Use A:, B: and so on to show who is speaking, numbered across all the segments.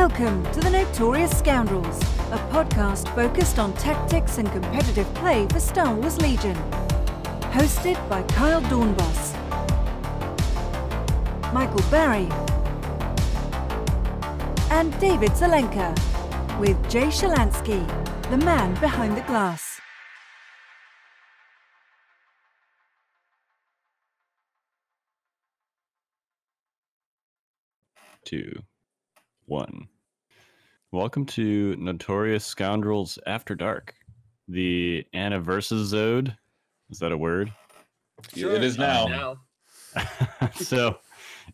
A: Welcome to the Notorious Scoundrels, a podcast focused on tactics and competitive play for Star Wars Legion. Hosted by Kyle Dornbos, Michael Barry, and David Zelenka, with Jay Shalansky, the man behind the glass.
B: two, one. Welcome to Notorious Scoundrels After Dark, the anniversary Is that a word?
C: Sure.
D: It is now.
C: now.
B: so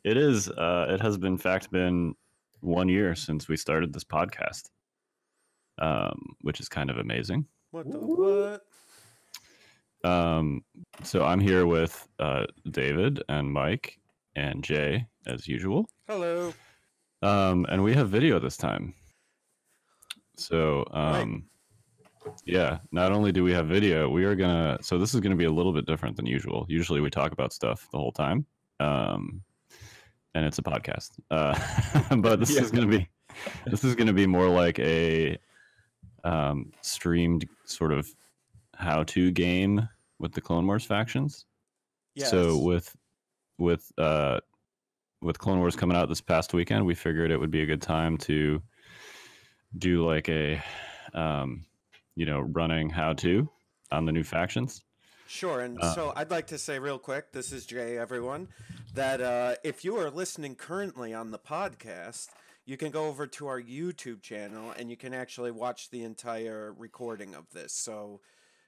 B: it is. Uh, it has been, in fact, been one year since we started this podcast, um, which is kind of amazing.
C: What the what?
B: Um, so I'm here with uh, David and Mike and Jay as usual.
C: Hello.
B: Um, and we have video this time. So, um, yeah, not only do we have video, we are gonna. So this is gonna be a little bit different than usual. Usually we talk about stuff the whole time, um, and it's a podcast. Uh, but this
D: Yeah.
B: is gonna be, this is gonna be more like a um, streamed sort of how-to game with the Clone Wars factions.
C: Yes.
B: So with with uh with Clone Wars coming out this past weekend, we figured it would be a good time to do like a um you know running how to on the new factions.
C: Sure. And
B: Uh,
C: so I'd like to say real quick, this is Jay, everyone, that uh, if you are listening currently on the podcast, you can go over to our YouTube channel and you can actually watch the entire recording of this. So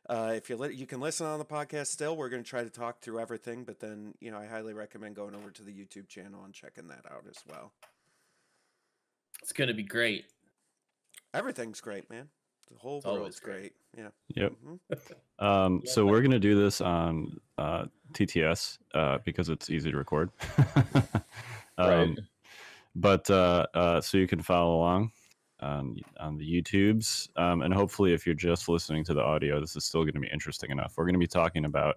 C: uh, if you li- you can listen on the podcast still, we're going to try to talk through everything, but then you know I highly recommend going over to the YouTube channel and checking that out as well.
D: It's gonna be great.
C: Everything's great, man. The whole
D: It's
C: world's great.
D: great.
C: Yeah.
B: Yep.
C: Mhm.
B: Um
D: Yeah,
B: so we're going to do this on uh TTS uh because it's easy to record. um,
D: Right.
B: but uh, uh, so you can follow along on on the YouTubes, um, and hopefully, if you're just listening to the audio, this is still going to be interesting enough. We're going to be talking about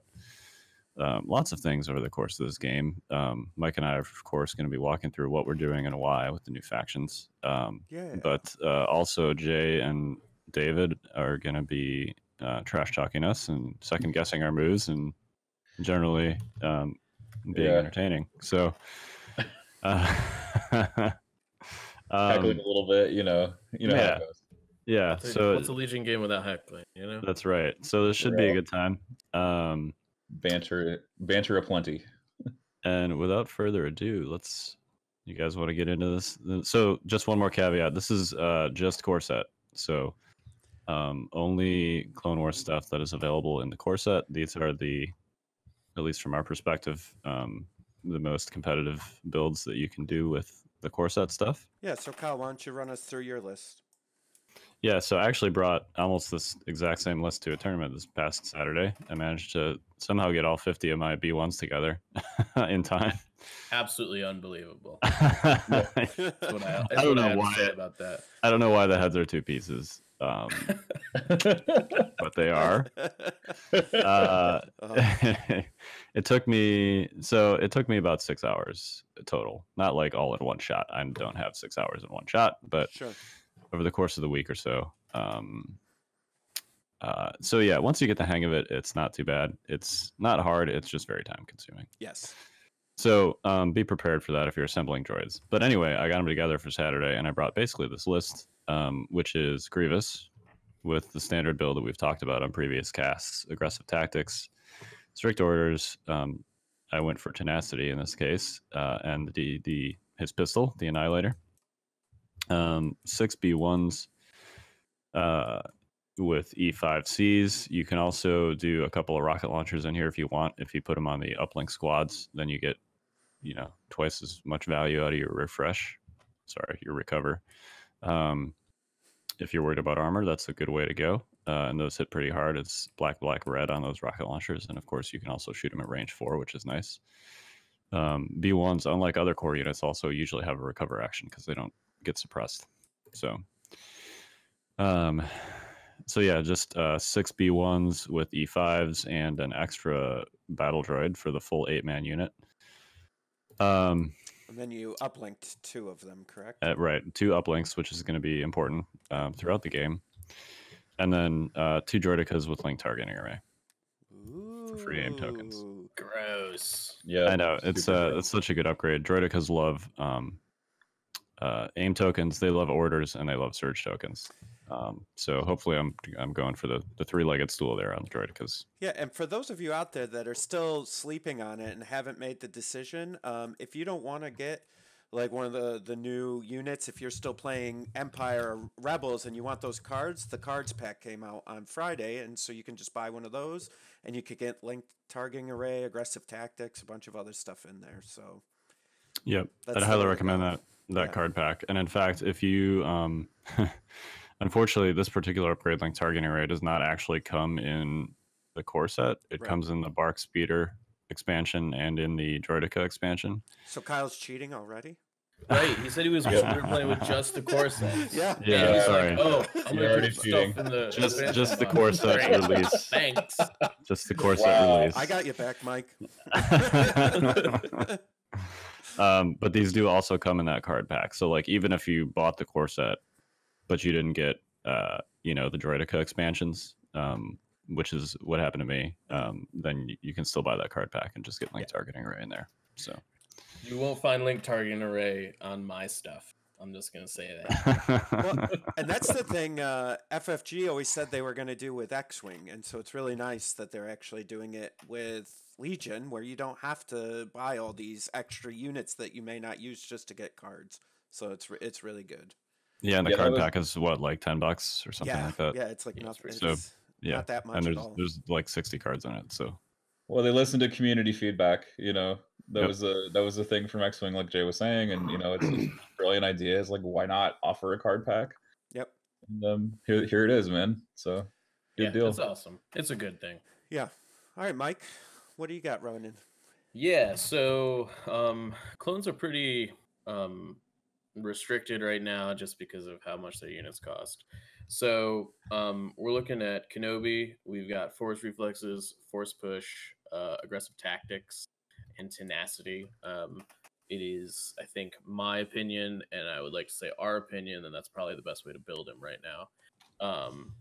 B: um, lots of things over the course of this game. Um, Mike and I are, of course, going to be walking through what we're doing and why with the new factions. Um,
C: Yeah.
B: but uh, also, Jay and David are going to be uh, trash talking us and second guessing our moves and generally um, being
D: Yeah.
B: entertaining. So. Uh,
D: Heckling
B: um,
D: a little bit, you know. You know
B: yeah. yeah,
E: What's a-
B: so
E: what's a Legion game without heckling? You know,
B: that's right. So this should be a good time. Um,
D: Banter banter aplenty.
B: and without further ado, let's. You guys want to get into this? So just one more caveat. This is uh, just core set. So um, only Clone Wars stuff that is available in the core set. These are the, at least from our perspective, um, the most competitive builds that you can do with the core set stuff.
C: Yeah. So Kyle, why don't you run us through your list?
B: Yeah, so I actually brought almost this exact same list to a tournament this past Saturday. I managed to somehow get all 50 of my B1s together in time.
E: absolutely unbelievable.
B: I
E: That's what I, that's
B: I don't
E: what I
B: know
E: have
B: why.
E: about that.
B: I don't know why the heads are two pieces, um, but they are. Uh, it took me so it took me about six hours total, not like all in one shot. I don't have six hours in one shot, but
C: Sure.
B: over the course of the week or so. Um, uh, so yeah, once you get the hang of it, it's not too bad. It's not hard. It's just very time consuming.
C: Yes.
B: So um, be prepared for that if you're assembling droids. But anyway, I got them together for Saturday, and I brought basically this list, um, which is Grievous with the standard build that we've talked about on previous casts: aggressive tactics, strict orders. Um, I went for tenacity in this case, uh, and the the his pistol, the Annihilator. Um, six B ones. Uh, with E5Cs. You can also do a couple of rocket launchers in here if you want. If you put them on the uplink squads, then you get, you know, twice as much value out of your refresh. Sorry, your recover. Um, if you're worried about armor, that's a good way to go. Uh, and those hit pretty hard. It's black, black, red on those rocket launchers, and of course, you can also shoot them at range four, which is nice. Um, B1s, unlike other core units, also usually have a recover action because they don't get suppressed. So, um, so yeah, just uh, six B1s with E5s and an extra battle droid for the full eight man unit. Um,
C: And then you uplinked two of them, correct?
B: Uh, right, two uplinks, which is going to be important um, throughout the game, and then uh, two Droidekas with link targeting array. For free aim tokens.
E: Gross.
D: Yeah,
B: I know it's
D: super
B: uh, it's such a good upgrade. Droidekas love um, uh, aim tokens, they love orders, and they love surge tokens. Um, so hopefully, I'm I'm going for the the three legged stool there on the because
C: Yeah, and for those of you out there that are still sleeping on it and haven't made the decision, um, if you don't want to get like one of the the new units, if you're still playing Empire or Rebels and you want those cards, the cards pack came out on Friday, and so you can just buy one of those, and you could get linked targeting array, aggressive tactics, a bunch of other stuff in there. So
B: Yep, I'd highly recommend that that
C: Yeah.
B: card pack. And in fact, if you, um, unfortunately, this particular upgrade link targeting array does not actually come in the core set. It
C: Right.
B: comes in the BARC Speeder expansion and in the Droideka expansion.
C: so Kyle's cheating already.
E: Right. He said he was we
D: Yeah.
E: were playing with just the core sets.
C: Yeah.
E: And
B: Yeah,
E: he's
B: sorry.
E: Like, oh, I'm
D: You're
E: gonna
D: already
E: put
D: cheating.
E: the
B: Just-
E: expansion
B: just the
E: box.
B: core set
E: Great.
B: release.
E: Thanks.
B: Just the core
D: Wow.
B: set release.
C: I got you back, Mike.
B: Um, but these do also come in that card pack. So like even if you bought the core set, but you didn't get uh, you know the Droideka expansions, um, which is what happened to me, um, then you can still buy that card pack and just get link targeting array in there. So
E: You won't find link targeting array on my stuff. I'm just gonna say that.
C: Well, and that's the thing uh, FFG always said they were going to do with X-wing, and so it's really nice that they're actually doing it with Legion, where you don't have to buy all these extra units that you may not use just to get cards. So it's re- it's really good.
B: yeah, and the
D: Yeah,
B: card
D: was-
B: pack is what like ten bucks or something
C: yeah,
B: like that.
C: yeah, it's like
E: Yeah,
C: nothing.
E: pretty
B: So, Yeah,
C: not that much
B: and
C: at
B: there's
C: all.
B: there's like sixty cards in it. So
D: Well, they listened to community feedback. You know, that
B: Yep.
D: was a that was a thing from X Wing, like Jay was saying, and you know, it's, it's a brilliant idea. Is like, why not offer a card pack?
C: Yep.
D: And um, here here it is, man. So good
E: yeah,
D: deal.
E: it's awesome. It's a good thing.
C: Yeah. All right, Mike, what do you got, Ronan?
E: Yeah, so um, clones are pretty um, restricted right now just because of how much their units cost. So um, we're looking at Kenobi. We've got Force Reflexes, Force Push, uh, Aggressive Tactics, and Tenacity. Um, it is, I think, my opinion, and I would like to say our opinion, and that's probably the best way to build him right now. Um,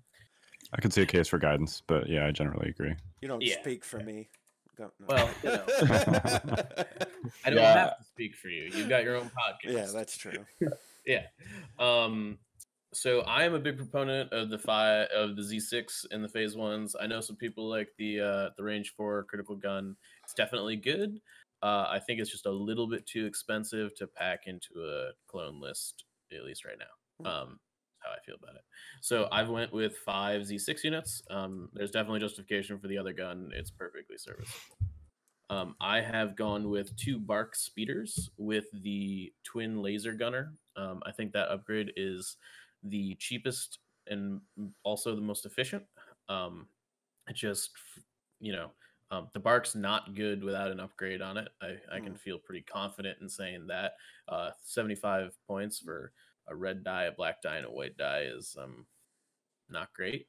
B: I could see a case for guidance, but yeah, I generally agree.
C: You don't
E: Yeah.
C: speak for me. Go, no.
E: Well, you know. I don't
D: Yeah.
E: have to speak for you. You've got your own podcast.
C: yeah, that's true.
E: yeah. Um, so I am a big proponent of the five of the Z6 and the phase ones. I know some people like the uh, the range four critical gun. It's definitely good. Uh, I think it's just a little bit too expensive to pack into a clone list, at least right now. Um, how I feel about it. So I've went with five Z6 units. Um, there's definitely justification for the other gun. It's perfectly serviceable. Um, I have gone with two BARC speeders with the twin laser gunner. Um, I think that upgrade is the cheapest and also the most efficient. Um, it just, you know, um, the BARC's not good without an upgrade on it. I, I can feel pretty confident in saying that. Uh, 75 points for a red die, a black die, and a white die is um, not great.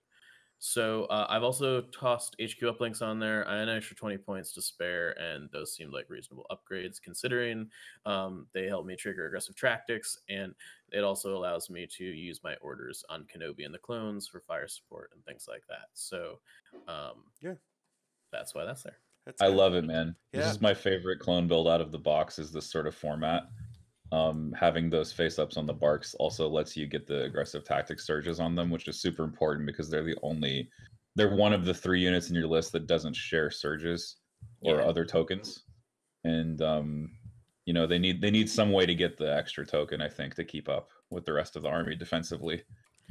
E: So uh, I've also tossed HQ uplinks on there. I had an extra 20 points to spare, and those seemed like reasonable upgrades considering um, they help me trigger aggressive tactics, and it also allows me to use my orders on Kenobi and the clones for fire support and things like that. So um,
C: Yeah.
E: that's why that's there.
C: That's
D: I
C: good.
D: love it, man.
C: Yeah.
D: This is my favorite clone build out of the box. Is this sort of format? Um, having those face ups on the BARCs also lets you get the aggressive tactic surges on them, which is super important because they're the only, they're one of the three units in your list that doesn't share surges or
E: Yeah.
D: other tokens, and um, you know they need they need some way to get the extra token. I think to keep up with the rest of the army defensively,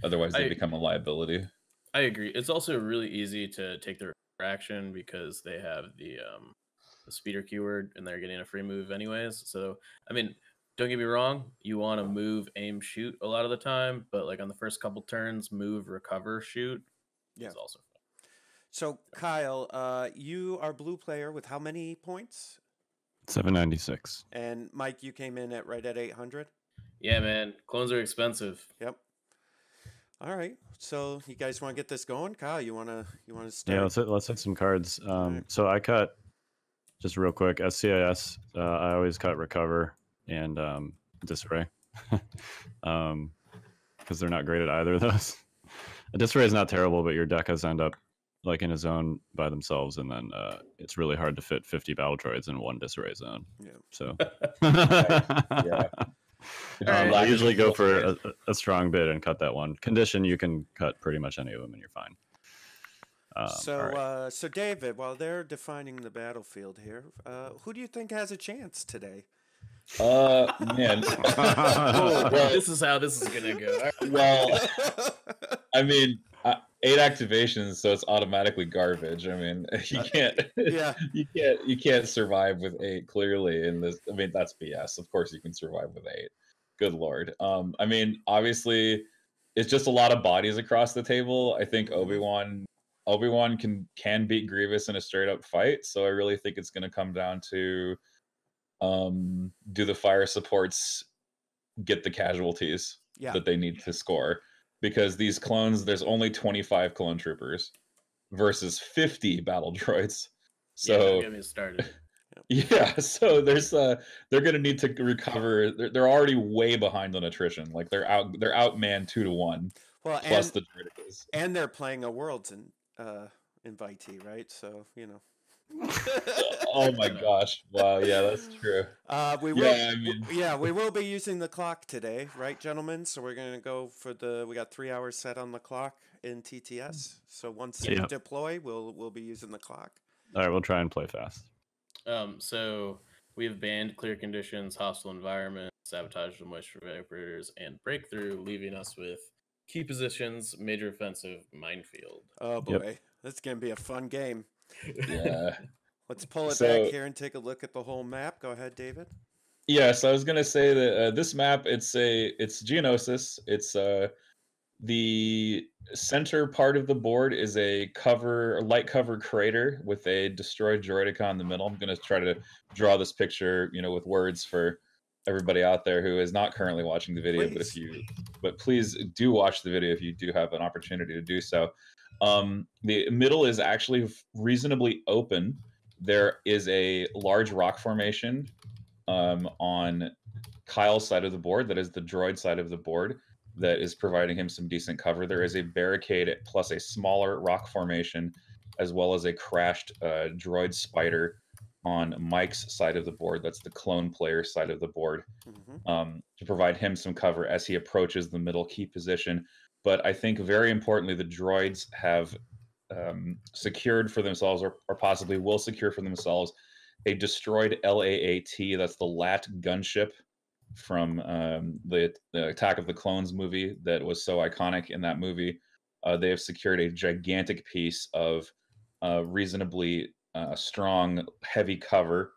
D: otherwise they
E: I-
D: become a liability.
E: I agree. It's also really easy to take their action because they have the um the speeder keyword and they're getting a free move anyways. So I mean, don't get me wrong, you want to move, aim, shoot a lot of the time, but like on the first couple turns, move, recover, shoot
C: Yeah.
E: is also fun.
C: So, Kyle, uh, you are blue player with how many points?
B: Seven ninety six.
C: And Mike, you came in at right at 800.
E: Yeah, man, clones are expensive.
C: Yep. All right. So, you guys want to get this going? Kyle, you want to you want to start?
B: Yeah, let's hit, let's hit some cards. Um,
C: Alright.
B: So I cut just real quick SCIS. Uh, I always cut recover and um, Disarray, um, because they're not great at either of those. A Disarray is not terrible, but your deckas end up like in a zone by themselves, and then uh, it's really hard to fit 50 battle droids in one Disarray zone.
C: Yeah.
B: So
D: yeah.
B: Um,
E: Alright.
B: I usually go for a, a strong bid and cut that one. Condition, you can cut pretty much any of them and you're fine. Um,
C: so,
B: all right.
C: uh, so David, while they're defining the battlefield here, uh, who do you think has a chance today?
D: Uh, man.
E: Oh,
D: well,
E: this is how this is gonna go.
D: Well, I mean, uh, eight activations, so it's automatically garbage. I mean, you can't,
C: yeah.
D: you can't, you can't survive with eight. Clearly, in this, I mean, that's BS. Of course, you can survive with eight. Good lord. Um, I mean, obviously, it's just a lot of bodies across the table. I think Obi Wan, Obi Wan can can beat Grievous in a straight up fight. So I really think it's going to come down to, um, do the fire supports get the casualties
C: Yeah.
D: that they need to score because these clones there's only 25 clone troopers versus 50 battle droids
E: Yeah,
D: so
E: get me started.
D: yeah so there's uh they're gonna need to recover they're, they're already way behind on attrition like they're out they're outmanned two to one
C: Well,
D: plus
C: and,
D: the droids
C: and they're playing a world's in, uh, invitee, right? So you know.
D: Oh my gosh wow yeah that's true
C: Uh, we will.
D: Yeah, I
C: w-
D: mean-
C: yeah, we will be using the clock today, right, gentlemen? So we're gonna go for the. We got three hours set on the clock in TTS. So once you
B: Yeah.
C: deploy, we'll we'll be using the clock.
B: all right, we'll try and play fast.
E: Um, so we have banned clear conditions, hostile environment, sabotage the moisture evaporators, and breakthrough, leaving us with key positions, major offensive, minefield.
C: Oh
B: Yep.
C: boy, that's gonna be a fun game.
D: Yeah
C: Let's pull it
D: So-
C: back here and take a look at the whole map. Go ahead, David.
D: Yes, I was gonna say that uh, this map it's a it's Geonosis. It's uh the center part of the board is a cover light cover crater with a destroyed droideka in the middle. I'm gonna try to draw this picture, you know, with words for everybody out there who is not currently watching the video. But if
C: Please.
D: you but please do watch the video if you do have an opportunity to do so. Um, the middle is actually reasonably open. There is a large rock formation um, on Kyle's side of the board, that is the droid side of the board, that is providing him some decent cover. There is a barricade plus a smaller rock formation, as well as a crashed uh, droid spider on Mike's side of the board. That's the clone player side of the board
C: hmm
D: um, to provide him some cover as he approaches the middle key position. But I think very importantly, the droids have um, secured for themselves, or, or possibly will secure for themselves, a destroyed LAAT. That's the LAT gunship from um, the, the Attack of the Clones movie that was so iconic in that movie. Uh, they have secured a gigantic piece of uh, reasonably uh, strong, heavy cover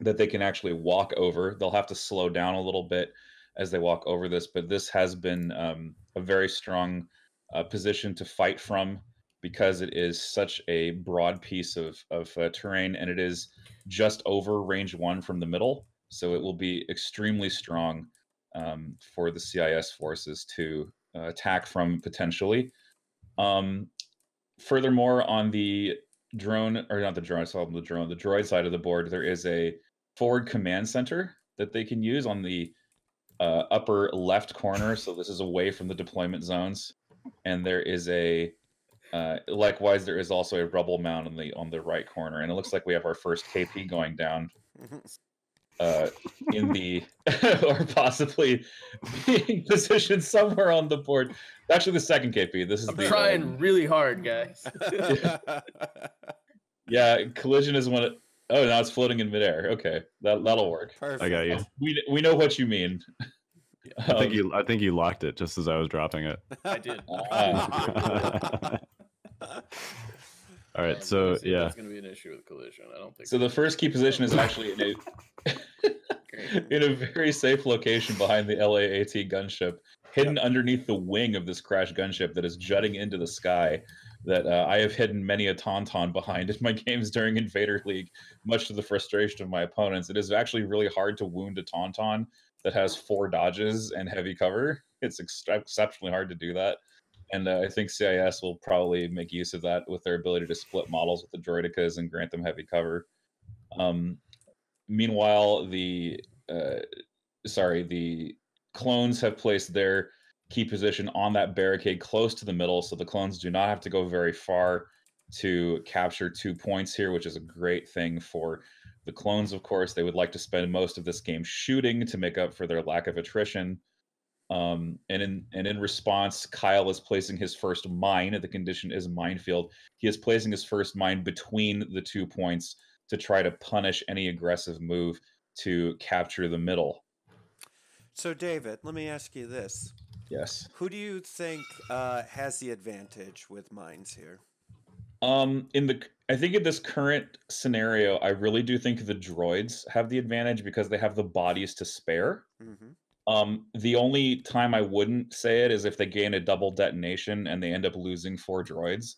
D: that they can actually walk over. They'll have to slow down a little bit as they walk over this, but this has been um, a very strong uh, position to fight from because it is such a broad piece of, of uh, terrain and it is just over range one from the middle. So it will be extremely strong um, for the CIS forces to uh, attack from potentially. Um, furthermore, on the drone, or not the drone, I saw the drone, the droid side of the board, there is a forward command center that they can use on the uh, upper left corner. So this is away from the deployment zones, and there is a uh, likewise there is also a rubble mound on the on the right corner, and it looks like we have our first KP going down uh, in the or possibly being positioned somewhere on the board. Actually, the second KP. This is
E: I'm
D: the,
E: trying
D: um,
E: really hard, guys.
D: yeah, collision is when it. Oh, now it's floating in midair. Okay, that that'll work.
C: Perfect.
B: I got you.
D: We we know what you mean.
B: I think
D: Um,
B: you I think you locked it just as I was dropping it.
E: I did.
D: Ah.
B: All right,
E: Um,
B: so
E: let me see if
B: yeah,
E: that's gonna be an issue with collision. I don't think
D: So the first key position is actually in a in a very safe location behind the LAAT gunship, hidden underneath the wing of this crashed gunship that is jutting into the sky. That uh, I have hidden many a tauntaun behind in my games during Invader League, much to the frustration of my opponents. It is actually really hard to wound a tauntaun that has four dodges and heavy cover. It's ex- exceptionally hard to do that. And uh, I think CIS will probably make use of that with their ability to split models with the droidekas and grant them heavy cover. Um, meanwhile, the uh, sorry, the clones have placed their key position on that barricade close to the middle, so the clones do not have to go very far to capture two points here, which is a great thing for the clones. Of course, they would like to spend most of this game shooting to make up for their lack of attrition. Um, and in and in response, Kyle is placing his first mine. The condition is minefield. He is placing his first mine between the two points to try to punish any aggressive move to capture the middle.
C: So, David, let me ask you this:
D: Yes.
C: Who do you think uh, has the advantage with mines here?
D: Um, in the I think in this current scenario, I really do think the droids have the advantage because they have the bodies to spare.
C: hmm
D: Um, the only time I wouldn't say it is if they gain a double detonation and they end up losing four droids.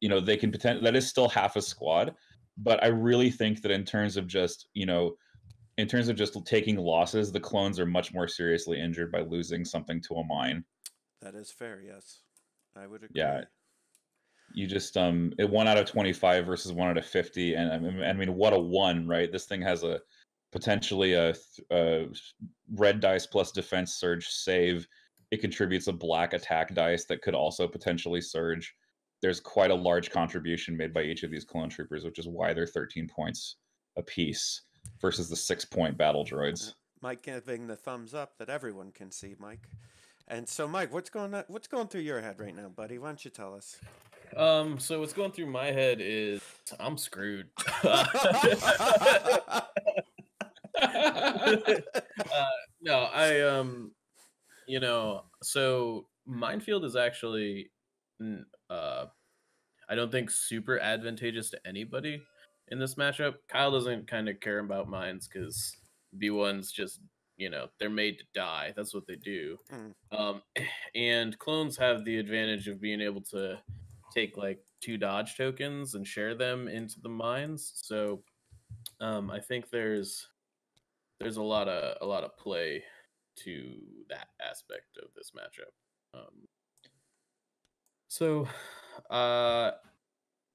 D: You know, they can pretend that is still half a squad, but I really think that in terms of just, you know, in terms of just taking losses, the clones are much more seriously injured by losing something to a mine.
C: That is fair. Yes, I would agree.
D: Yeah. You just um it one out of 25 versus one out of 50 and I mean, I mean what a one, right? This thing has a potentially a, a red dice plus defense surge save. It contributes a black attack dice that could also potentially surge. There's quite a large contribution made by each of these clone troopers, which is why they're 13 points apiece versus the six point battle droids.
C: Mike giving the thumbs up that everyone can see, Mike. And so, Mike, what's going on? What's going through your head right now, buddy? Why don't you tell us?
E: Um, so what's going through my head is I'm screwed. uh, no, I um, you know, so minefield is actually, uh, I don't think super advantageous to anybody in this matchup. Kyle doesn't kind of care about mines because B ones just you know they're made to die. That's what they do.
C: Mm.
E: Um, and clones have the advantage of being able to take like two dodge tokens and share them into the mines. So um, I think there's there's a lot of a lot of play to that aspect of this matchup. Um, so uh,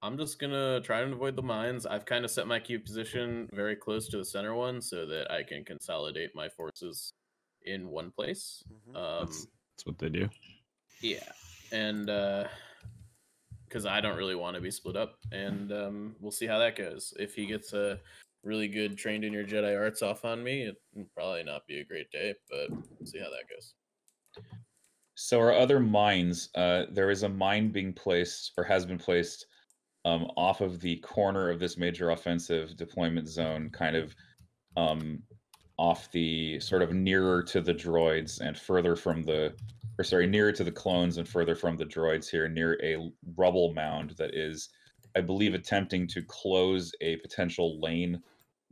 E: I'm just gonna try and avoid the mines. I've kind of set my cube position very close to the center one so that I can consolidate my forces in one place.
C: Mhm.
E: Um,
B: That's, that's what they do.
E: yeah, and because I don't really want to be split up, and um, we'll see how that goes. If he gets a really good trained in your Jedi arts off on me, it will probably not be a great day, but we'll see how that goes.
D: So our other mines, uh, there is a mine being placed or has been placed um, off of the corner of this major offensive deployment zone, kind of um, off the sort of nearer to the droids and further from the, or sorry, nearer to the clones and further from the droids here, near a rubble mound that is, I believe, attempting to close a potential lane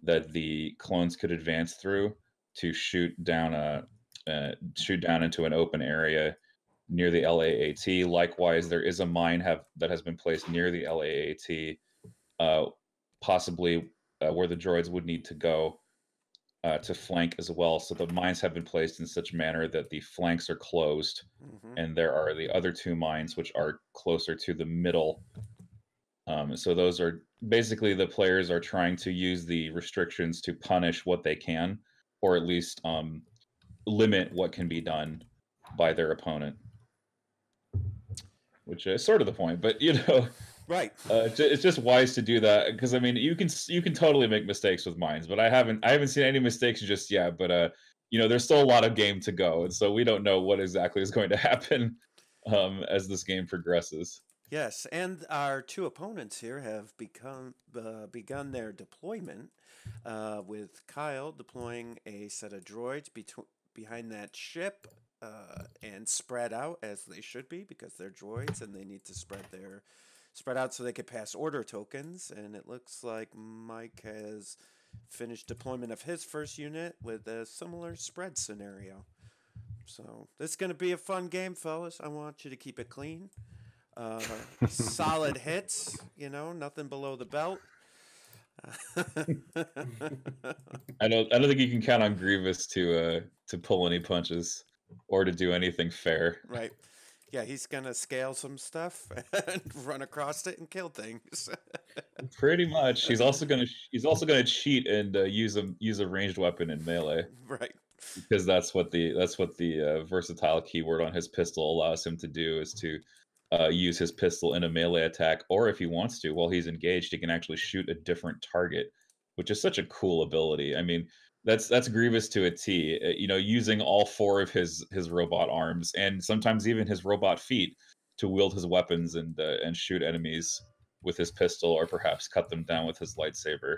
D: that the clones could advance through to shoot down a uh, shoot down into an open area near the LAAT. Likewise, there is a mine have that has been placed near the LAAT, uh, possibly uh, where the droids would need to go uh, to flank as well. So the mines have been placed in such manner that the flanks are closed,
C: Mhm.
D: and there are the other two mines which are closer to the middle. Um, so those are basically the players are trying to use the restrictions to punish what they can, or at least um, limit what can be done by their opponent. Which is sort of the point, but you know,
C: Right.
D: uh, it's just wise to do that because I mean, you can you can totally make mistakes with mines, but I haven't I haven't seen any mistakes just yet. But uh, you know, there's still a lot of game to go, and so we don't know what exactly is going to happen um, as this game progresses.
C: Yes, and our two opponents here have become uh, begun their deployment uh, with Kyle deploying a set of droids betw- behind that ship uh, and spread out as they should be because they're droids and they need to spread their spread out so they could pass order tokens. And it looks like Mike has finished deployment of his first unit with a similar spread scenario. So this is going to be a fun game, fellas. I want you to keep it clean uh, solid hits, you know, nothing below the belt.
D: I don't I don't think you can count on Grievous to uh, to pull any punches or to do anything fair.
C: right. Yeah, he's gonna scale some stuff and run across it and kill things.
D: Pretty much. He's also gonna he's also gonna cheat and uh, use a use a ranged weapon in melee
C: right.
D: because that's what the that's what the uh, versatile keyword on his pistol allows him to do is to uh, use his pistol in a melee attack, or if he wants to, while he's engaged, he can actually shoot a different target, which is such a cool ability. I mean, that's that's Grievous to a T. uh, You know, using all four of his his robot arms and sometimes even his robot feet to wield his weapons and uh, and shoot enemies with his pistol, or perhaps cut them down with his lightsaber.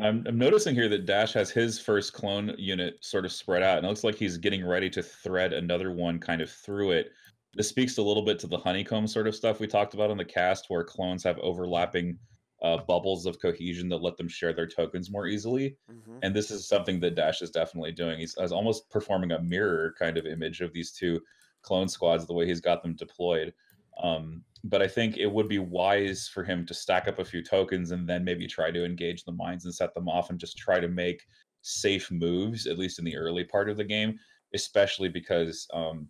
D: I'm, I'm noticing here that Dash has his first clone unit sort of spread out, and it looks like he's getting ready to thread another one kind of through it. This speaks a little bit to the honeycomb sort of stuff we talked about on the cast, where clones have overlapping uh, bubbles of cohesion that let them share their tokens more easily.
C: hmm
D: And this is something that Dash is definitely doing. He's, he's almost performing a mirror kind of image of these two clone squads, the way he's got them deployed. Um, but I think it would be wise for him to stack up a few tokens and then maybe try to engage the mines and set them off and just try to make safe moves, at least in the early part of the game, especially because, um,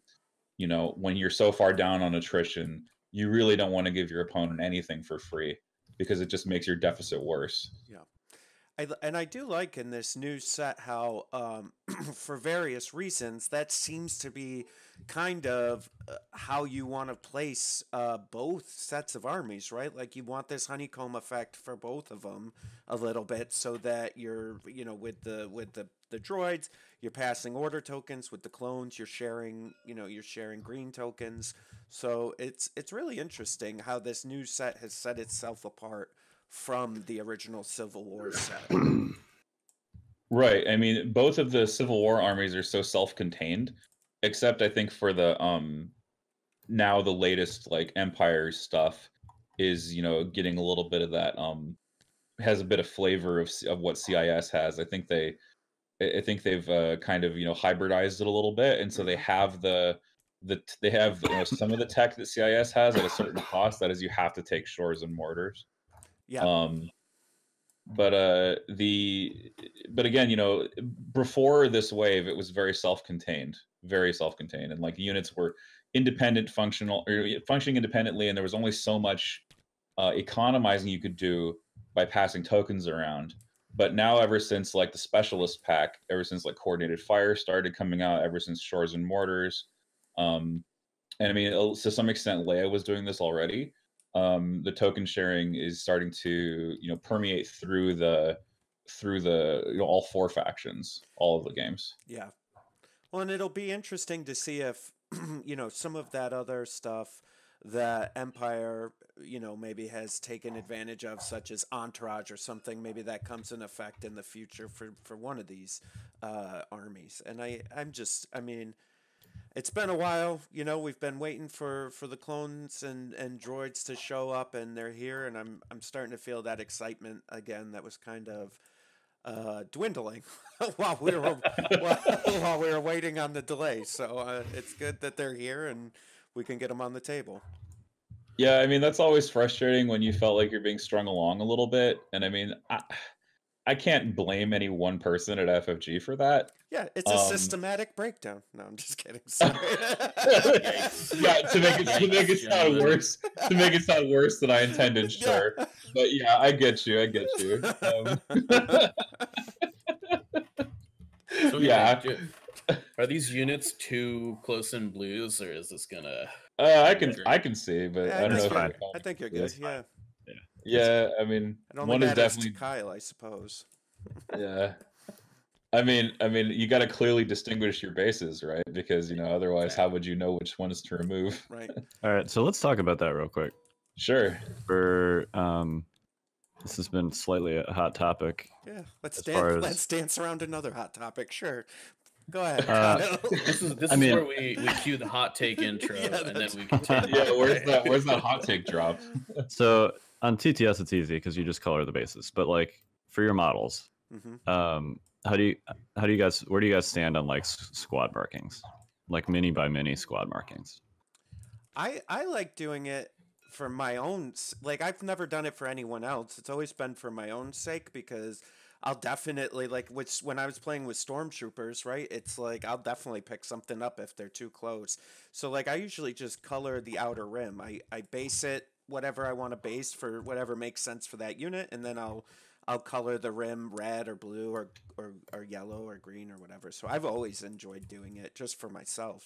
D: you know, when you're so far down on attrition, you really don't want to give your opponent anything for free because it just makes your deficit worse.
C: I, and I do like in this new set how, um, for various reasons, that seems to be kind of uh, how you want to place uh, both sets of armies, right? Like you want this honeycomb effect for both of them a little bit, so that you're, you know, with the with the the droids, you're passing order tokens. With the clones, you're sharing, you know, you're sharing green tokens. So it's it's really interesting how this new set has set itself apart from the original Civil War set.
D: Right. I mean, both of the Civil War armies are so self-contained, except I think for the um now the latest like Empire stuff is, you know, getting a little bit of that um has a bit of flavor of of what CIS has. I think they I I think they've uh, kind of, you know, hybridized it a little bit and so they have the the they have you know, some of the tech that CIS has at a certain cost that is you have to take shores and mortars.
C: Yeah.
D: Um, but uh, the but again, you know, before this wave, it was very self-contained, very self-contained, and like units were independent, functional, or functioning independently, and there was only so much uh, economizing you could do by passing tokens around. But now, ever since like the specialist pack, ever since like coordinated fire started coming out, ever since shores and mortars, um, and I mean, uh, to some extent, Leia was doing this already um, the token sharing is starting to you know permeate through the through the you know, all four factions, all of the games.
C: Yeah. Well, and it'll be interesting to see if, you know, some of that other stuff that Empire, you know, maybe has taken advantage of, such as Entourage or something, maybe that comes in effect in the future for, for one of these uh, armies. And I, I'm just, I mean, it's been a while, you know, we've been waiting for, for the clones and, and droids to show up and they're here and I'm I'm starting to feel that excitement again that was kind of uh, dwindling while we were while, while we were waiting on the delay. So uh, it's good that they're here and we can get them on the table.
D: Yeah, I mean that's always frustrating when you felt like you're being strung along a little bit, and I mean I, I can't blame any one person at FFG for that.
C: Yeah, it's a
D: Um,
C: systematic breakdown. No, I'm just kidding. Sorry.
D: yeah, to make it to make it sound worse, to make it sound worse than I intended,
C: Yeah.
D: sure. But yeah, I get you. I get you. Um,
E: So
D: Yeah.
E: do- Are these units too close in blues, or is this gonna?
D: uh, I can I can see, but
C: Yeah,
D: I don't know
C: think
D: if
B: fine.
C: you're-
D: I,
C: I think you're good.
D: it's
C: Yeah,
D: yeah. I mean,
C: it
D: one is definitely
C: Kyle, I suppose.
D: yeah. I mean, I mean, you got to clearly distinguish your bases, right? Because you know, otherwise, how would you know which ones to remove?
C: Right.
B: All right, so let's talk about that real quick.
D: Sure.
B: For um, this has been slightly a hot topic.
C: Yeah. Let's dance.
B: as-
C: Let's dance around another hot topic. Sure. Go ahead.
B: Uh,
E: This is this
B: I
E: is
B: mean-
E: where we we cue the hot take intro,
C: Yeah,
E: and then we continue.
D: Yeah. Where's that? Where's that hot take drop?
B: So on TTS, it's easy because you just color the bases. But like for your models,
C: Mhm.
B: um, how do you how do you guys where do you guys stand on like squad markings, like mini by mini squad markings?
C: I I like doing it for my own like I've never done it for anyone else. It's always been for my own sake because I'll definitely like which when I was playing with stormtroopers, right? It's like I'll definitely pick something up if they're too close. So like I usually just color the outer rim. I I base it whatever I want to base for whatever makes sense for that unit, and then I'll I'll color the rim red or blue or or, or yellow or green or whatever. So I've always enjoyed doing it just for myself.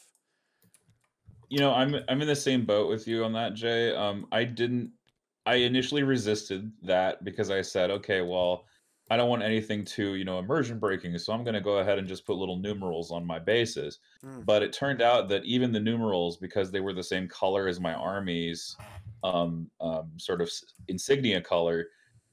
D: You know, I'm I'm in the same boat with you on that, Jay. Um, I didn't. I initially resisted that because I said, okay, well, I don't want anything to, you know, immersion breaking, so I'm going to go ahead and just put little numerals on my bases.
C: Mm.
D: But it turned out that even the numerals, because they were the same color as my army's um, um, sort of insignia color,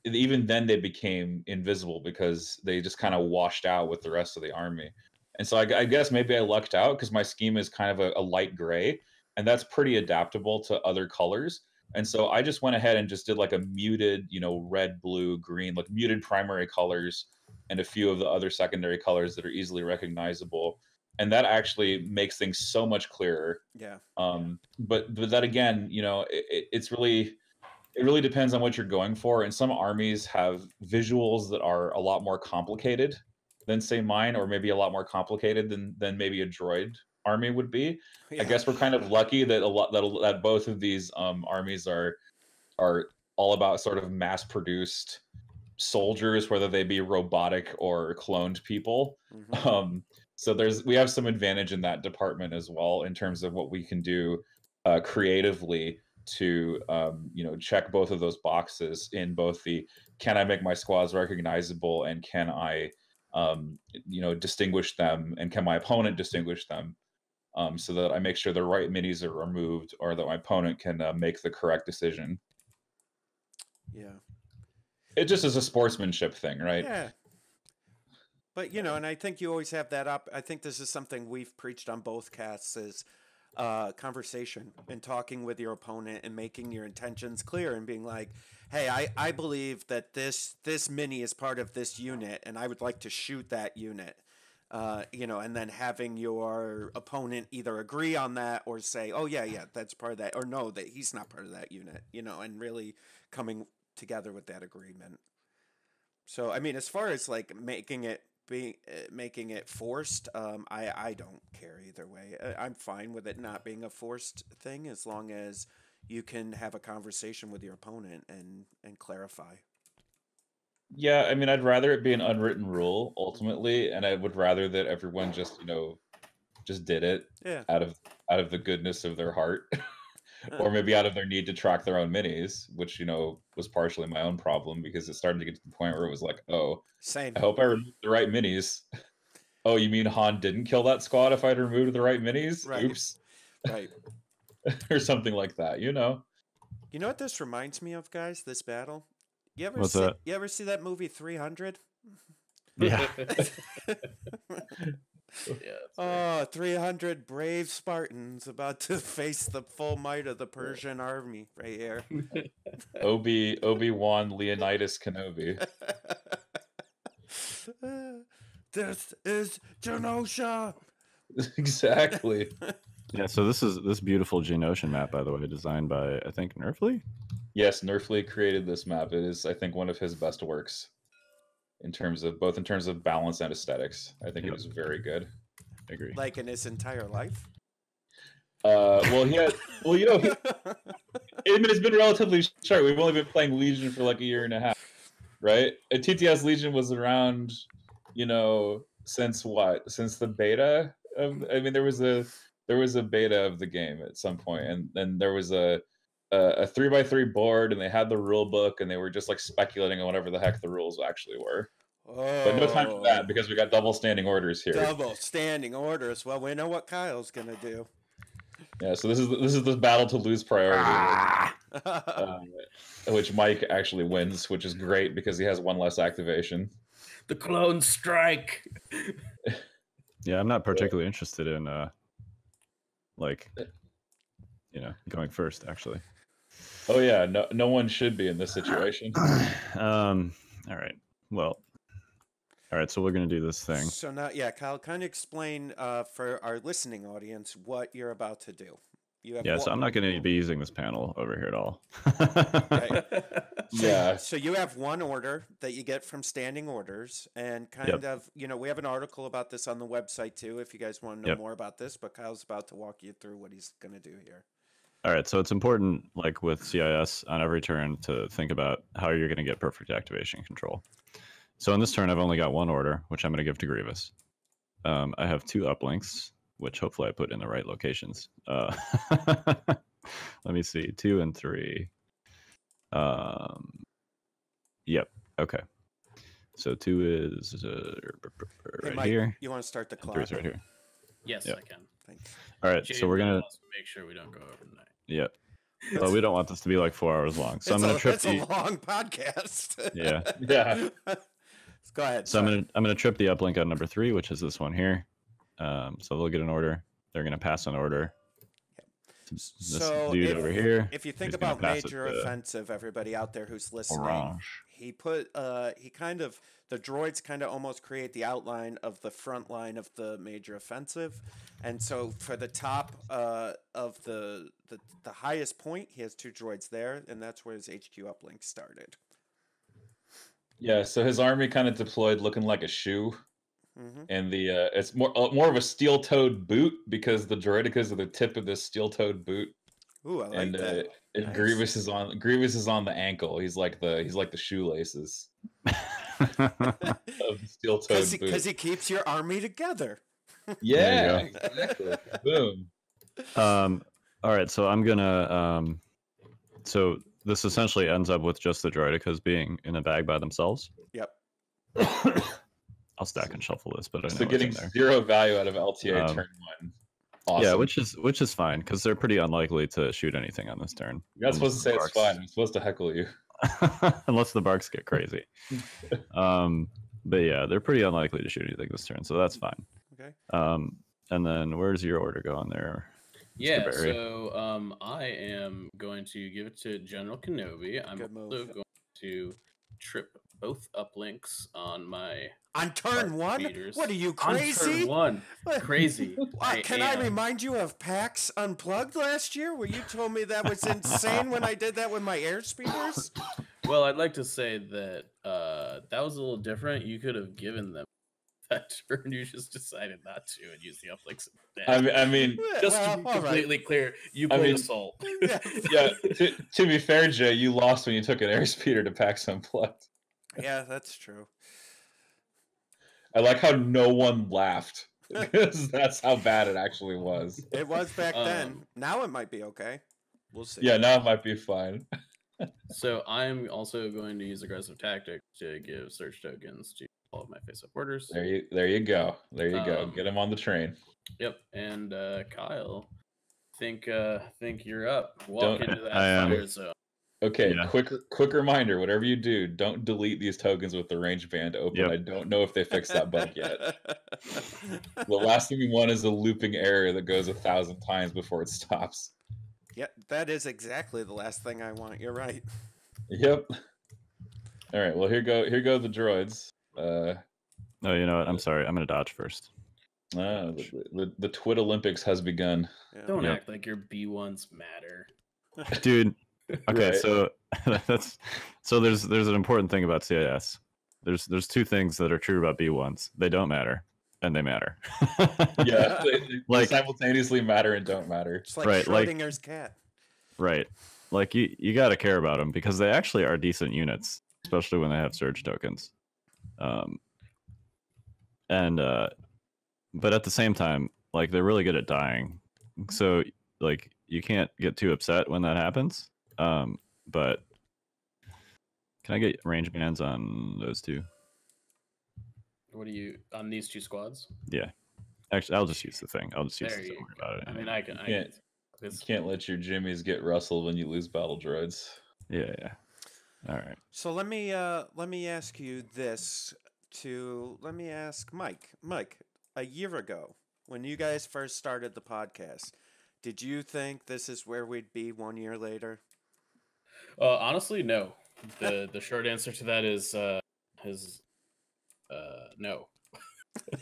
D: even then they became invisible because they just kind of washed out with the rest of the army. And so I guess maybe I lucked out because my scheme is kind of a, a light gray, and that's pretty adaptable to other colors. And so I just went ahead and just did like a muted, you know, red, blue, green, like muted primary colors and a few of the other secondary colors that are easily recognizable. And that actually makes things so much clearer.
C: Yeah.
D: Um, but but that again, you know, it- it's really it really depends on what you're going for. And some armies have visuals that are a lot more complicated than say mine, or maybe a lot more complicated than than maybe a droid army would be.
C: yeah.
D: I guess we're kind of lucky that a lot that, that both of these um, armies are are all about sort of mass produced soldiers, whether they be robotic or cloned people.
C: Mhm.
D: Um, so there's we have some advantage in that department as well in terms of what we can do uh, creatively to um, you know check both of those boxes in both the can I make my squads recognizable and can I um, you know distinguish them and can my opponent distinguish them um, so that I make sure the right minis are removed or that my opponent can uh, make the correct decision.
C: Yeah.
D: It just is a sportsmanship thing, right?
C: Yeah. But you know, and I think you always have that up. I think this is something we've preached on both casts is uh, conversation and talking with your opponent and making your intentions clear and being like, "Hey, I, I believe that this this mini is part of this unit, and I would like to shoot that unit." Uh, you know, and then having your opponent either agree on that or say, "Oh yeah, yeah, that's part of that," or no, that he's not part of that unit. You know, and really coming together with that agreement. So I mean, as far as like making it being uh, making it forced, um, I I don't care either way. Uh, I'm fine with it not being a forced thing as long as you can have a conversation with your opponent and and clarify.
D: Yeah, I mean, I'd rather it be an unwritten rule ultimately, and I would rather that everyone just, you know, just did it
C: Yeah.
D: out of out of the goodness of their heart, or uh. maybe out of their need to track their own minis, which you know was partially my own problem because it started to get to the point where it was like, oh,
C: Same.
D: I hope I removed the right minis. oh, you mean Han didn't kill that squad if I'd removed the right minis?
C: Right.
D: Oops,
C: Right.
D: or something like that, you know?
C: You know what this reminds me of, guys? This battle. You ever
B: What's
C: see,
B: that?
C: You ever see that movie Three Hundred?
B: Yeah.
E: yeah.
C: Oh, 300 brave Spartans about to face the full might of the Persian army right here.
D: Obi Obi Wan Leonidas Kenobi.
C: this is Geonosis.
D: exactly.
B: Yeah, so this is this beautiful Geonosian map, by the way, designed by I think Nerfly.
D: Yes, Nerfly created this map. It is, I think, one of his best works in terms of both in terms of balance and aesthetics. I think it was very good.
B: I agree.
C: Like in his entire life.
D: Uh, well, he had, well, you know, he, it's been relatively short. We've only been playing Legion for like a year and a half, right? And TTS Legion was around, you know, since what? Since the beta of, I mean, there was a there was a beta of the game at some point, and then there was a a, a three by three board, and they had the rule book, and they were just like speculating on whatever the heck the rules actually were.
C: oh,
D: But no time for that because we got double standing orders here.
C: Double standing orders. Well, we know what Kyle's gonna do.
D: Yeah, so this is this is the battle to lose priority.
C: Ah.
D: um, which Mike actually wins, which is great because he has one less activation.
E: The clone strike.
B: Yeah, I'm not particularly interested in uh like you know, going first actually.
D: Oh yeah, no no one should be in this situation.
B: um all right. Well. All right, so we're going to do this thing.
C: So now, yeah, Kyle, kind of explain uh, for our listening audience what you're about to do. You have
B: Yeah, so I'm not going to be using this panel over here at all.
C: Right. So,
D: Yeah.
C: So you have one order that you get from standing orders, and kind of, you know, we have an article about this on the website too. If you guys want to know
B: Yep.
C: more about this, but Kyle's about to walk you through what he's going to do here.
B: All right, so it's important, like with CIS, on every turn to think about how you're going to get perfect activation control. So in this turn, I've only got one order, which I'm going to give to Grievous. Um, I have two uplinks, which hopefully I put in the right locations. Uh, let me see, two and three. Um, yep. Okay. So two is uh,
C: Hey,
B: right
C: Mike,
B: here,
C: You want to start the
B: and
C: clock?
B: three's right here.
E: yes,
B: Yep.
E: I can.
C: Thanks.
B: All right,
E: Jay
B: so we're gonna.
E: wants to make sure we don't go overnight.
B: Yep. But we don't want this to be like four hours long, so I'm gonna trip
C: it's
B: the.
C: a long podcast.
B: Yeah.
D: Yeah.
C: Go ahead.
B: So I'm gonna I'm gonna trip the uplink on number three, which is this one here. Um, so they'll get an order. They're gonna pass an order. To This
C: So
B: dude
C: if-
B: over here.
C: If you think about major offensive, everybody out there who's listening,
B: Orange.
C: he put uh he kind of the droids kind of almost create the outline of the front line of the major offensive and so for the top uh of the the, the highest point he has two droids there and that's where his hq uplink started
D: Yeah, so his army kind of deployed looking like a shoe,
C: hmm
D: and the uh, it's more uh, more of a steel-toed boot because the droidekas are the tip of this steel-toed boot,
C: ooh i like
D: and uh,
C: that
D: and
C: Nice.
D: Grievous is on Grievous is on the ankle. He's like the he's like the shoelaces of the steel-toed boot.
C: because he keeps your army together
D: yeah, exactly. Boom.
B: um, all right, so I'm gonna um, so this essentially ends up with just the droidekas being in a bag by themselves.
C: yep
B: I'll stack and shuffle this, but I know
D: So
B: it's
D: getting
B: in there.
D: zero value out of LTA
B: Um,
D: turn one. Awesome.
B: Yeah, which is which is fine because they're pretty unlikely to shoot anything on this turn.
D: you're not supposed to say
B: unless
D: it's fine. I'm supposed to heckle you.
B: unless the BARCs get crazy. um, but yeah, they're pretty unlikely to shoot anything this turn, so that's fine.
C: okay
B: Um, and then where's your order going there?
E: Yeah, so um, I am going to give it to General Kenobi. I'm also going to trip both uplinks on my
C: on turn one
E: Speeders.
C: what are you crazy?
E: on
C: crazy
E: turn one.
C: What?
E: Crazy.
C: Uh, can I remind you of PAX Unplugged last year, where you told me that was insane when I did that with my air speeders?
E: Well, I'd like to say that uh, that was a little different. You could have given them that turn. You just decided not to and use the uplinks instead.
D: I mean, I mean,
E: just
C: Well,
E: to be
C: all right.
E: completely clear, you
D: I
E: played
D: mean-
E: assault.
C: Yeah.
D: yeah. To, to be fair, Jay, you lost when you took an airspeeder to PAX Unplugged.
C: Yeah, that's true.
D: I like how no one laughed because that's how bad it actually was.
C: It was back then.
E: Um,
C: Now it might be okay. We'll see.
D: Yeah, now it might be fine.
E: So I'm also going to use aggressive tactic to give surge tokens to all of my face-up orders.
D: There you, there you go. There you go.
E: Um,
D: Get him on the train.
E: Yep, and uh, Kyle, think uh, think you're up. Walk
D: Don't-
E: into that
B: I am.
E: fire zone.
D: Okay,
B: Yeah.
D: quick quick reminder, whatever you do, don't delete these tokens with the range band open.
B: Yep.
D: I don't know if they fixed that bug yet. The last thing we want is a looping error that goes a thousand times before it stops.
C: Yep, that is exactly the last thing I want. You're right.
D: Yep. All right, well here go here go the droids. Uh
B: Oh, you know what? I'm sorry. I'm gonna dodge first.
D: ah, the, the, the Twit Olympics has begun.
C: Yeah.
E: Don't
B: Yep.
E: act like your B ones matter.
B: dude okay
D: Right.
B: so that's so there's there's an important thing about cis there's there's two things that are true about b1s they don't matter and they matter.
D: Yeah, they, they
B: Like-
D: simultaneously matter and don't matter.
C: It's like
B: Right, like-
C: Schrodinger's cat.
B: right. Like you you got to care about them because they actually are decent units especially when they have surge tokens. Um and uh but at the same time like they're really good at dying. So like you can't get too upset when that happens um but can i get range bands on those two
E: What do you on these two squads?
B: yeah actually i'll just use the thing i'll just use
E: There
B: the
E: you
B: thing about it
E: I mean. I can. I
D: Yeah.
E: can
D: You
E: it's-
D: can't let your jimmies get rustled when you lose battle droids.
B: yeah yeah all right
C: So let me uh let me ask you this to let me ask Mike. Mike, a year ago, when you guys first started the podcast, did you think this is where we'd be one year later?
E: Uh, honestly, no. the The short answer to that is uh, is uh, no.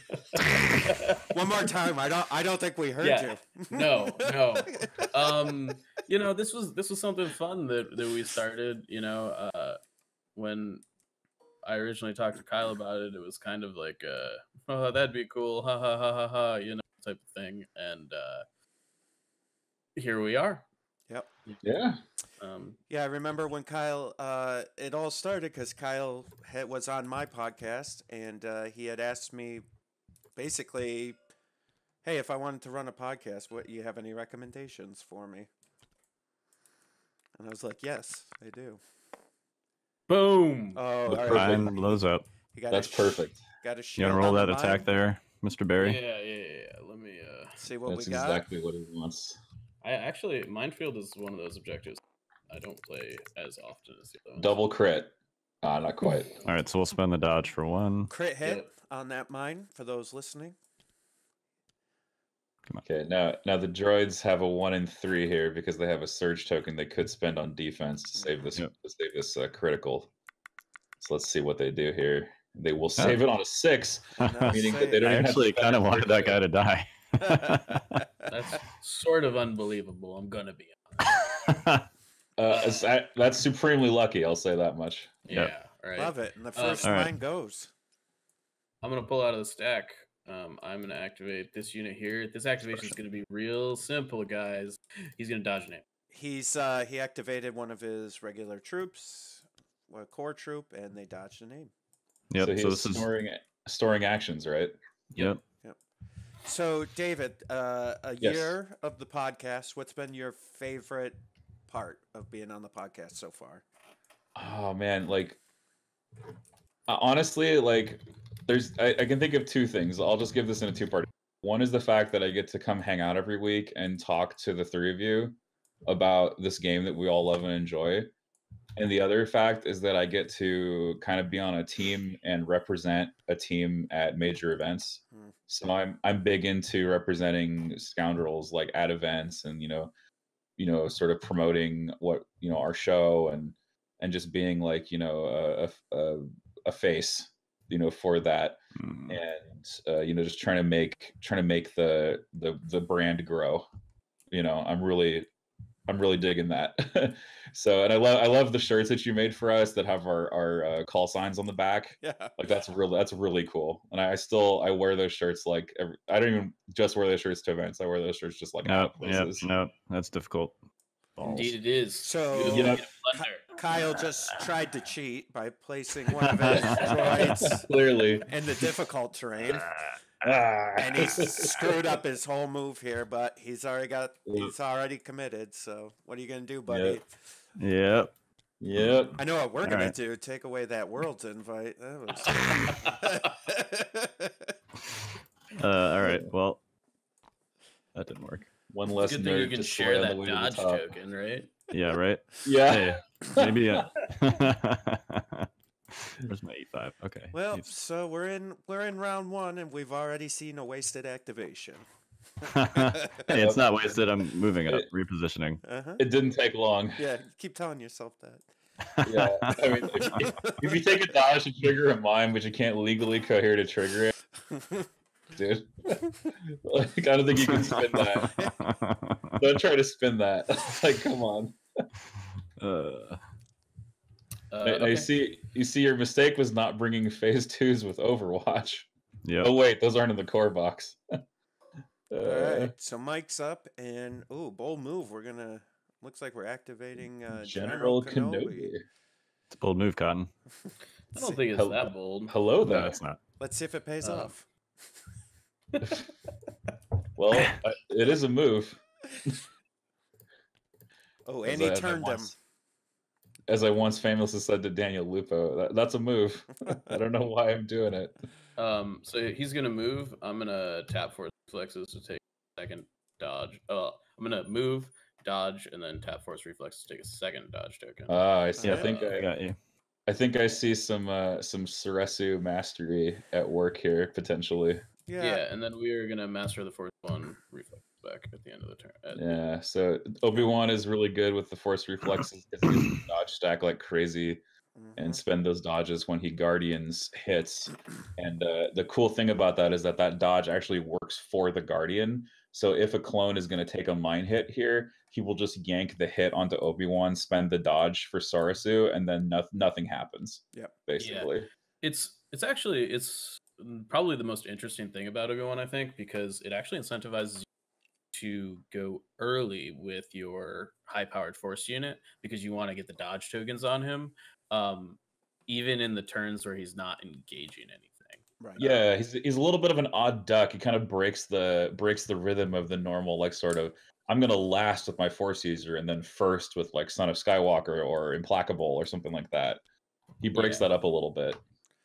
C: One more time. I don't. I don't think we heard
E: Yeah.
C: you.
E: no, no. Um, you know, this was this was something fun that that we started. You know, uh, when I originally talked to Kyle about it, it was kind of like, uh, "Oh, that'd be cool," ha ha ha ha ha, you know, type of thing. And uh, here we are.
C: Yep.
D: Yeah.
E: Um,
C: Yeah, I remember when Kyle. Uh, it all started because Kyle had, was on my podcast, and uh, he had asked me, basically, "Hey, if I wanted to run a podcast, what you have any recommendations for me?" And I was like, "Yes, I do."
E: boom.
C: Oh,
D: The
C: all
D: perfect-
C: right.
B: Line up.
C: You got
D: That's perfect.
C: Got to
B: You want to roll that attack there, Mr. Barry?
E: Yeah, yeah, yeah. yeah. Let me. Uh,
C: See what
D: That's
C: we got.
D: That's exactly what he wants.
E: I actually minefield is one of those objectives I don't play as often as the other ones.
D: Double crit. Ah, not quite.
B: All right, so we'll spend the dodge for one.
C: Crit hit
E: Yep.
C: on that mine for those listening.
D: Okay, now now the droids have a one in three here because they have a surge token they could spend on defense to save this
B: Yep.
D: to save this uh, critical. So let's see what they do here. They will save it on a six, meaning that they don't
B: I
D: even have to
B: actually kind of
D: a
B: wanted that guy to die.
E: That's sort of unbelievable. I'm gonna be honest.
D: Uh, it's- that- that's supremely lucky. I'll say that much.
E: Yeah,
B: Yep.
E: right.
C: Love it. And the
E: Uh,
C: first
B: All right.
C: mine goes.
E: I'm gonna pull out of the stack. Um, I'm gonna activate this unit here. This activation is gonna be real simple, guys. He's gonna dodge an aim.
C: He's uh he activated one of his regular troops, a core troop, and they dodged a name.
B: Yep.
D: So
B: So,
D: he's
B: this is
D: storing storing actions, right?
B: yep.
C: So David, uh, a
D: Yes.
C: year of the podcast. What's been your favorite part of being on the podcast so far?
D: Oh man, like uh, honestly, like there's I, I can think of two things. I'll just give this in a two part. One is the fact that I get to come hang out every week and talk to the three of you about this game that we all love and enjoy. And the other fact is that I get to kind of be on a team and represent a team at major events.
C: Hmm.
D: So I'm I'm big into representing scoundrels like at events and you know, you know, sort of promoting what you know our show and and just being like you know a a, a face you know for that
B: Mm.
D: and uh, you know just trying to make trying to make the the the brand grow you know i'm really i'm really digging that so and i love i love the shirts that you made for us that have our our uh, call signs on the back
C: Yeah.
D: like that's really that's really cool and I, I still i wear those shirts like every, i don't even just wear those shirts to events i wear those shirts just like
B: No,
D: out
B: yep,
D: places.
B: no, that's difficult. Balls.
E: Indeed, it is.
C: So-
E: You'll
D: know-
E: get a blender.
C: Kyle just tried to cheat by placing one of his droids
D: clearly
C: in the difficult terrain,
D: Ah.
C: and he screwed up his whole move here. But he's already got he's already committed. So what are you gonna do, buddy?
B: Yep.
D: yep
C: I know what we're gonna
B: Alright.
C: do. Take away that world's invite. That was.
B: Uh, all right. Well, that didn't work.
D: One
E: It's
D: less
E: good thing you
D: nerd
E: can
D: to
E: share that
D: the way to
E: dodge
D: top.
E: token, right?
B: Yeah. Right.
D: Yeah.
B: Hey, maybe. Yeah. Where's my E5? Okay.
C: well,
B: He's-
C: so we're in we're in round one, and we've already seen a wasted activation.
B: hey, it's not wasted. I'm moving up,
D: It-
B: repositioning.
C: Uh huh.
D: It didn't take long.
C: Yeah, keep telling yourself that.
D: Yeah. I mean, if, if, if you take a dodge to trigger a mine, but you can't legally cohere to trigger it, dude. like, I don't think you can spin that. Don't try to spin that. like, come on.
B: uh,
D: I, I see. You see, your mistake was not bringing phase twos with Overwatch.
B: yeah.
D: Oh wait, those aren't in the core box. uh,
C: All right, so Mike's up, and oh, bold move. We're gonna. Looks like we're activating uh,
D: General
C: General, Kenobi.
D: Kenobi.
B: It's a bold move, Cotton.
E: I don't think it's
D: Hel-
E: that bold.
D: Hello
B: No,
D: there.
B: it's not.
C: Let's see if it pays
E: Uh,
C: off.
D: Well, uh, it is a move.
C: Oh,
D: As
C: and he
D: I- as I
C: turned him.
D: As I once famously said to Daniel Lupo, that, that's a move. I don't know why I'm doing it.
E: Um, so he's gonna move. I'm gonna tap force reflexes to take a second dodge. Oh, I'm gonna move, dodge, and then tap force reflexes to take a second dodge token.
D: Ah, I see. I think
B: I
D: I,
B: got you.
D: I think I see some uh, some Soresu mastery at work here potentially.
C: Yeah.
E: yeah. and then we are gonna master the fourth one reflex back at the end of the turn.
D: Yeah. So Obi Wan is really good with the force reflexes. Gets to dodge stack like crazy. and
C: Mhm.
D: spend those dodges when he guardians hits. And uh, the cool thing about that is that that dodge actually works for the guardian. So if a clone is going to take a mine hit here, he will just yank the hit onto Obi Wan, spend the dodge for Soresu, and then no- nothing happens.
C: Yep.
D: Basically.
E: it's it's actually it's probably the most interesting thing about Obi Wan, I think, because it actually incentivizes you to go early with your high powered force unit because you want to get the dodge tokens on him, um, even in the turns where he's not engaging anything.
C: Right.
D: Yeah, he's he's a little bit of an odd duck. He kind of breaks the breaks the rhythm of the normal, like sort of I'm gonna last with my force user and then first with like Son of Skywalker or Implacable or something like that. He breaks
E: Yeah.
D: that up a little bit.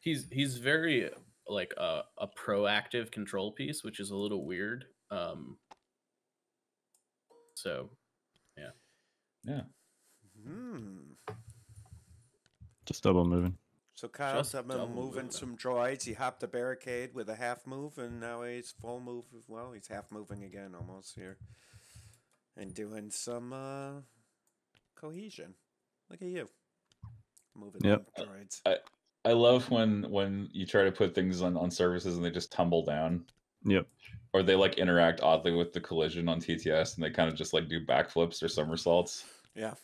E: He's he's very like a, a proactive control piece, which is a little weird. Um, so
D: Yeah.
C: Hmm.
B: Just double moving.
C: So Kyle's up and
E: double
C: moving
E: movement.
C: some droids. He hopped a barricade with a half move, and now he's full move. Well, he's half moving again almost here, and doing some uh, cohesion. Look at you, moving
B: Yep.
C: droids.
D: I love when when you try to put things on, on surfaces and they just tumble down.
B: Yep.
D: Or they like interact oddly with the collision on TTS and they kind of just like do backflips or somersaults.
C: Yeah.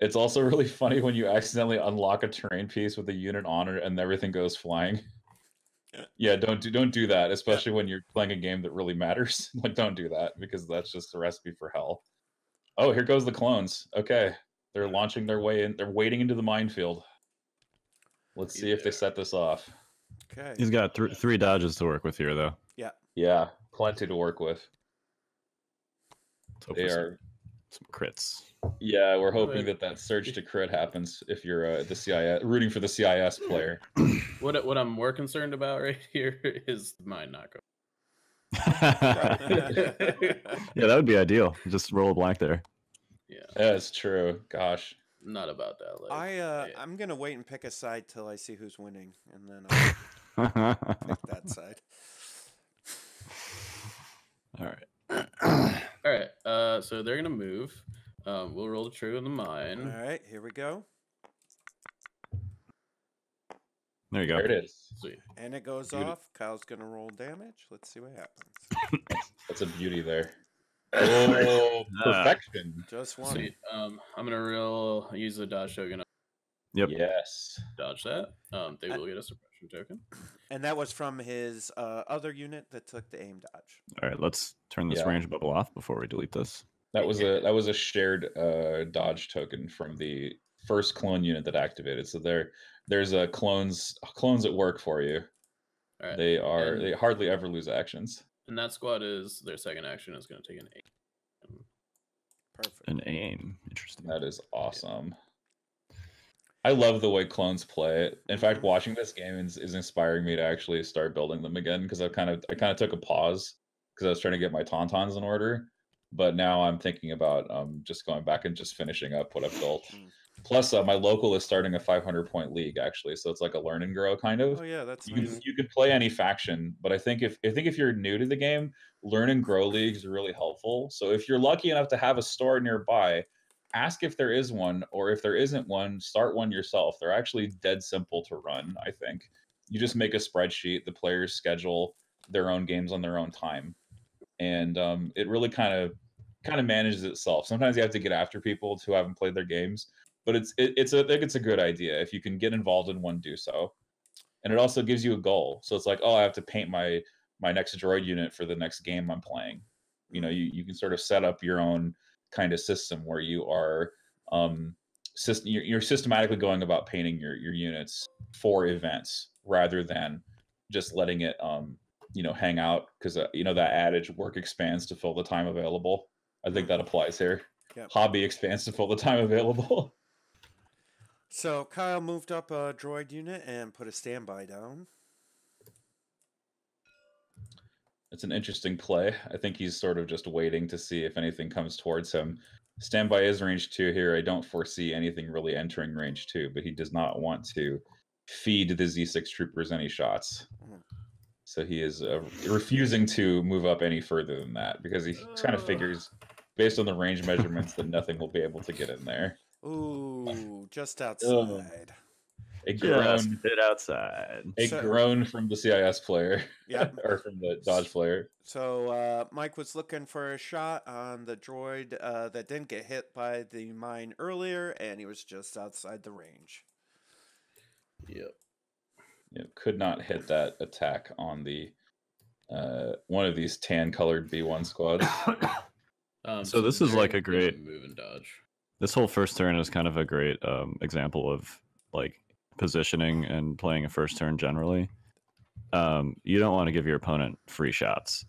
D: It's also really funny when you accidentally unlock a terrain piece with a unit on it and everything goes flying.
C: Yeah.
D: Yeah, don't do don't do that, especially when you're playing a game that really matters. like don't do that because that's just a recipe for hell. Oh, here goes the clones. Okay. They're launching their way in. They're wading into the minefield. Let's see if they set this off.
C: Okay.
B: He's got th- three dodges to work with here, though.
D: Yeah, Yeah, plenty to work with.
B: Let's
D: They
B: for some,
D: are
B: some crits.
D: Yeah, we're hoping that that surge to crit happens if you're uh, the CIS rooting for the CIS player.
E: what I- what I'm more concerned about right here is mine not
B: yeah, that would be ideal. Just roll a blank there.
E: Yeah,
D: That's true. Gosh.
E: Not about that. Like,
C: I uh,
E: yeah.
C: I'm gonna wait and pick a side till I see who's winning, and then I'll pick that side.
B: All right.
E: All right. Uh, so they're gonna move. Um, we'll roll the true in the mine.
C: All right. here we go,
B: There you go.
D: There it is.
E: Sweet.
C: and it goes
D: Beauty.
C: off. Kyle's gonna roll damage. Let's see what happens.
D: That's a beauty there. Oh,
B: Ah.
D: perfection.
C: Just one.
E: Sweet. Um, I'm gonna real Use the dodge token.
B: Yep.
D: Yes.
E: Dodge that. Um, they
C: I-
E: will get a suppression token.
C: And that was from his uh, other unit that took the aim dodge.
B: All right. Let's turn this
D: Yeah.
B: range bubble off before we delete this.
D: That was a that was a shared uh, dodge token from the first clone unit that activated. So there there's a clones clones at work for you.
E: All right.
D: They are
E: and-
D: they hardly ever lose actions.
E: And that squad is their second action is gonna take an aim.
C: Perfect.
B: An aim. Interesting.
D: That is awesome. I love the way clones play. In fact, watching this game is, is inspiring me to actually start building them again because I kind of I kind of took a pause because I was trying to get my tauntauns in order. But now I'm thinking about um, just going back and just finishing up what I've built. Plus, uh, my local is starting a 500 point league actually, so it's like a learn and grow kind of
C: Oh yeah, that's
D: you
C: nice.
D: can you can play any faction, but I think if I think if you're new to the game, learn and grow leagues are really helpful. So if you're lucky enough to have a store nearby, ask if there is one, or if there isn't one, start one yourself. They're actually dead simple to run. I think you just make a spreadsheet. The players schedule their own games on their own time, and um, it really kind of kind of manages itself. Sometimes you have to get after people who haven't played their games, but it's it, it's a I think it's a good idea if you can get involved in one, do so and it also gives you a goal. So it's like, oh, I have to paint my my next droid unit for the next game I'm playing. You know, you, you can sort of set up your own kind of system where you are um system you're, you're systematically going about painting your your units for events rather than just letting it um you know hang out because uh, you know that adage work expands to fill the time available. I think that applies here.
C: Yep.
D: Hobby expands to fill the time available.
C: So Kyle moved up a droid unit and put a standby down.
D: It's an interesting play. I think he's sort of just waiting to see if anything comes towards him. Standby is range two here. I don't foresee anything really entering range two, but he does not want to feed the Z6 troopers any shots.
C: Mhm.
D: So he is uh, refusing to move up any further than that because he kind of figures, based on the range measurements, that nothing will be able to get in there.
C: Ooh, just outside.
D: A groan,
B: hit outside.
D: a
C: So-
D: groan from the CIS player,
C: Yep.
D: or from the Dodge player.
C: So uh, Mike was looking for a shot on the droid uh, that didn't get hit by the mine earlier, and he was just outside the range.
E: Yep.
D: You know, could not hit that attack on the uh, one of these tan-colored B1 squads.
E: Um,
B: So this is like a great-
E: move and dodge.
B: This whole first turn is kind of a great um, example of like positioning and playing a first turn generally. Um, you don't want to give your opponent free shots.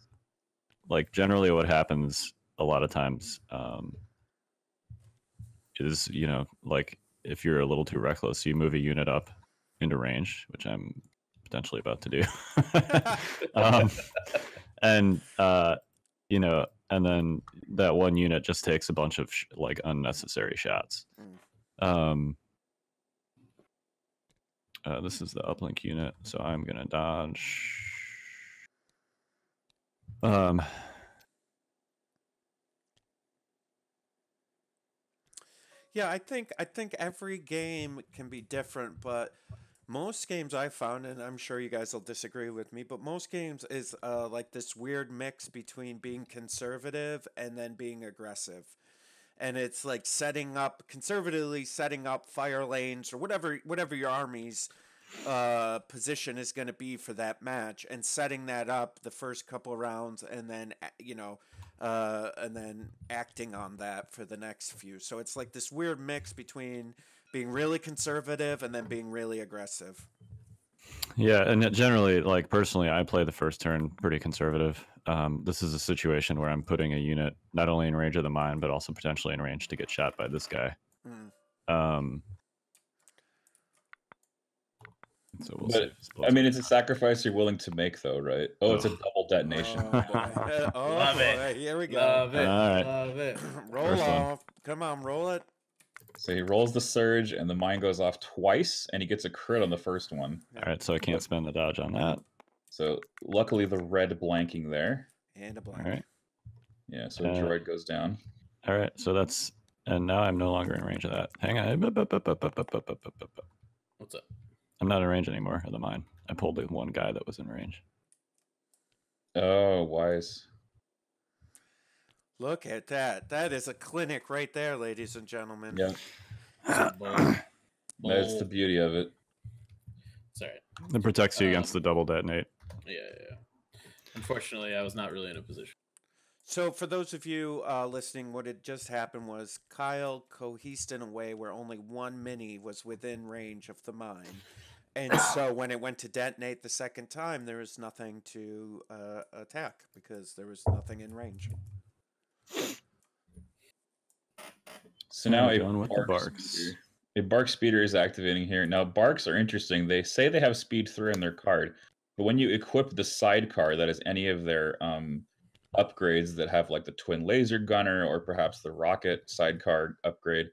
B: Like generally, what happens a lot of times um, is you know like if you're a little too reckless, you move a unit up into range, which I'm potentially about to do. um, and uh, you know, and then that one unit just takes a bunch of sh- like unnecessary shots. Um, uh, this is the uplink unit, so I'm gonna dodge. Um,
C: Yeah, I think I think every game can be different, but most games I found, and I'm sure you guys will disagree with me, but most games is uh, like this weird mix between being conservative and then being aggressive, and it's like setting up conservatively setting up fire lanes or whatever whatever your army's uh, position is going to be for that match, and setting that up the first couple rounds, and then you know uh, and then acting on that for the next few. So it's like this weird mix between being really conservative and then being really aggressive.
B: yeah, and generally, like personally, I play the first turn pretty conservative. Um, this is a situation where I'm putting a unit not only in range of the mine, but also potentially in range to get shot by this guy.
C: Mm.
B: Um, so we'll
D: But,
B: see.
D: I mean, it's a sacrifice you're willing to make, though, right? Oh, it's a double detonation.
C: Oh, oh
E: Love it.
C: here we go.
E: Love it.
B: All right.
E: Love it.
C: roll
B: First one.
C: off. Come on, roll it.
D: So he rolls the surge, and the mine goes off twice, and he gets a crit on the first one.
B: All right, so I can't spend the dodge on that.
D: So luckily, the red blanking there.
C: And a blank.
B: All right.
D: Yeah, so
B: uh,
D: droid goes down.
B: All right, so that's and now I'm no longer in range of that. Hang on.
E: What's up?
B: I'm not in range anymore of the mine. I pulled the one guy that was in range.
D: Oh, wise.
C: Look at that. That is a clinic right there, ladies and gentlemen.
D: Yeah,
E: Bold.
D: that's the beauty of it.
E: Sorry.
B: It protects you against
E: Um,
B: the double detonate.
E: Yeah, yeah, yeah. Unfortunately, I was not really in a position.
C: So, for those of you uh, listening, what had just happened was Kyle cohesed in a way where only one mini was within range of the mine. And so, when it went to detonate the second time, there was nothing to uh, attack because there was nothing in range.
D: So now a
B: with the BARCs.
D: speeder. A BARC speeder is activating here. Now BARCs are interesting. They say they have speed three on their card, but when you equip the sidecar, that is any of their um, upgrades that have like the twin laser gunner or perhaps the rocket sidecar upgrade,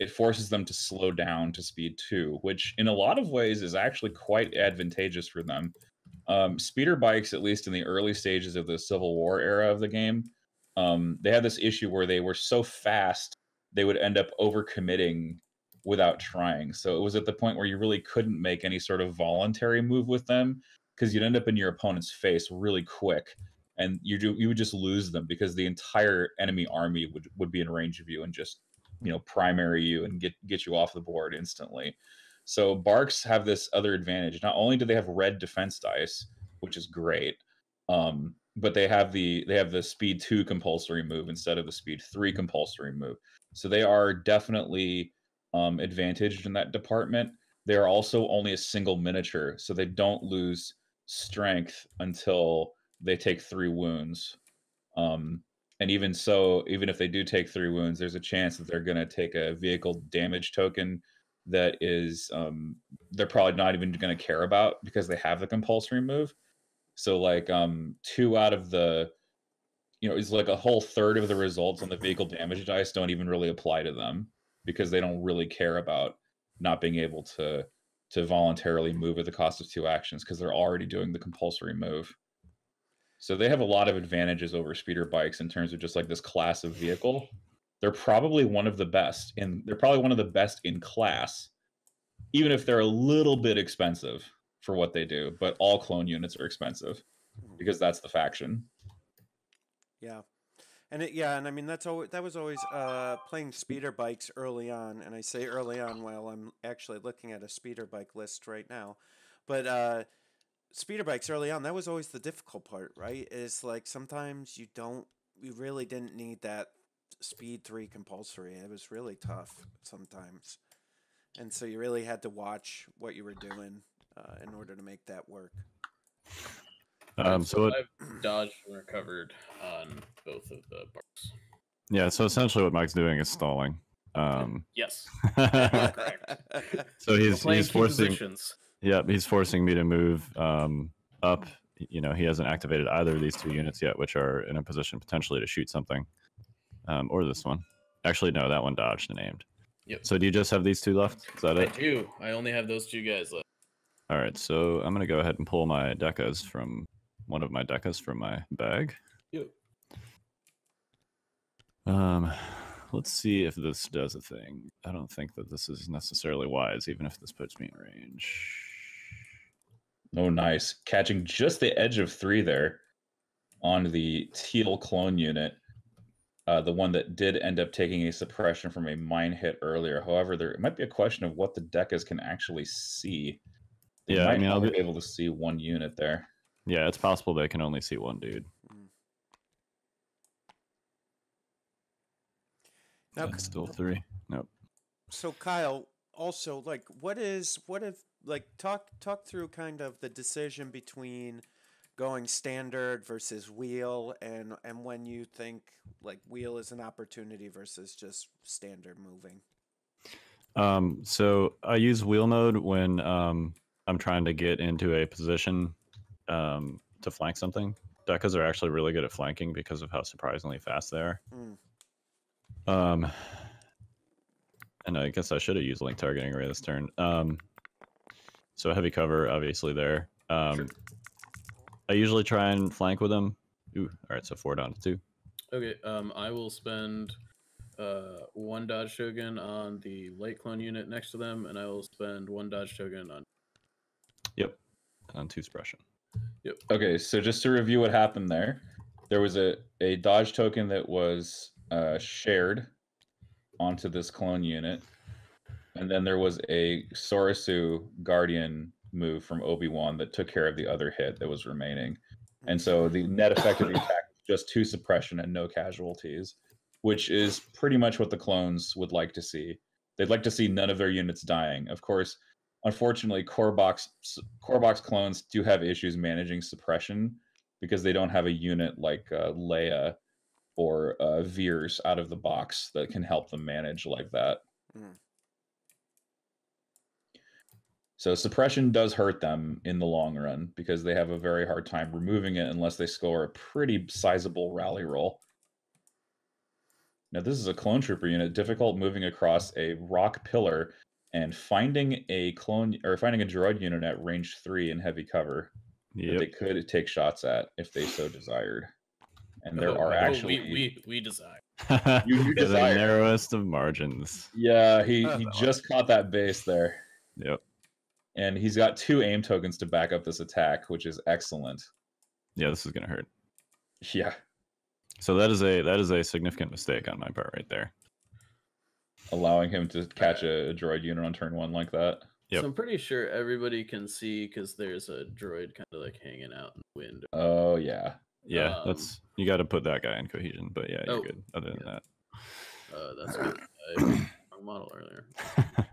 D: it forces them to slow down to speed two, which in a lot of ways is actually quite advantageous for them. Um, speeder bikes, at least in the early stages of the Civil War era of the game, um, they had this issue where they were so fast they would end up overcommitting without trying. So it was at the point where you really couldn't make any sort of voluntary move with them because you'd end up in your opponent's face really quick and you do you would just lose them because the entire enemy army would would be in range of you and just you know primary you and get get you off the board instantly. So BARCs have this other advantage. Not only do they have red defense dice, which is great, um, but they have the they have the speed two compulsory move instead of the speed three compulsory move. So they are definitely um, advantaged in that department. They are also only a single miniature, so they don't lose strength until they take three wounds. Um, and even so, even if they do take three wounds, there's a chance that they're going to take a vehicle damage token that is um, they're probably not even going to care about because they have the compulsory move. So like um, two out of the you know, it's like a whole third of the results on the vehicle damage dice don't even really apply to them because they don't really care about not being able to to voluntarily move at the cost of two actions because they're already doing the compulsory move. So they have a lot of advantages over speeder bikes in terms of just like this class of vehicle they're probably one of the best and they're probably one of the best in class even if they're a little bit expensive for what they do but all clone units are expensive because that's the faction
C: Yeah. And it, yeah, and I mean that's always that was always uh, playing speeder bikes early on, and I say early on while I'm actually looking at a speeder bike list right now, but uh, speeder bikes early on that was always the difficult part, right? Is like sometimes you don't, you really didn't need that speed three compulsory. It was really tough sometimes, and so you really had to watch what you were doing uh, in order to make that work.
B: Um, so it,
E: I've dodged and recovered on both of the BARCs.
B: yeah, so essentially what Mike's doing is stalling. Um,
E: Yes.
B: so he's he's forcing.
E: positions.
B: Yep, he's forcing me to move um, up. You know, he hasn't activated either of these two units yet, which are in a position potentially to shoot something, um, or this one. Actually, no, that one dodged and aimed.
E: Yep.
B: So do you just have these two left? Is that
E: I
B: it?
E: do. I only have those two guys left.
B: All right, so I'm gonna go ahead and pull my dekas from one of my dekas from my bag.
E: Yep.
B: Um, let's see if this does a thing. I don't think that this is necessarily wise, even if this puts me in range.
D: oh nice catching just the edge of three there on the teal clone unit uh, the one that did end up taking a suppression from a mine hit earlier however there might be a question of what the dekas can actually see they
B: Yeah, I mean, I'll be-
D: be able to see one unit there
B: Yeah, it's possible they can only see one dude.
C: Now,
B: That's still three. Nope.
C: So Kyle, also like what is what if like talk talk through kind of the decision between going standard versus wheel and and when you think like wheel is an opportunity versus just standard moving.
B: Um, so I use wheel mode when um, I'm trying to get into a position um, to flank something. Dekas are actually really good at flanking because of how surprisingly fast they are.
C: Mm.
B: Um, and I guess I should have used link targeting array this turn. Um, so heavy cover, obviously there. Um, I usually try and flank with them. Ooh, all right, so four down to two.
E: Okay. Um, I will spend uh one dodge token on the light clone unit next to them, and I will spend one dodge token on.
B: Yep, on two suppression. Yep.
D: Okay, so just to review what happened there, there was a, a dodge token that was uh, shared onto this clone unit, and then there was a Soresu Guardian move from Obi Wan that took care of the other hit that was remaining, and so the net effect of the attack was just two suppression and no casualties, which is pretty much what the clones would like to see. They'd like to see none of their units dying. Of course, unfortunately core box core box clones do have issues managing suppression because they don't have a unit like uh, Leia or uh, Veers out of the box that can help them manage like that.
C: Mm.
D: So suppression does hurt them in the long run because they have a very hard time removing it unless they score a pretty sizable rally roll. Now this is a clone trooper unit, difficult moving across a rock pillar and finding a clone or finding a droid unit at range three in heavy cover that they could take shots at if they so desired. And there
E: Oh,
D: are
E: oh,
D: actually
E: we we we desire.
D: You- you
B: the narrowest of margins.
D: yeah, he
C: Oh,
D: he
C: no.
D: just caught that base there.
B: Yep.
D: And he's got two aim tokens to back up this attack, which is excellent.
B: Yeah, this is gonna hurt.
D: Yeah.
B: So that is a that is a significant mistake on my part right there.
D: Allowing him to catch a, a droid unit on turn one like that.
B: Yep.
E: So I'm pretty sure everybody can see because there's a droid kind of like hanging out in the wind.
D: Oh yeah.
B: Yeah,
E: Um,
B: that's you got to put that guy in cohesion. But yeah, you're
E: Oh,
B: good. Other than that,
E: Uh, that's good. I wrong model earlier.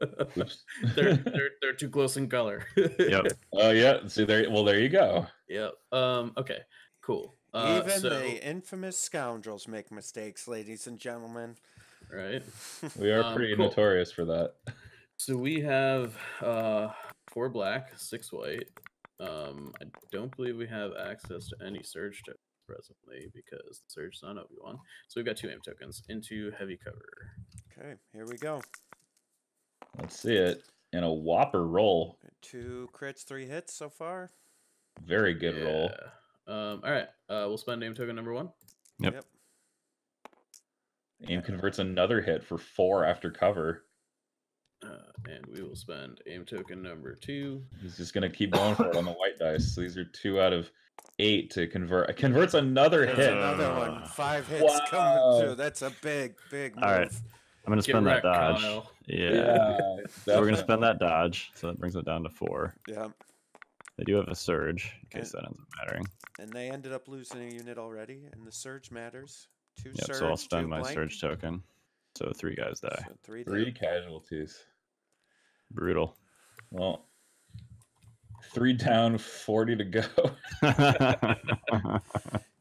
E: They're, they're they're too close in color.
B: Yep.
D: Oh yeah. See there. Well, there you go.
E: Yep. Um. Okay. Cool. Uh,
C: Even
E: so,
C: the infamous scoundrels make mistakes, ladies and gentlemen.
E: Right.
D: We are
E: Um,
D: pretty
E: cool.
D: notorious for that.
E: So we have uh four black, six white. Um, I don't believe we have access to any surge tokens presently because the surge is on Obi Wan. So we've got two aim tokens into heavy cover.
C: Okay, here we go.
D: Let's see it in a whopper roll.
C: Two crits, three hits so far.
D: Very good roll.
E: Yeah. Um. All right. Uh, we'll spend aim token number one.
B: Yep.
D: Aim converts another hit for four after cover.
E: Uh, and we will spend aim token number two.
D: He's just gonna keep going for it on the white dice. So these are two out of eight to convert. Converts another
C: That's
D: hit.
C: another one.
B: Uh,
C: Five hits
D: wow.
C: coming through. That's a big, big move.
B: All right. I'm gonna spend
E: wrecked,
B: that dodge.
E: Kyle.
B: Yeah.
D: Yeah,
B: So we're gonna spend that dodge, so that brings it down to four.
C: Yeah.
B: They do have a surge, in case
C: And-
B: that ends up mattering.
C: And they ended up losing a unit already, and the surge matters. Two
B: Yep,
C: surge,
B: so I'll spend my
C: blank.
B: surge token. So three guys die.
C: So three,
D: Three casualties.
B: Brutal.
D: Well, three down, forty to go.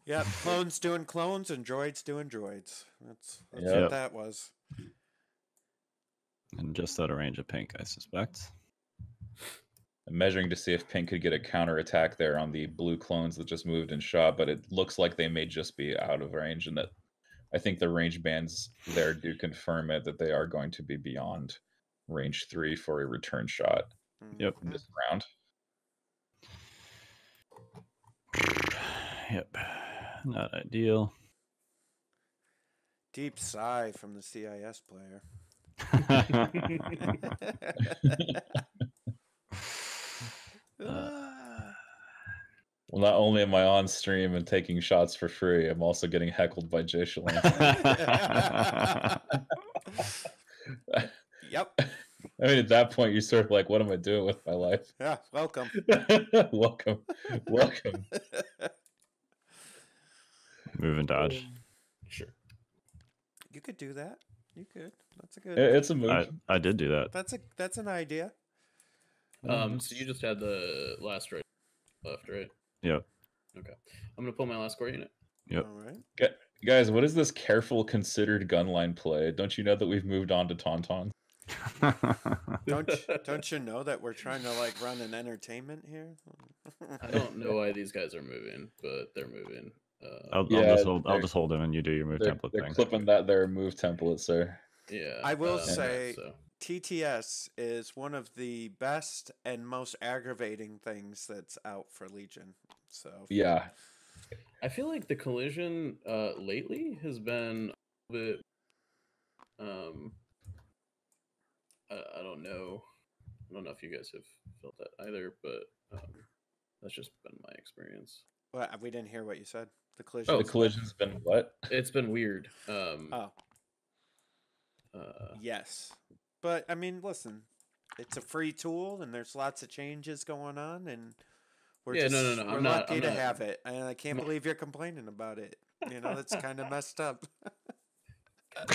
C: Yeah, clones doing clones and droids doing droids. That's, that's
D: Yep.
C: what that was.
B: and just out of range of pink, I suspect.
D: I'm measuring to see if Pink could get a counter attack there on the blue clones that just moved and shot, but it looks like they may just be out of range, and that I think the range bands there do confirm it that they are going to be beyond range three for a return shot
B: Yep.
D: in this round.
B: Yep. Not ideal.
C: Deep sigh from the CIS player. Ah.
D: Well, not only am I on stream and taking shots for free, I'm also getting heckled by Jay Shalane.
C: yep.
D: I mean, at that point, you're sort of like, what am I doing with my life?
C: Yeah. Welcome.
D: welcome. Welcome.
B: Move and dodge.
E: Sure.
C: You could do that. You could. That's a good.
D: It's a move.
B: I, I did do that.
C: That's a that's an idea.
E: Um, so you just had the last right left, right?
B: Yep.
E: Okay. I'm gonna pull my last core unit.
B: Yep.
C: All right.
D: Gu- Guys, what is this careful, considered gunline play? Don't you know that we've moved on to Tauntaun?
C: Don't you, don't you know that we're trying to like run an entertainment here?
E: I don't know why these guys are moving, but they're moving. Uh,
B: I'll, I'll just hold. I'll just hold him, and you do your move
D: They're,
B: template
D: they're
B: thing.
D: clipping that their move template, sir.
E: yeah.
C: I will
E: uh,
C: say-
E: so.
C: TTS is one of the best and most aggravating things that's out for Legion. So
D: Yeah.
E: I feel like the collision uh lately has been a bit um I, I don't know. I don't know if you guys have felt that either, but um that's just been my experience.
C: well, we didn't hear what you said. The collision.
D: Oh, the collision's been what?
E: It's been weird. Um
C: Oh
E: uh,
C: yes, but I mean, listen, it's a free tool, and there's lots of changes going on, and we're
E: Yeah,
C: just
E: no, no, no,
C: we're
E: I'm not-
C: lucky
E: I'm
C: to
E: not-
C: have it, and I can't
E: not-
C: believe you're complaining about it. You know, that's kind of messed up.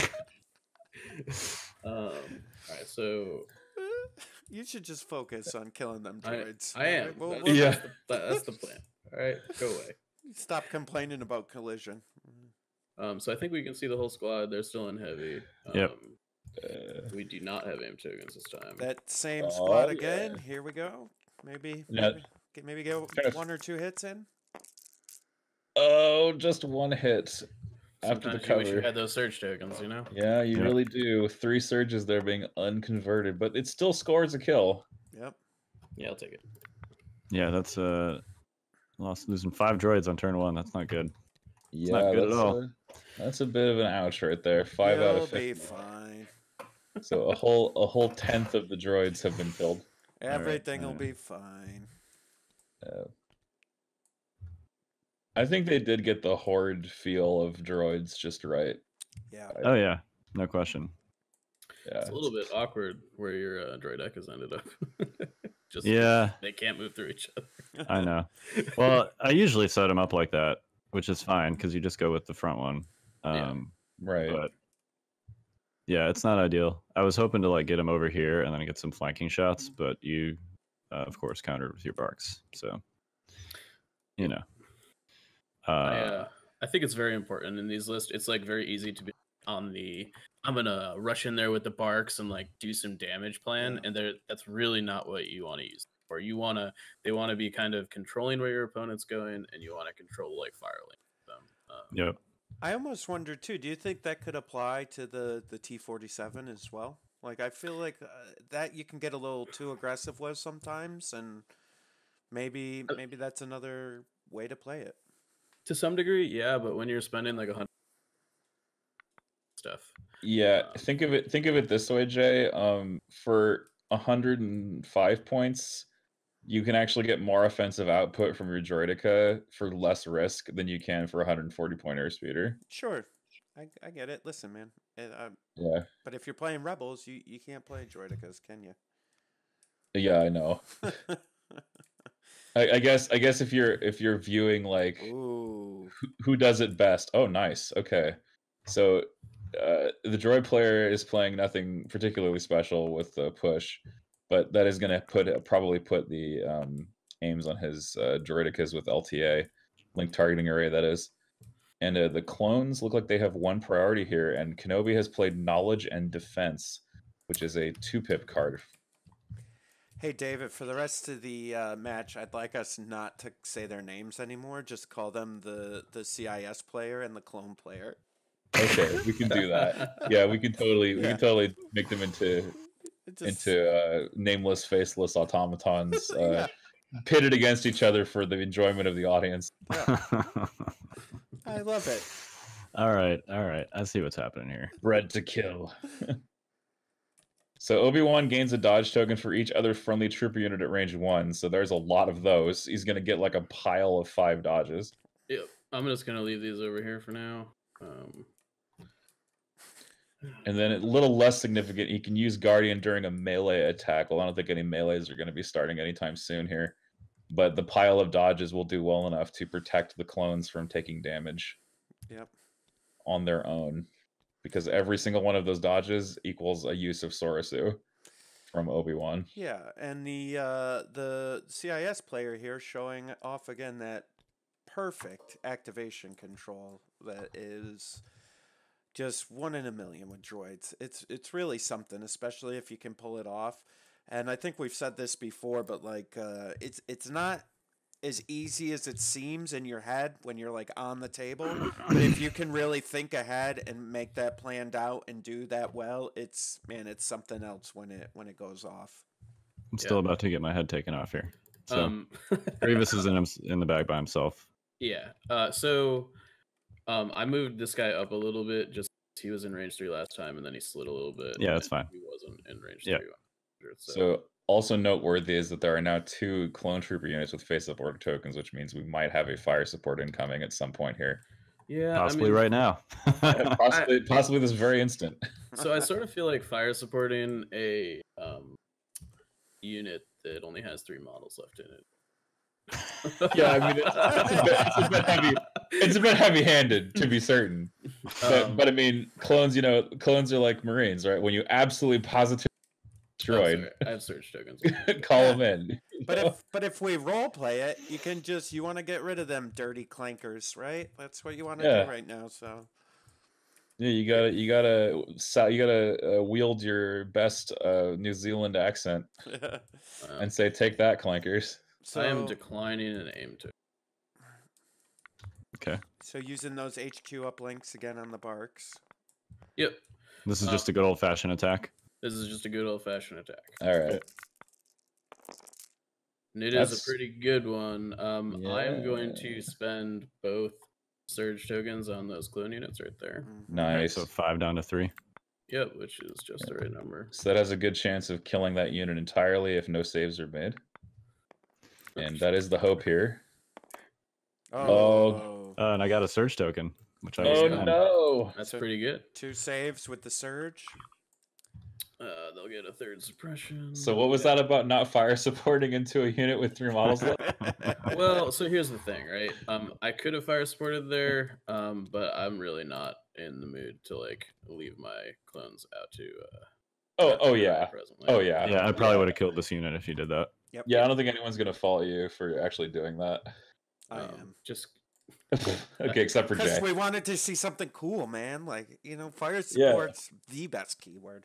E: um all right, so
C: you should just focus on killing them droids.
E: I am.
C: alright? We'll-
E: That's-
C: we'll
D: Yeah.
E: That's the, that's the plan. All right, go away.
C: Stop complaining about collision.
E: Um, so I think we can see the whole squad. They're still in heavy. Um,
B: Yep.
D: Uh,
E: We do not have aim tokens this time.
C: That same
D: Oh,
C: squad
D: yeah.
C: again. Here we go. Maybe,
D: Yeah.
C: maybe, get- maybe get
D: Kind
C: one or two hits in.
D: oh, just one hit after the
E: Sometimes you wish you had those surge tokens, you know.
D: Yeah, you
B: Yeah.
D: really do. Three surges there being unconverted, but it still scores a kill.
C: Yep.
E: Yeah, I'll take it.
B: Yeah, that's uh, lost losing five droids on turn one. That's not good.
D: Yeah,
B: not good at
D: that's
B: all.
D: A, that's a bit of an ouch right there. 5 out
C: You'll
D: of
C: be fine.
D: So a whole a whole tenth of the droids have been killed.
C: Everything will
B: alright.
C: be fine.
D: Uh, I think they did get the horde feel of droids just right.
C: Yeah.
B: Oh yeah, no question.
D: Yeah.
E: It's a little bit awkward where your uh, droideka has ended up. Just
B: Yeah,
E: they can't move through each other.
B: I know. Well, I usually set them up like that, which is fine because you just go with the front one.
E: Yeah.
B: Um,
D: Right.
B: but yeah, it's not ideal. I was hoping to like get him over here and then get some flanking shots, but you, uh, of course, countered with your BARCs. So, you know, uh,
E: I, uh, I think it's very important in these lists. It's like very easy to be on the I'm gonna rush in there with the BARCs and like do some damage plan,
C: Yeah.
E: and that's really not what you want to use. Or you want to they want to be kind of controlling where your opponent's going, and you want to control like firelink them. Um,
B: yep.
C: I almost wonder too. Do you think that could apply to the the T forty seven as well? Like I feel like uh, that you can get a little too aggressive with sometimes, and maybe
E: Uh,
C: maybe that's another way to play it.
E: To some degree, yeah, but when you're spending like a hundred stuff,
D: Yeah,
E: Um,
D: think of it. Think of it this way, Jay. Um, for 105 points, you can actually get more offensive output from your Droideka for less risk than you can for a 140 point airspeeder.
C: Sure, I, I get it. Listen, man. It, uh,
D: Yeah,
C: but if you're playing rebels, you, you can't play droidekas, can you?
D: yeah, I know. I, I guess. I guess if you're if you're viewing like
C: Ooh.
D: who does it best. Oh, nice. Okay, so uh, the droid player is playing nothing particularly special with the push, but that is going to put probably put the um, aims on his uh, droidekas with LTA, link targeting array. That is, and uh, the clones look like they have one priority here. And Kenobi has played knowledge and defense, which is a two pip card.
C: Hey, David, for the rest of the uh, match, I'd like us not to say their names anymore. Just call them the, the CIS player and the clone player.
D: Okay, we can do that. Yeah, we can totally we
C: Yeah.
D: can totally make them into
C: just-
D: into uh, nameless, faceless automatons uh,
C: Yeah.
D: pitted against each other for the enjoyment of the audience.
C: I love it.
B: all right, all right. I see what's happening here.
D: Bred to kill. so Obi Wan gains a dodge token for each other friendly trooper unit at range one. So there's a lot of those. He's gonna get like a pile of five dodges.
E: Yep. I'm just gonna leave these over here for now. Um,
D: And then a little less significant, he can use Guardian during a melee attack. Well, I don't think any melees are going to be starting anytime soon here. But the pile of dodges will do well enough to protect the clones from taking damage
C: Yep.
D: on their own. Because every single one of those dodges equals a use of Soresu from Obi-Wan.
C: Yeah, and the uh, the CIS player here showing off again that perfect activation control that is just one in a million with droids. It's it's really something, especially if you can pull it off. And I think we've said this before, but like uh, it's it's not as easy as it seems in your head when you're like on the table. but if you can really think ahead and make that planned out and do that well, it's man, it's something else when it when it goes off.
B: I'm still about to get my head taken off here. So
E: um,
B: Grievous is in him, in the bag by himself.
E: yeah. Uh, so um, I moved this guy up a little bit. Just he was in range three last time, and then he slid a little bit.
B: Yeah, that's fine.
E: He wasn't in range
B: Yeah.
E: three. So,
D: So also noteworthy is that there are now two clone trooper units with face-up order tokens, which means we might have a fire support incoming at some point here.
E: yeah,
B: Possibly
E: I mean,
B: right now.
D: Possibly, possibly this very instant.
E: so I sort of feel like fire supporting a um, unit that only has three models left in it.
D: Yeah, I mean, it's, it's, a, bit, it's a bit heavy. It's a bit heavy-handed, to be certain. But,
E: Um,
D: but I mean, clones. You know, clones are like Marines, right? When you absolutely positively destroyed,
E: I have surge tokens.
D: call
C: Yeah.
D: them in.
C: But if but if we role play it, you can just you want to get rid of them dirty clankers, right? That's what you want to
D: Yeah.
C: do right now. So
D: Yeah, you gotta, you gotta, you gotta uh, wield your best uh, New Zealand accent
E: Um,
D: and say, "Take that, clankers."
C: so
E: I am declining an aim to.
B: okay.
C: so using those HQ uplinks again on the BARCs.
E: Yep.
B: This is
E: Uh,
B: just a good old fashioned attack.
E: This is just a good old fashioned attack.
D: All right.
E: And it is
D: That's-
E: a pretty good one. Um, I am going to spend both surge tokens on those clone units right there.
C: Mhm.
B: Alright,
D: Nice.
B: so five down to three.
E: Yep, which is just the right number.
D: So that has a good chance of killing that unit entirely if no saves are made. And that is the hope here.
C: Oh,
B: Uh, and I got a surge token, which I
E: Oh,
D: no!
E: That's pretty good.
C: two saves with the surge.
E: Uh, they'll get a third suppression.
D: So what was that about not fire supporting into a unit with three models left?
E: Well, so here's the thing, right? Um, I could have fire supported there, um, but I'm really not in the mood to like leave my clones out to. Uh,
D: Oh, oh yeah,
E: presently.
D: oh yeah,
B: yeah, I probably would have killed this unit if you did that.
C: Yep.
D: yeah. I don't think anyone's gonna fault you for actually doing that.
C: I
E: Um,
C: am.
E: Just
D: okay, except for
C: Because
D: Jay.
C: we wanted to see something cool, man. Like you know, fire
D: Yeah.
C: support's the best keyword.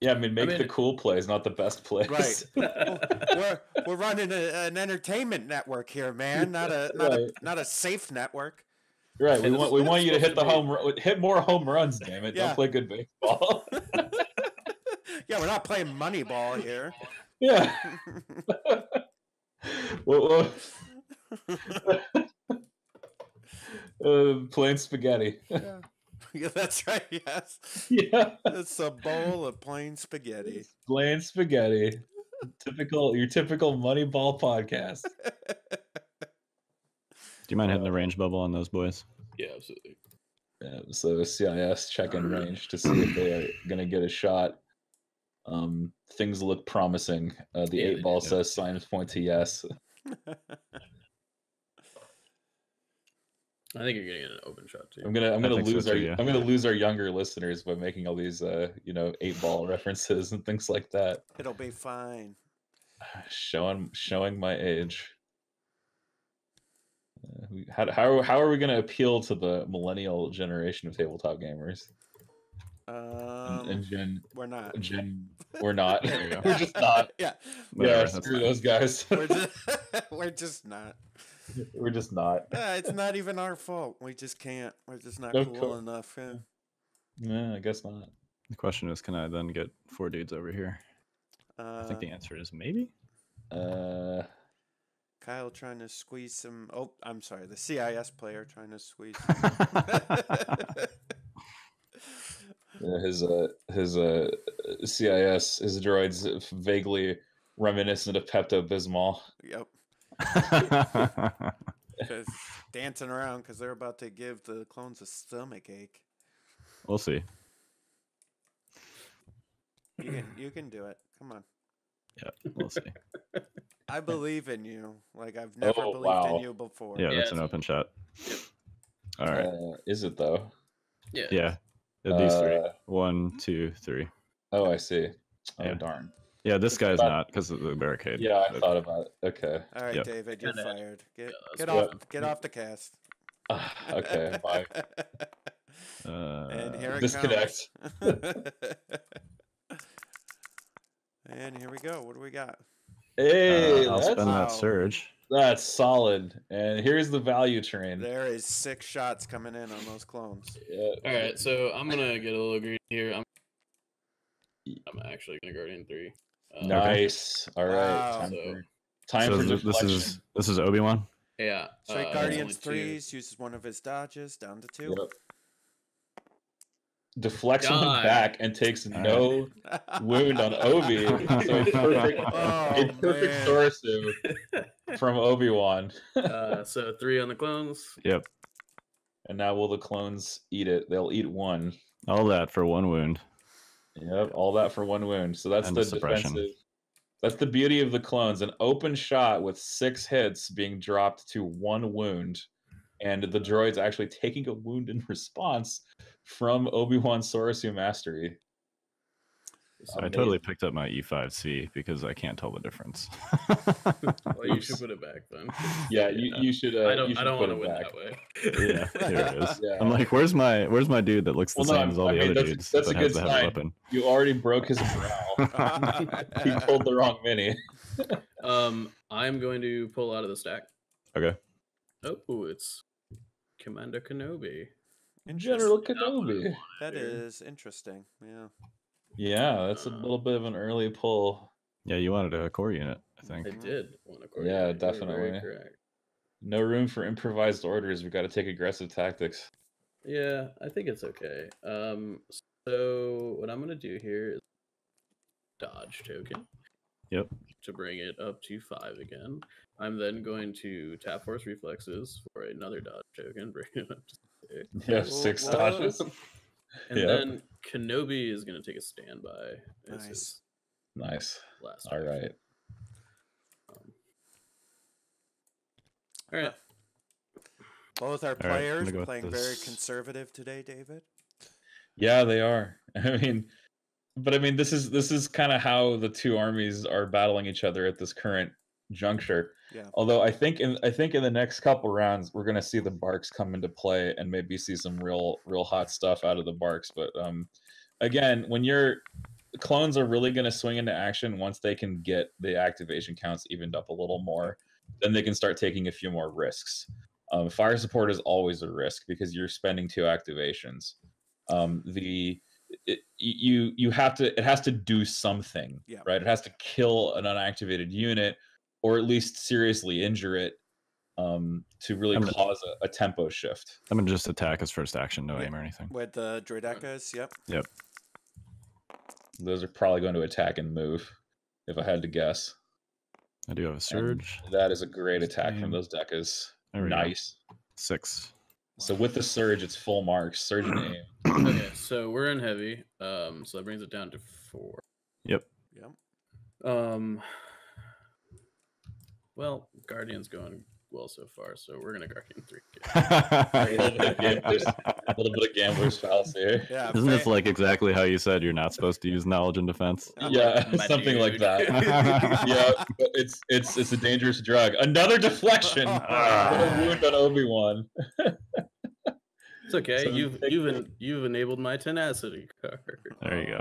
D: Yeah, I mean, make
E: mean-
D: the cool plays, not the best plays.
C: Right. we're we're running a, an entertainment network here, man. Not a not
D: Right.
C: a not a safe network.
D: Right. We
E: And
D: want we want you to hit the
E: be-
D: home hit more home runs. Damn it!
C: Yeah.
D: Don't play good baseball.
C: yeah, we're not playing Moneyball here.
D: yeah. well, well, uh, playing spaghetti.
C: yeah. Yeah, that's right. Yes,
D: yeah.
C: it's a bowl of plain spaghetti.
D: Plain spaghetti. typical your typical Moneyball podcast.
B: Do you mind hitting the range bubble on those boys?
E: Yeah, absolutely.
D: Yeah, so CIS check in range to see if they are going to get a shot. Um, things look promising. Uh, the
E: Yeah,
D: eight ball
E: do.
D: says signs point to yes.
E: I think you're getting an open shot too.
D: I'm gonna I'm gonna
B: think so
D: lose our
B: yeah.
D: I'm gonna lose our younger listeners by making all these uh you know eight ball references and things like that.
C: It'll be fine.
D: Showing showing my age. Uh, how how how are we gonna appeal to the millennial generation of tabletop gamers? And,
C: Um,
D: and Gen
C: we're not.
D: Gen we're not.
B: There
D: we're just not.
C: Yeah,
D: yeah,
B: that's
D: screw those guys.
C: we're just we're just not.
D: we're just not.
C: Yeah, it's not even our fault. We just can't. We're just not
D: Of
C: cool
D: course.
C: enough. Yeah.
D: Yeah, I guess not.
B: The question is, can I then get four dudes over here?
C: Uh,
B: I think the answer is maybe.
D: Uh,
C: Kyle trying to squeeze some. Oh, I'm sorry. The CIS player trying to squeeze.
D: yeah, his uh his uh CIS his droids vaguely reminiscent of Pepto Bismol.
C: yep. 'Cause dancing around because they're about to give the clones a stomach ache.
B: we'll see.
C: You can you can do it. Come on.
B: Yeah, we'll see.
C: I believe in you. Like I've never
D: Oh,
C: believed
D: wow.
C: in you before.
B: Yeah,
E: Yeah,
B: that's an open shot. All right.
D: Uh, is it though?
E: Yeah.
B: Yeah. These three.
D: Uh,
B: One, two, three.
D: Oh, I see. Oh
B: Yeah.
D: darn.
B: Yeah, this guy's
D: But-
B: not because of the barricade.
D: Yeah, I
B: but-
D: thought about it. Okay.
C: All right,
B: Yep.
C: David, you're
E: Kinda-
C: fired. Get
E: that's
C: get
D: what-
C: off get off the cast.
D: Ah, okay. Bye.
B: Uh,
C: and here it
D: disconnect.
C: comes. and here we go. What do we got?
D: Hey,
B: uh, I'll
D: that's,
B: spend
C: Wow.
B: that surge.
D: that's solid. And here's the value train.
C: There is six shots coming in on those clones.
D: Yeah.
E: All right, so I'm gonna get a little green here. I'm, I'm actually gonna Guardian three. Uh,
D: Nice. All right.
C: Wow.
D: Time
E: So-
D: for, time
B: so
D: for
B: this
D: deflection.
B: is this is Obi Wan.
E: Yeah.
C: Straight
E: uh,
C: Guardians
E: only two.
C: threes uses one of his dodges down to two.
D: Yep. Deflects one
E: Die.
D: back and takes no wound on Obi. So a perfect,
C: Oh,
D: a perfect
C: man.
D: Soresu from Obi Wan.
E: uh, so three on the clones.
B: Yep.
D: And now will the clones eat it? They'll eat one.
B: All that for one wound.
D: Yep, all that for one wound. So that's
B: And
D: the defensive. That's the beauty of the clones. An open shot with six hits being dropped to one wound, and the droid's actually taking a wound in response from Obi Wan Soresu Mastery.
B: So I totally picked up my E5C because I can't tell the difference.
E: Well, you should put it back then.
D: Yeah, you, you should. Uh,
E: I don't.
D: should
E: I don't want to win
D: back.
E: that way.
B: yeah, here it is.
D: Yeah.
B: I'm like, where's my where's my dude that looks the
D: Well, no,
B: same
D: I'm-
B: as all
D: I
B: the
D: mean,
B: other
D: that's-
B: dudes
D: that's a
B: that has
D: good
B: to have a
D: sign.
B: weapon?
D: You already broke his brow. he pulled the wrong mini.
E: Um, I'm going to pull out of the stack.
B: Okay.
E: Oh, it's Commander Kenobi.
D: General
E: Not what
D: Kenobi.
E: wanted
C: That
E: here.
C: is interesting. Yeah.
D: Yeah, that's a little bit of an early pull.
B: Yeah, you wanted a core unit, I think.
E: I
B: think.
E: did want to
D: Yeah,
E: You were very
D: definitely. No room for improvised orders. We've got to take aggressive tactics.
E: Yeah, I think it's okay. Um, so what I'm gonna do here is dodge token.
B: Yep.
E: To bring it up to five again. I'm then going to tap force reflexes for another dodge token, bring it up to six.
D: You have six dodges.
E: And
D: Yep.
E: then Kenobi is gonna take a standby.
C: Nice.
E: his
D: Nice.
E: Last.
D: All
E: action.
D: right.
E: Um, all right.
C: Both our
B: right,
C: players
B: gonna go
C: playing very conservative today, David.
D: Yeah, they are. I mean, but I mean, this is this is kind of how the two armies are battling each other at this current juncture.
C: Yeah.
D: Although I think in I think in the next couple rounds we're gonna see the BARCs come into play and maybe see some real real hot stuff out of the BARCs. But um, again, when you're clones are really gonna swing into action once they can get the activation counts evened up a little more, then they can start taking a few more risks. Um, fire support is always a risk because you're spending two activations. Um, the it, you you have to it has to do something
C: Yeah.
D: right it has to kill an unactivated unit or at least seriously injure it um, to really
B: I'm gonna-
D: cause a, a tempo shift.
B: I'm gonna just attack his first action, no
C: Yeah.
B: aim or anything.
C: With the Droidekas, yep. Yep.
D: Those are probably going to attack and move, if I had to guess.
B: I do have a surge.
D: That is a great attack
B: Same.
D: from those Dekas.
B: There we go.
D: Nice.
B: Six.
D: So with the surge, it's full marks. Surge and aim.
E: okay, so we're in heavy. Um, so that brings it down to four.
B: Yep.
C: Yep.
E: Um, well, Guardian's going well so far, so we're gonna Guardian three.
D: A little bit of gamblers, a little bit of gambler's fallacy here.
C: Yeah.
B: Isn't this like exactly how you said you're not supposed to use knowledge and defense?
E: I'm
D: Yeah,
E: like, "My
D: something like that. yeah, but it's it's it's a dangerous drug. Another deflection. What a wound on Obi Wan.
E: It's okay.
D: So
E: you've you've en- you've enabled my tenacity card.
B: There you go.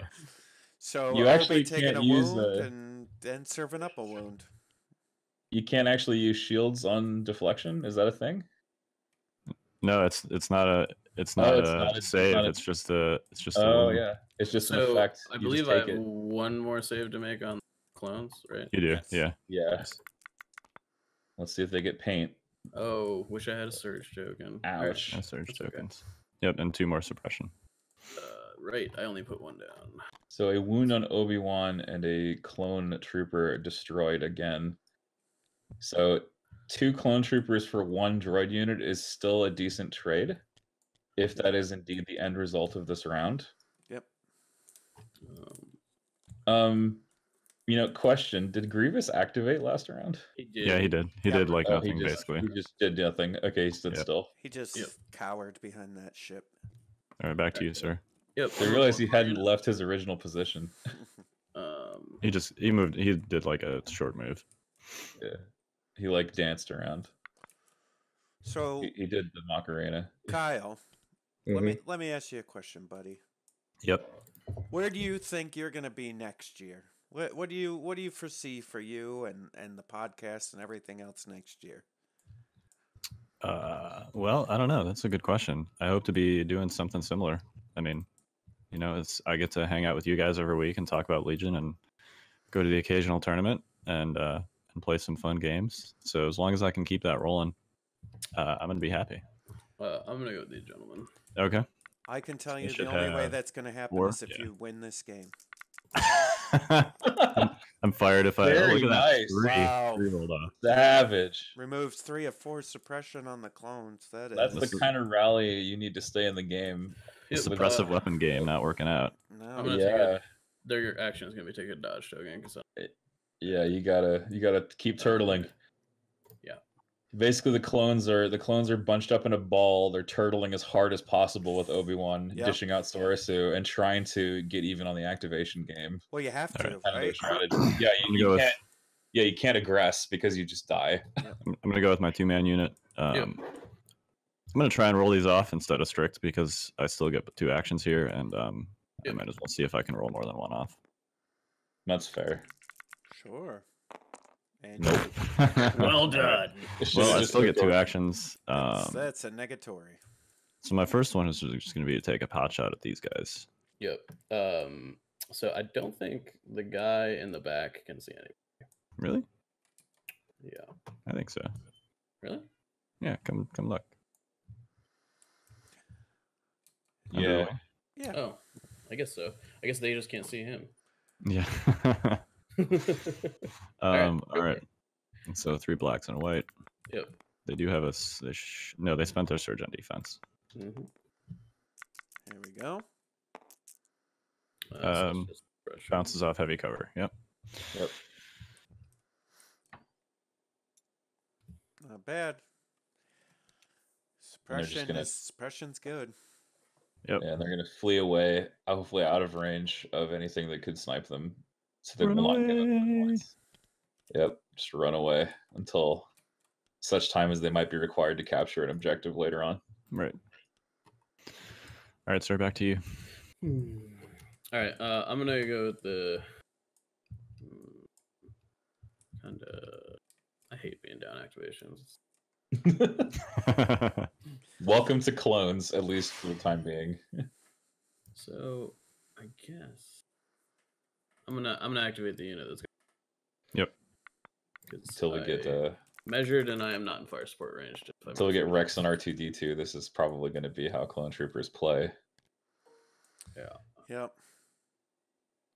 C: So
D: You actually
C: taking
D: can't
C: a
D: use,
C: wound
D: uh,
C: and then serving up a wound.
D: You can't actually use shields on deflection. Is that a thing?
B: No, it's it's not a it's not
D: Oh, it's
B: a
D: not a- it's
B: save.
D: not a-
B: It's just a it's just a
D: Oh
B: wound.
D: yeah, it's just an
E: So
D: effect.
E: I believe
D: just
E: I have
D: it.
E: one more save to make on clones, right?
B: You do,
C: Yes.
B: yeah.
D: Yeah. Let's see if they get paint.
E: Oh, wish I had a surge token.
D: Ouch.
B: No surge
E: That's okay.
B: tokens. Yep, and two more suppression.
E: Uh, right, I only put one down.
D: So a wound on Obi Wan and a clone trooper destroyed again. So two clone troopers for one droid unit is still a decent trade, if that is indeed the end result of this round.
C: Yep.
E: Um,
D: you know, question: Did Grievous activate last round?
E: he did.
B: Yeah, he did. He
C: Yeah.
B: did like
D: Oh, he
B: nothing
D: just,
B: basically.
D: He just did nothing. Okay, he stood
B: Yep.
D: still.
C: He just
E: Yep.
C: cowered behind that ship.
B: All right, back to you, sir.
E: Yep.
D: They realized he hadn't left his original position.
E: Um,
B: He just he moved. He did like a short move.
D: Yeah. He like danced around.
C: So
D: He, he did the Macarena.
C: Kyle, let me let me ask you a question, buddy.
B: Yep.
C: Where do you think you're going to be next year? What what do you what do you foresee for you and and the podcast and everything else next year?
B: Uh, well, I don't know. That's a good question. I hope to be doing something similar. I mean, you know, it's I get to hang out with you guys every week and talk about Legion and go to the occasional tournament and uh, and play some fun games. So as long as I can keep that rolling, uh, I'm gonna be happy.
E: uh, I'm gonna go with these gentlemen.
B: Okay.
C: I can tell
B: You
C: you the only way that's going to happen
B: four?
C: is if
B: Yeah.
C: you win this game.
B: I'm fired if I oh,
D: Very
B: look at
D: nice.
B: that three,
C: Wow.
B: three rolled off.
D: Savage.
C: Removes three of four suppression on the clones. That is
D: That's
B: This
D: the
B: is-
D: kind of rally you need to stay in the game.
E: Yep,
B: Suppressive weapon game not working out.
C: no.
E: I'm gonna take
D: Yeah,
E: a, their action is gonna be take a dodge token because
D: yeah, you gotta you gotta keep turtling.
E: Yeah.
D: Basically, the clones are the clones are bunched up in a ball. They're turtling as hard as possible with Obi Wan,
C: Yep.
D: dishing out Soresu, and trying to get even on the activation game.
C: Well, you have to,
B: right.
D: Kind of their
C: right?
D: Yeah, you, you can't. Yeah, you can't aggress because you just die.
B: I'm, I'm gonna go with my two man unit. Um, I'm gonna try and roll these off instead of strict because I still get two actions here, and um, I might as well see if I can roll more than one off.
D: That's fair.
C: Sure. And
B: Nope.
E: well done.
D: It
B: well, I still get two actions.
C: that's,
B: Um,
C: that's a negatory.
B: so my first one is just gonna be to take a pot shot at these guys.
E: Yep. Um. So I don't think the guy in the back can see any.
B: Really?
E: Yeah.
B: I think so.
E: Really?
B: Yeah, come come look.
D: Yeah.
C: Yeah.
E: Oh, I guess so. I guess they just can't see him.
B: Yeah.
E: right,
B: um. All right.
E: okay.
B: So three blacks and a white.
E: yep.
B: They do have a. They sh- no, they spent their surge on defense.
E: hmm
C: There we go.
E: Uh,
B: Um,
E: just.
B: Bounces off heavy cover. Yep.
D: Yep.
C: Not bad.
D: And they're just
C: Suppression
D: gonna-
C: is suppression's good.
B: Yep.
D: Yeah, and they're gonna flee away, hopefully out of range of anything that could snipe them. So they
B: Run
D: will not give up points. Yep, just run away until such time as they might be required to capture an objective later on.
B: Right. All right, sir. Back to you.
E: All right. Uh, I'm gonna go with the kind of. I hate being down activations.
D: Welcome to clones, at least for the time being.
E: So I guess I'm gonna I'm gonna activate the unit that's.
B: Yep.
E: Gonna, 'cause
D: Until we get uh
E: measured, and I am not in fire support range. just
D: Until we get. Rex on R2D2, this is probably going to be how clone troopers play. Yeah.
C: Yep.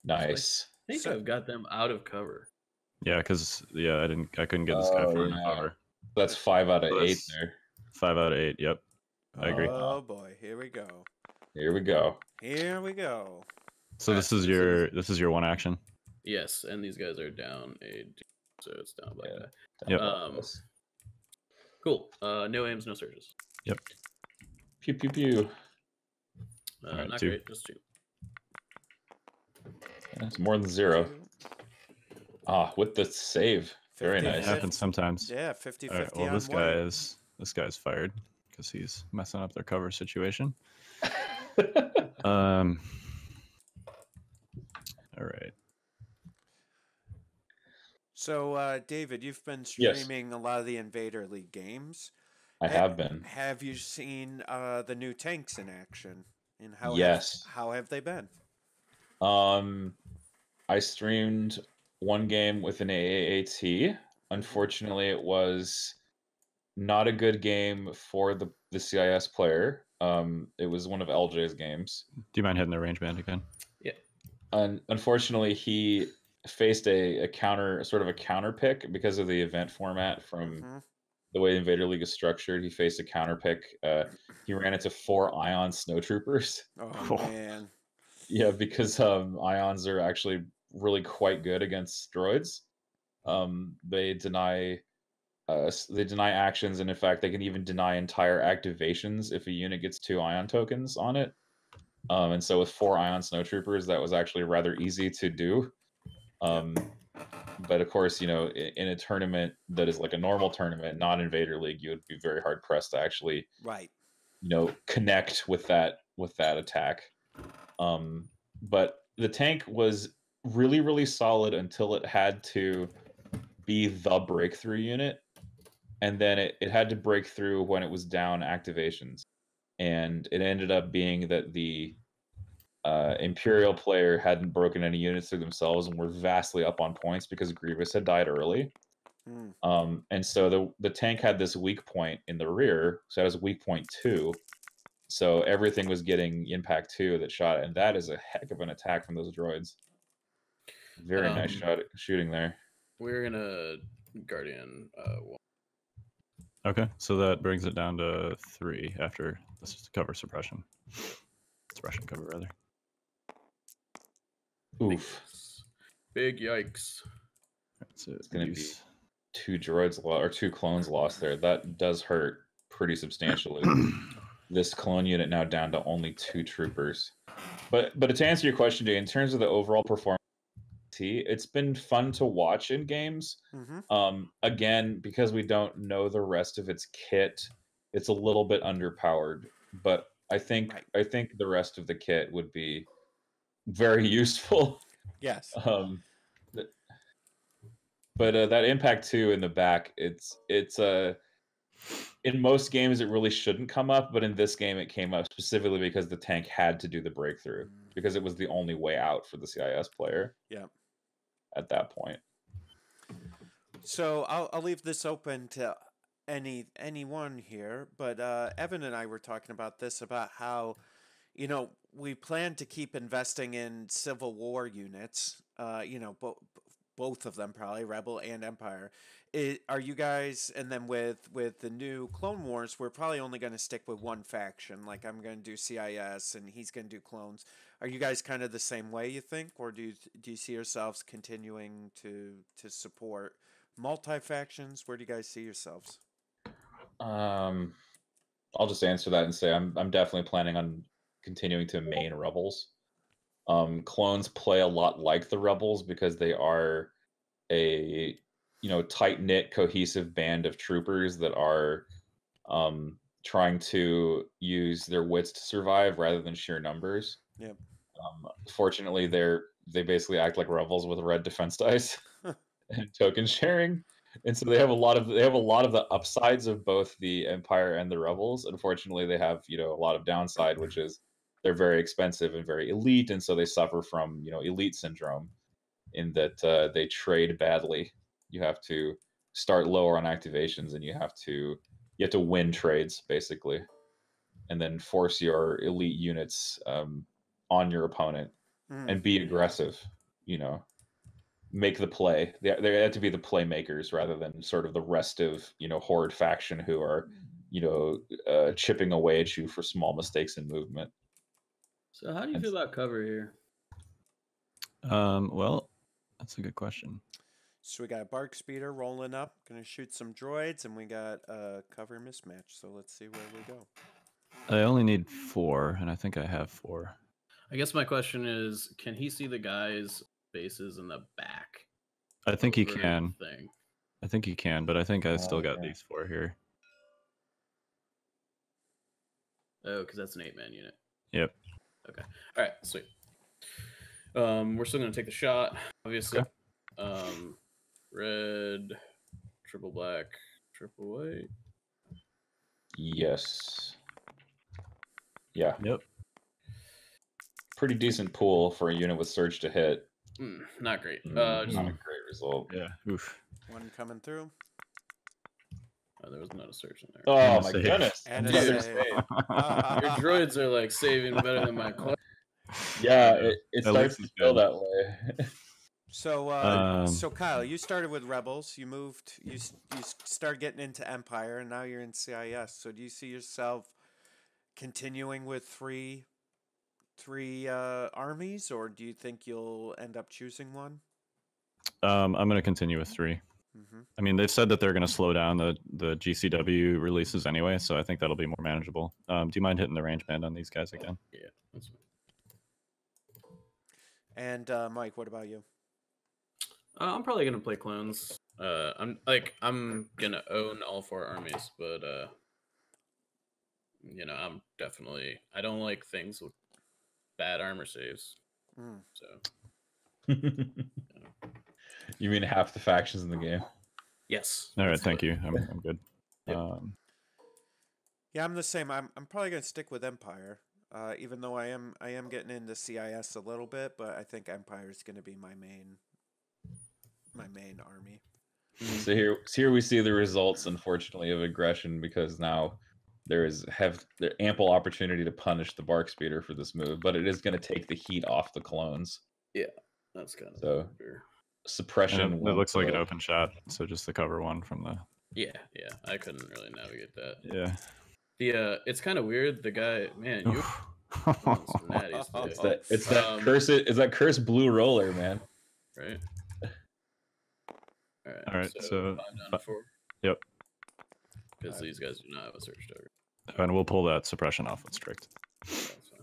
D: Nice.
E: I think
C: So-
E: I've got them out of cover.
B: Yeah, because yeah, I didn't, I couldn't get this guy
D: Oh,
B: far
D: yeah.
B: enough cover.
D: That's five out of eight there.
B: Five out of eight. Yep. I agree.
C: Oh boy, here we go.
D: Here we go.
C: Here we go.
B: So this is
E: so
B: your, this is your one action.
E: Yes, and these guys are down a, d- so it's down by
D: Yeah.
E: that.
B: Yep.
E: Um, Cool. Uh, no aims, no surges. Yep.
D: Pew pew pew.
E: Uh,
B: Alright,
E: not
B: two.
E: great, just two.
D: That's more than zero. Ah, with the save. Very
C: 50,
B: It
D: nice.
C: yeah.
B: happens sometimes.
C: Yeah, 50
B: All right.
C: 50
B: Well,
C: on
B: this
C: white.
B: guy is, this guy's fired because he's messing up their cover situation. Um. All right.
C: So, uh, David, you've been
D: Yes.
C: streaming a lot of the Invader League games.
D: I
C: Ha-
D: have been.
C: Have you seen uh, the new tanks in action? And how
D: Yes.
C: have, how have they been?
D: Um, I streamed one game with an AAAT. Unfortunately, it was not a good game for the the CIS player. Um, it was one of LJ's games.
B: Do you mind hitting the range band again?
D: Un- unfortunately, he faced a, a counter, sort of a counter pick because of the event format from
C: Mhm.
D: the way Invader League is structured. He faced a counter pick. Uh, he ran into four Ion snowtroopers.
C: Oh,
B: Oh.
C: man.
D: Yeah, because um, ions are actually really quite good against droids. Um, they deny uh, they deny actions, and in fact, they can even deny entire activations if a unit gets two ion tokens on it. Um, and so with four ion snowtroopers, that was actually rather easy to do. Um, but of course, you know, in, a tournament that is like a normal tournament, not Invader League, you would be very hard pressed to actually
C: Right.
D: you know connect with that with that attack um but the tank was really really solid until it had to be the breakthrough unit and then it, it had to break through when it was down activations and it ended up being that the uh, imperial player hadn't broken any units through themselves and were vastly up on points because grievous had died early
C: Mm.
D: um, and so the the tank had this weak point in the rear, so it has weak point two. So everything was getting impact two that shot it, and that is a heck of an attack from those droids. Very nice
E: Um,
D: shot shooting there.
E: We're gonna guardian uh.
B: Okay, so that brings it down to three after this is cover suppression. Suppression cover rather.
D: Oof,
E: Big yikes.
B: That's it.
D: It's gonna be- two droids lo- or two clones lost there. That does hurt pretty substantially. this clone unit now down to only two troopers. But but to answer your question, Jay, in terms of the overall performance, it's been fun to watch in games.
C: hmm
D: Um, again, because we don't know the rest of its kit, it's a little bit underpowered. But I think
C: Right.
D: I think the rest of the kit would be very useful.
C: Yes.
D: um, but uh, that impact two in the back, it's it's uh, in most games it really shouldn't come up, but in this game it came up specifically because the tank had to do the breakthrough because it was the only way out for the CIS player.
C: Yeah.
D: At that point.
C: So I'll I'll leave this open to any anyone here, but uh, Evan and I were talking about this about how, you know, we plan to keep investing in Civil War units. Uh, you know, bo- both of them probably Rebel and Empire. I are you guys? And then with with the new Clone Wars, we're probably only going to stick with one faction. Like I'm going to do CIS, and he's going to do clones. Are you guys kind of the same way? You think, or do you, do you see yourselves continuing to to support? multi factions where do you guys see yourselves
D: Um, I'll just answer that and say I'm I'm definitely planning on continuing to main rebels. Um, clones play a lot like the rebels because they are a you know tight knit, cohesive band of troopers that are um, trying to use their wits to survive rather than sheer numbers.
C: Yep.
D: Um, fortunately, they're they basically act like rebels with red defense dice and token sharing and so they have a lot of they have a lot of the upsides of both the empire and the rebels. Unfortunately they have you know a lot of downside which is they're very expensive and very elite. And so they suffer from you know elite syndrome in that uh, they trade badly. You have to start lower on activations and you have to you have to win trades basically and then force your elite units um, on your opponent
C: Mm.
D: and be aggressive you know make the play they, they have to be the playmakers rather than sort of the rest of you know horde faction who are you know uh, chipping away at you for small mistakes in movement
E: So how do you
D: That's-
E: feel about cover here?
B: Um, well, that's a good question.
C: So we got a BARC speeder rolling up, gonna shoot some droids, and we got a cover mismatch. So let's see where we go.
B: I only need four, and I think I have four.
E: I guess my question is, can he see the guys' faces in the back?
B: I think he can.
E: Thing.
B: I think he can, but I think I still
D: Oh,
B: got
D: okay.
B: these four here.
E: Oh, because that's an eight-man unit.
B: Yep.
E: Okay. All right. Sweet. Um, we're still gonna take the shot, obviously.
B: Okay.
E: Um, red, triple black, triple white.
D: yes yeah
B: Yep.
D: pretty decent pool for a unit with surge to hit
E: Mm, not great.
D: Mm,
E: Uh, just,
D: not a great result
B: Yeah. Oof.
C: One coming through,
E: oh, there was not a surge in there.
D: oh
B: And
D: my
B: save.
D: goodness
C: and
E: Dude.
C: a save.
E: Your droids are like saving better than my. Cl-
D: yeah it, it
B: At
D: starts to feel that way
C: So, uh,
B: Um,
C: so Kyle, you started with Rebels. You moved. You s- you s- started getting into Empire, and now you're in CIS. So, do you see yourself continuing with three, three uh, armies, or do you think you'll end up choosing one?
B: Um, I'm gonna continue with three.
C: hmm
B: I mean, they've said that they're gonna slow down the the GCW releases anyway, so I think that'll be more manageable. Um, do you mind hitting the range band on these guys again?
E: yeah. That's fine.
C: And uh, Mike, what about you?
E: Uh, I'm probably gonna play clones. Uh, I'm like I'm gonna own all four armies, but uh, you know, I'm definitely I don't like things with bad armor saves.
C: Mm.
E: So
D: you mean half the factions in the game
E: yes.
B: All right, thank you. I'm I'm good.
E: Yep.
B: Um,
C: Yeah, I'm the same. I'm I'm probably gonna stick with Empire. Uh, even though I am I am getting into CIS a little bit, but I think Empire is gonna be my main my main army.
D: so here so here we see the results unfortunately of aggression because now there is have there ample opportunity to punish the BARC speeder for this move but it is going to take the heat off the clones Yeah,
E: That's kind of
D: So,
E: fair.
D: suppression
B: it, it looks like an open shot, so just the cover one from the
E: Yeah, yeah. I couldn't really navigate that.
B: yeah.
E: The uh, it's kind of weird. The guy, man, you
B: Oof.
E: some natties
D: it's
E: today,
D: that it's that
E: Um,
D: curse is that cursed blue roller man
E: right? All right.
B: All right, so-
E: five down four.
B: Yep.
E: Because these guys do not have a search target.
B: And we'll pull that suppression off with strict.
E: That's fine.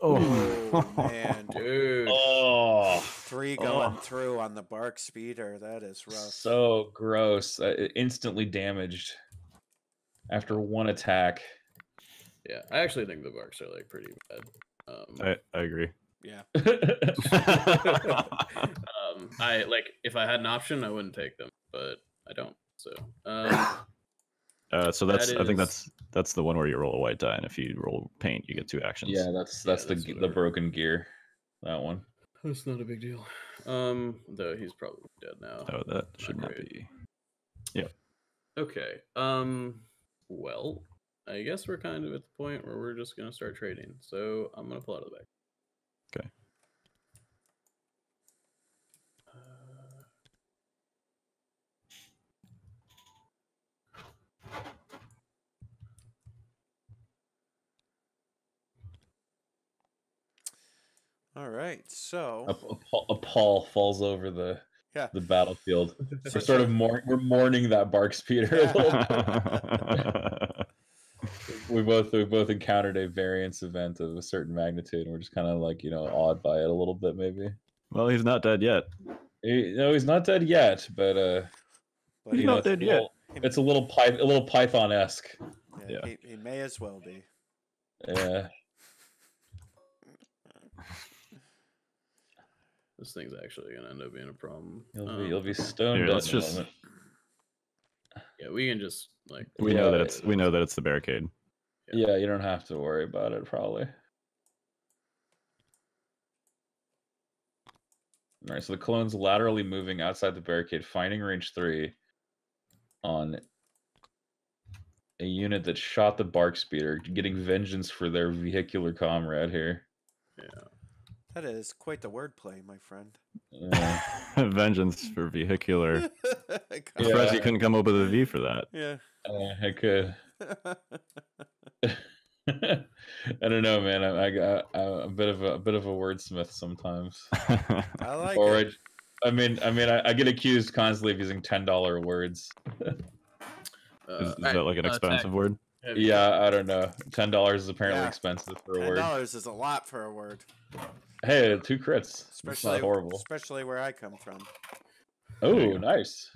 C: Oh man,
E: Dude.
D: oh
C: three going
D: Oh.
C: through on the BARC speeder. That is rough.
D: so gross uh, instantly damaged after one attack
E: Yeah, I actually think the BARCs are like pretty bad. Um,
B: I, I agree.
C: yeah.
E: um, I like if I had an option, I wouldn't take them, but I don't. So, um,
B: Uh, so that's
E: That
B: I think that's that's the one where you roll a white die, and if you roll paint, you get two actions.
D: yeah that's
E: Yeah,
D: that's the
E: that's
D: the broken gear that one
E: that's not a big deal. Um, though he's probably dead now.
B: Oh, that should not
E: great.
B: be. Yeah.
E: Okay. Um. Well, I guess we're kind of at the point where we're just gonna start trading. So I'm gonna pull out of the bag.
B: Okay.
C: All right. So
D: a, a, a pall falls over the
C: Yeah.
D: the battlefield we're sort of mourn, we're mourning that BARC speeder a little bit. we both we both encountered a variance event of a certain magnitude and we're just kind of like you know awed by it a little bit maybe
B: well, he's not dead yet.
D: He- no he's not dead yet but uh
C: but
B: He's
C: he,
B: not
D: it's a
B: dead yet.
D: little- it's a little py- a little python-esque
C: yeah,
B: yeah.
C: He, he may as well be.
D: yeah
E: this thing's actually gonna end up being a problem.
D: you'll
E: Um,
D: be you'll be stoned
B: Here, let's just-
D: moment.
E: Yeah, we can just like.
B: We know that it's we know that it's the barricade.
D: yeah you don't have to worry about it probably All right, so the clone's laterally moving outside the barricade, finding range three on a unit that shot the BARC speeder, getting vengeance for their vehicular comrade here.
C: That is quite the wordplay, my friend.
D: Uh,
B: Vengeance for vehicular. I'm surprised you couldn't come up with a V for that.
C: Yeah.
D: uh, I could. I don't know, man. I, I got I'm a bit of a, a bit of a wordsmith sometimes.
C: I like
D: or
C: it.
D: I, I mean, I mean, I, I get accused constantly of using ten dollar words.
E: Uh,
B: is, is
E: alright,
B: that like an
E: uh,
B: expensive
E: tag.
B: word?
E: Have you-
D: Yeah, I don't know. Ten dollars is apparently
C: Yeah.
D: expensive for a
C: Ten
D: word.
C: dollars is a lot for a word,
D: Hey, two crits. It's
C: especially
D: not horrible.
C: especially where I come from.
D: Oh, nice.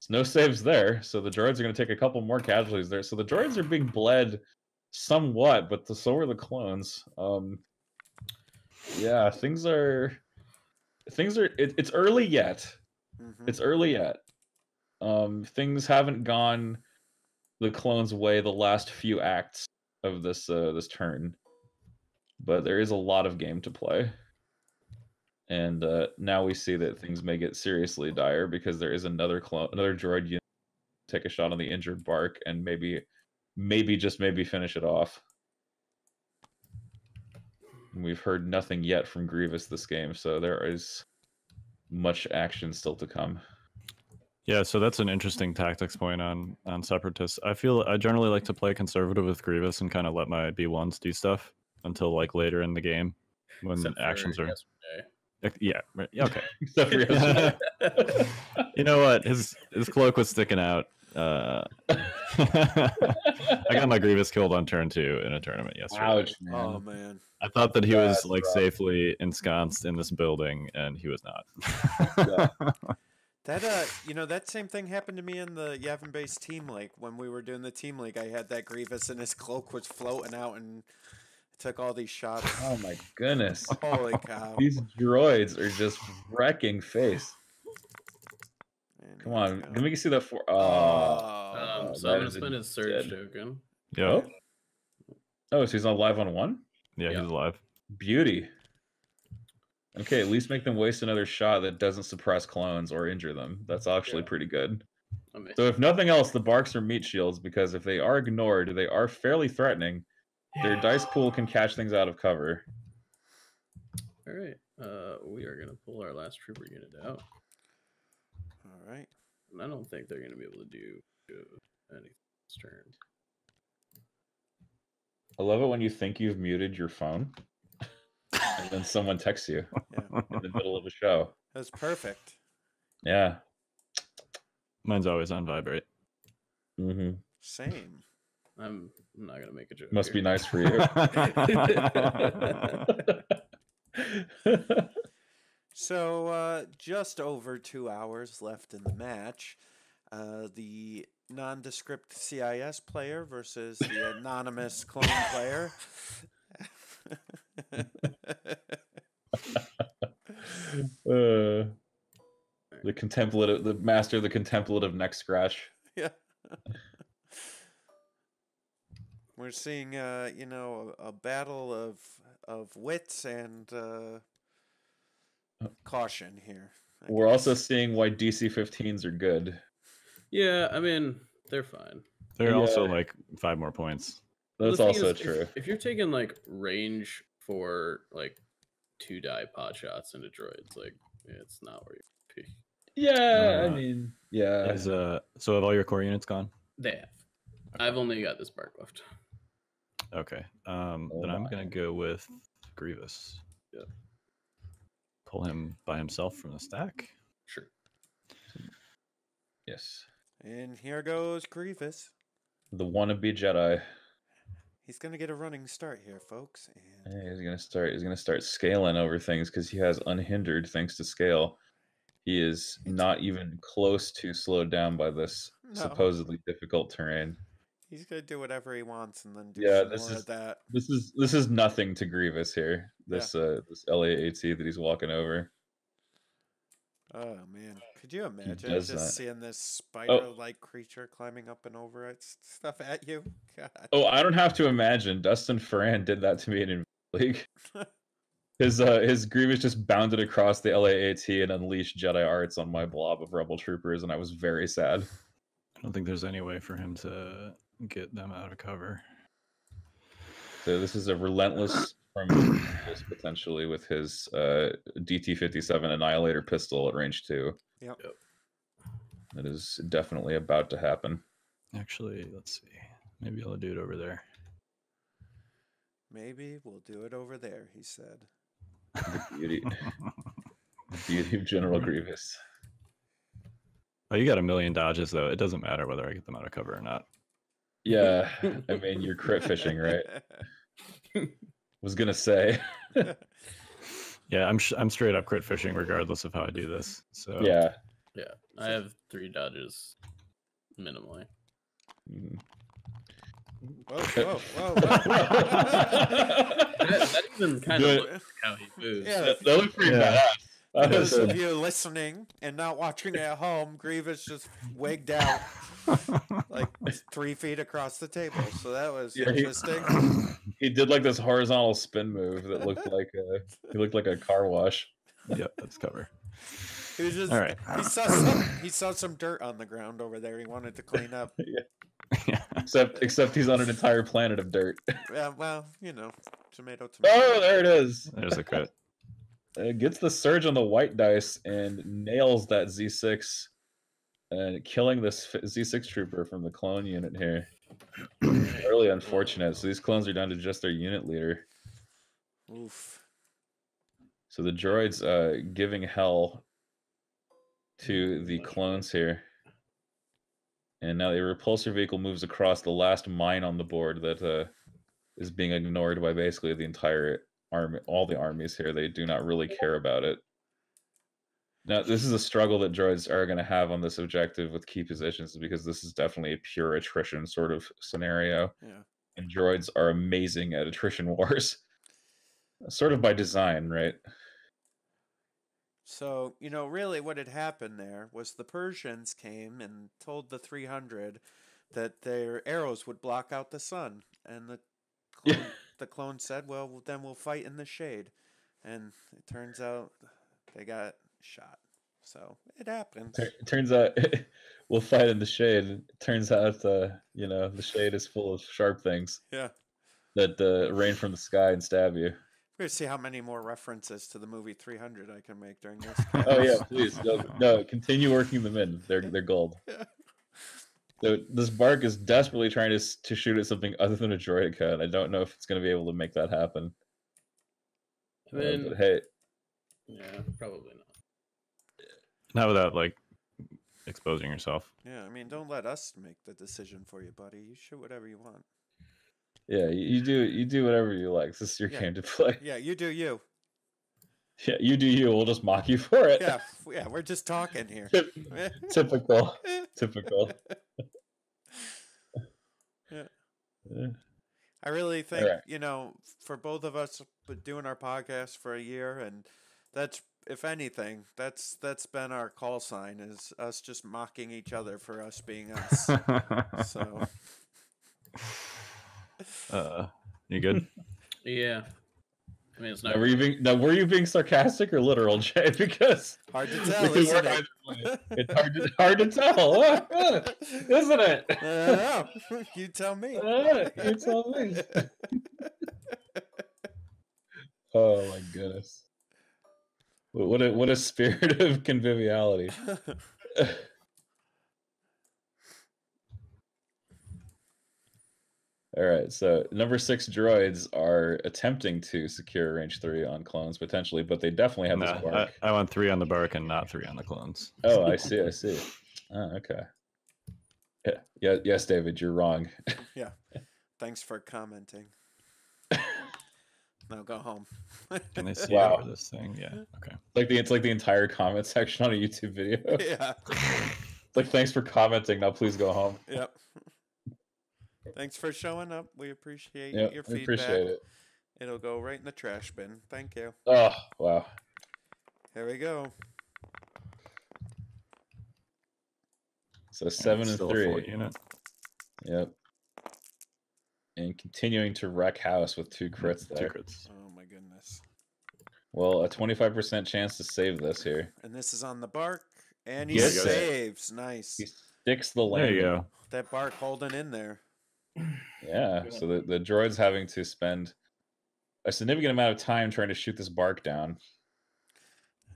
D: There's no saves there, so the droids are going to take a couple more casualties there. So the droids are being bled somewhat, but the, so are the clones. Um, yeah, things are things are. It, it's early yet.
C: Mhm.
D: It's early yet. Um, things haven't gone the clones' way the last few acts of this uh, this turn, but there is a lot of game to play. And uh, now we see that things may get seriously dire because there is another clone, another droid unit take a shot on the injured BARC and maybe, maybe just maybe finish it off. And We've heard nothing yet from Grievous this game, so there is much action still to come.
B: Yeah, so that's an interesting tactics point on on separatists. I feel I generally like to play conservative with Grievous and kind of let my B1s do stuff until like later in the game when
E: except for
B: actions are
E: yesterday.
B: Yeah right, yeah, okay.
D: Except for yesterday.
B: you know what? His his cloak was sticking out. Uh, I got my Grievous killed on turn two in a tournament yesterday.
D: Ouch, man.
C: Oh man.
B: I thought that he was like
D: rough.
B: safely ensconced in this building, and he was not.
C: That uh, you know, that same thing happened to me in the Yavin base team league when we were doing the team league. I had that Grievous and his cloak was floating out and took all these shots.
D: Oh my goodness.
C: Holy cow!
D: These droids are just wrecking face.
C: Man,
D: Come on,
C: go.
D: let me see that for. Oh,
C: Oh,
E: Um, so I'm gonna
D: is a
E: spend his surge token.
B: yeah,
D: oh, so he's not live on one.
B: yeah,
E: Yeah.
B: he's alive.
D: Beauty. Okay, at least make them waste another shot that doesn't suppress clones or injure them. That's actually
E: Yeah.
D: pretty good.
E: I mean,
D: So if nothing else, the BARCs are meat shields because if they are ignored, they are fairly threatening. Their dice pool can catch things out of cover.
E: all right. Uh, we are gonna pull our last trooper unit out,
C: all right.
E: and I don't think they're gonna be able to do uh, anything this turn.
D: I love it when you think you've muted your phone, and then someone texts you
C: Yeah,
D: in the middle of a show.
C: that's perfect.
D: Yeah.
B: Mine's always on vibrate.
D: hmm
C: Same.
E: I'm, I'm not gonna make a joke.
D: Must be nice for you.
C: So, uh, just over two hours left in the match. Uh, the nondescript CIS player versus the anonymous clone player.
D: Uh, the contemplative, the master of the contemplative neck scratch.
C: yeah. We're seeing, uh, you know, a, a battle of of wits and uh, caution here. I
D: We're also seeing why DC 15s are good.
E: Yeah, I mean they're fine.
B: They're also like five more points.
D: That's also
E: is, if-
D: true.
E: If, you're taking like range for like two die pot shots into droids, like it's not where you pick.
D: Yeah, I
B: Uh,
D: mean, yeah.
B: Is uh, so have all your core units gone?
E: They have. I've only got this BARC left.
B: Okay. Um,
D: Oh
B: then I'm gonna go with Grievous.
E: Yep.
B: Pull him by himself from the stack.
E: Sure.
D: Yes.
C: And here goes Grievous.
D: The wannabe Jedi.
C: He's gonna get a running start here, folks. And
D: Hey, he's gonna start. He's gonna start scaling over things because he has unhindered thanks to scale. He is not even close to slowed down by this
C: No.
D: supposedly difficult terrain.
C: he's gonna do whatever he wants and then do
D: Yeah, this
C: more
D: is-
C: of that.
D: This is this is nothing to Grievous here. This uh this LAAT that he's walking over.
C: Oh man, could you imagine
D: does
C: just
D: that. Oh.
C: seeing this spider-like creature climbing up and over it stuff at you? God.
D: Oh, I don't have to imagine. Dustin Ferran did that to me in League. His uh his Grievous just bounded across the LAAT and unleashed Jedi arts on my blob of rebel troopers, and I was very sad.
B: I don't think there's any way for him to get them out of cover.
D: So this is a relentless from Grievous potentially with his uh DT57 Annihilator pistol at range two.
C: Yep.
E: Yep.
D: That is definitely about to happen.
B: Actually, let's see. Maybe I'll do it over there.
C: Maybe we'll do it over there, he said.
D: The beauty, the beauty of General Grievous.
B: Oh, you got a million dodges though. It doesn't matter whether I get them out of cover or not.
D: Yeah, I mean you're crit fishing, right? Was gonna say.
B: Yeah, I'm sh- I'm straight up crit fishing regardless of how I do this. So
D: yeah.
E: Yeah, I have three dodges minimally.
D: Mhm.
C: Whoa, whoa, whoa, whoa.
E: That, that even kind of looks like how he moves.
C: Yeah.
D: That, that looked pretty
B: Yeah.
D: badass.
C: For those of you listening and not watching at home, Grievous just wigged out like three feet across the table. So that was
D: Yeah,
C: interesting.
D: he did like this horizontal spin move that looked like a he looked like a car wash.
B: yep, that's cover.
C: He was just
B: All right.
C: he saw some he saw some dirt on the ground over there. He wanted to clean up.
B: yeah.
D: Except except he's on an entire planet of dirt.
C: Yeah, well, you know, tomato tomato.
D: Oh, there it is.
B: There's a crit.
D: Uh, gets the surge on the white dice and nails that Z6, and killing this Z6 trooper from the clone unit here. really unfortunate. So these clones are down to just their unit leader.
C: Oof.
D: So the droids uh giving hell to the clones here. And now the repulsor vehicle moves across the last mine on the board that uh is being ignored by basically the entire army all the armies here. They do not really care about it. Now this is a struggle that droids are gonna have on this objective with key positions because this is definitely a pure attrition sort of scenario.
C: Yeah.
D: And droids are amazing at attrition wars. Sort of by design, right?
C: So, you know, really what had happened there was the Persians came and told the 300 that their arrows would block out the sun. And the the clone said, well, then we'll fight in the shade. And it turns out they got shot. So it happens.
D: Tur- turns out we'll fight in the shade. It turns out, uh, you know, the shade is full of sharp things
C: Yeah.
D: that uh, rain from the sky and stab you.
C: We're to see how many more references to the movie 300 I can make during this.
D: Oh yeah, please no, no, continue working them in. They're they're gold. So this BARC is desperately trying to to shoot at something other than a droideka, and I don't know if it's going to be able to make that happen.
E: I
D: Uh, but hey,
E: yeah, probably not.
B: Not without like exposing yourself.
C: Yeah, I mean, don't let us make the decision for you, buddy. You shoot whatever you want.
D: yeah, you, you do you do whatever you like. This is your
C: Yeah.
D: game to play.
C: Yeah, you do you.
D: Yeah, you do you. We'll just mock you for it.
C: Yeah, yeah, we're just talking here.
D: Typical. Typical.
C: Yeah.
D: Yeah.
C: I really think
D: Alright.
C: you know, for both of us, been doing our podcast for a year, and that's if anything, that's that's been our call sign is us just mocking each other for us being us. so
B: uh, you good?
E: Yeah. I mean, it's
D: Now,
E: not.
D: were you being now were you being sarcastic or literal, Jay? Because
C: hard to tell, isn't it?
D: way. it's hard to hard to tell, isn't it?
C: I don't know. you tell me.
D: Uh, you tell me. Oh my goodness! What what a what a spirit of conviviality. All right, so number six droids are attempting to secure range three on clones potentially, but they definitely have
B: Nah,
D: this
B: I,
D: BARC.
B: I want three on the BARC and not three on the clones.
D: Oh, I see, I see. Oh, okay. Yeah, yeah, yes, David, you're wrong. Yeah.
C: Thanks for commenting. now go home.
B: Can they see
D: Wow.
B: over this thing? Yeah. Okay.
D: like the it's like the entire comment section on a YouTube video.
C: yeah.
D: Like thanks for commenting. Now please go home.
C: Yep. Thanks for showing up. We appreciate
D: Yeah,
C: your
D: I
C: feedback.
D: appreciate it.
C: It'll go right in the trash bin. Thank you.
D: Oh wow.
C: Here we go.
D: So seven and
B: Still a full
D: three.
B: unit.
D: Yep. And continuing to wreck house with two crits there.
B: Two
D: there.
B: crits.
C: Oh my goodness.
D: Well, a 25% chance to save this here.
C: And this is on the BARC, and he
D: Yes.
C: saves. Nice.
D: He sticks the landing.
B: There you go.
C: That BARC holding in there.
D: Yeah. So the, the droid's having to spend a significant amount of time trying to shoot this BARC down.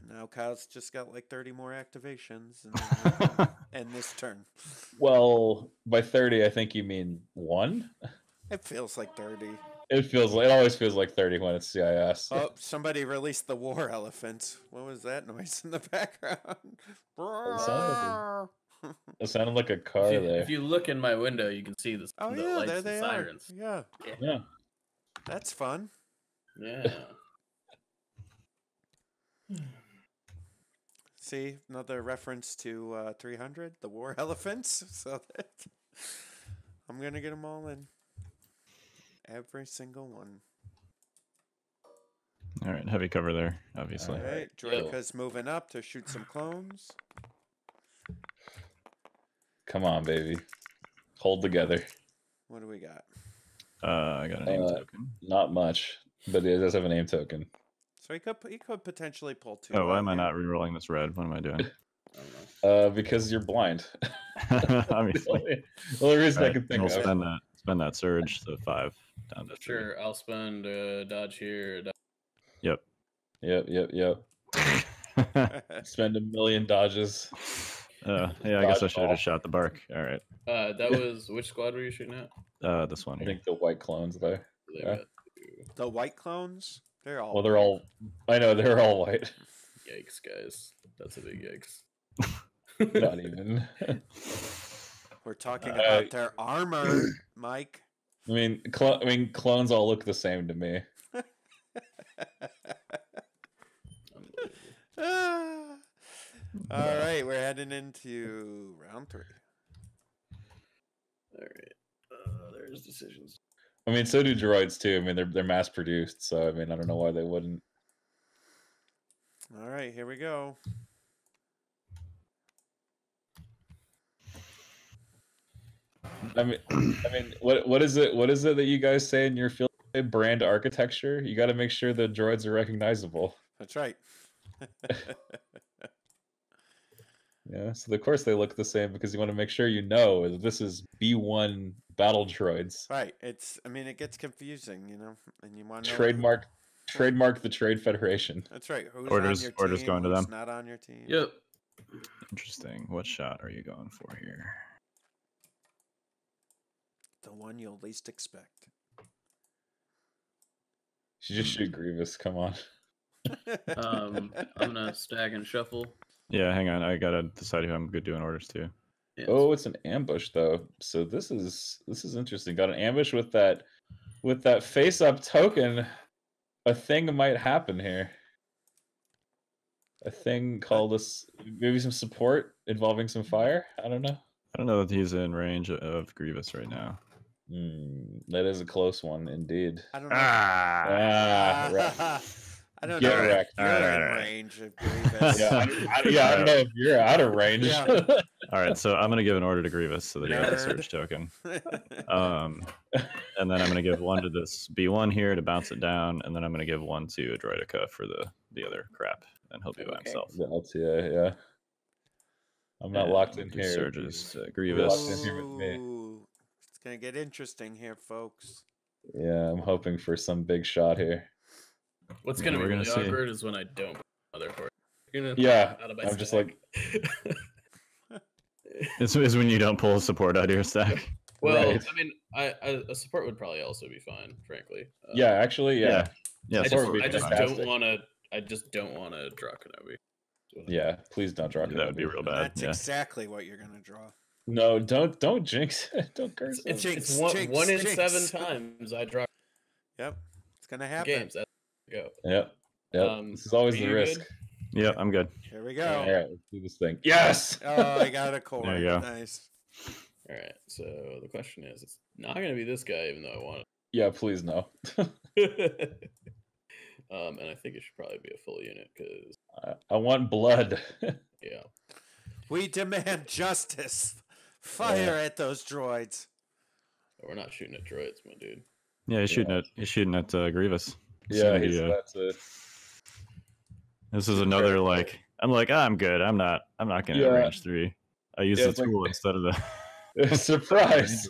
C: Now Kyle's just got like 30 more activations and, and this turn.
D: Well, by 30, I think you mean one.
C: It feels like 30.
D: It feels like it always feels like 30 when it's CIS.
C: Oh, somebody released the war elephant. What was that noise in the background?
D: Sounded It sounded like a car
E: If you,
D: there.
E: if you look in my window, you can see the,
C: Oh
E: the
C: yeah,
E: lights
C: there
E: and
C: they
E: sirens.
C: are. Yeah,
D: Yeah.
C: that's fun.
E: Yeah.
C: See, another reference to uh, 300, the war elephants. So that I'm gonna get them all in. Every single one.
B: All right, heavy cover there, obviously.
C: All right, Droideka's moving up to shoot some clones.
D: Come on, baby. Hold together.
C: What do we got?
B: Uh, I got a name
D: Uh,
B: token.
D: Not much, but it does have a name token.
C: So he could he could potentially pull two.
B: Oh, why am I not re-rolling this red? What am I doing?
E: I don't know.
D: Uh, because you're blind.
B: Obviously.
D: the only, the only reason I
B: Right,
D: can think
B: we'll
D: of.
B: spend that. Spend that surge to five down to three.
E: Sure, I'll spend uh, dodge here. dodge-
B: Yep.
D: Yep, yep, yep. Spend a million dodges.
B: Uh, yeah, I guess I should have just shot the BARC. All right.
E: Uh, that was which squad were you shooting at?
B: Uh, this one
D: I think the white clones there. Yeah.
C: the white clones? They're all.
D: Well, they're all. I know they're all white.
E: Yikes, guys. That's a big yikes.
D: Not even.
C: We're talking
D: Uh,
C: about their armor, Mike.
D: I mean, clo- I mean, clones all look the same to me.
E: Unbelievable.
C: All right, we're heading into round three.
E: All right. Uh, there's decisions.
D: I mean, so do droids too. I mean, they're they're mass produced, so I mean, I don't know why they wouldn't.
C: All right, here we go.
D: I mean, I mean, what what is it? What is it that you guys say in your field day? brand architecture? You got to make sure the droids are recognizable.
C: That's right.
D: Yeah, so of course they look the same because you want to make sure you know this is B1 battle droids.
C: right. It's. I mean, it gets confusing, you know, and you want to
D: Trademark, trademark the Trade Federation.
C: That's right. Who's
B: Orders-
C: on your
B: orders going to them.
C: Not on your team.
E: Yep.
B: Interesting. What shot are you going for here?
C: The one you'll least expect.
D: You just shoot Grievous. Come on.
E: Um, I'm gonna stag and shuffle.
B: Yeah, hang on. I gotta decide who I'm good doing orders to.
E: Yeah,
D: Oh, it's an ambush though. So this is this is interesting. Got an ambush with that with that face up token. A thing might happen here. A thing called us maybe some support involving some fire. I don't know.
B: I don't know that he's in range of Grievous right now.
D: Hmm, that is a close one indeed.
C: I don't know.
D: Ah, right.
C: I don't
D: Get
C: know. if
D: wrecked.
C: You're
B: Alright,
C: in
B: alright.
C: range of Grievous.
D: Yeah, I, don't- I, yeah, I don't know if you're out of range.
C: Yeah.
B: All right, so I'm gonna give an order to Grievous so that he has a surge token. Um, and then I'm gonna give one to this B1 here to bounce it down, and then I'm gonna give one to a for the the other crap, and he'll be by
E: Okay.
B: himself.
D: the LTA, yeah. I'm not
B: And
D: locked in here.
B: Surges to
D: locked
B: Grievous.
D: in here with me.
C: Ooh, It's gonna get interesting here, folks.
D: Yeah, I'm hoping for some big shot here.
E: What's gonna be
B: we're gonna
E: really
B: see.
E: awkward is when I don't put other horse.
D: Yeah,
E: out of my
D: I'm just
E: stack.
B: This is when you don't pull a support out of your stack.
E: well,
D: Right.
E: I mean, I, I a support would probably also be fine, frankly. Uh,
D: Yeah, actually, yeah.
B: Yeah,
E: I
B: support
E: just,
B: would be
E: I just don't want to. I just don't want to draw Kenobi.
D: Yeah, please don't draw
B: that would be real bad.
C: That's
B: Yeah.
C: exactly what you're gonna draw.
D: No, don't don't jinx it. Don't curse
E: It's, it's,
D: him.
E: it's
C: Jinx,
E: one,
C: jinx,
E: one in
C: jinx.
E: seven times I draw
C: Yep, it's gonna happen.
E: games. That's go.
D: Yep. Yep.
E: Um,
D: this is always the risk.
E: good?
B: Yeah, I'm good.
C: Here we go.
D: right, let's do this thing. Yes.
C: Oh, I got a core.
B: There you go.
C: Nice.
E: All right. So the question is, it's not going to be this guy, even though I want it.
D: Yeah, please no.
E: um, and I think it should probably be a full unit because
D: I, I want blood.
E: yeah.
C: We demand justice. Fire at those droids.
E: We're not shooting at droids, my dude.
B: Yeah, he's shooting at he's shooting at uh, Grievous.
D: Yeah,
B: Somebody,
D: he's
B: uh,
D: about to.
B: This is another like I'm like ah, I'm good. I'm not. I'm not gonna
D: Yeah.
B: range three. I use
D: Yeah,
B: the
D: it's like-
B: tool instead of the
D: Surprise!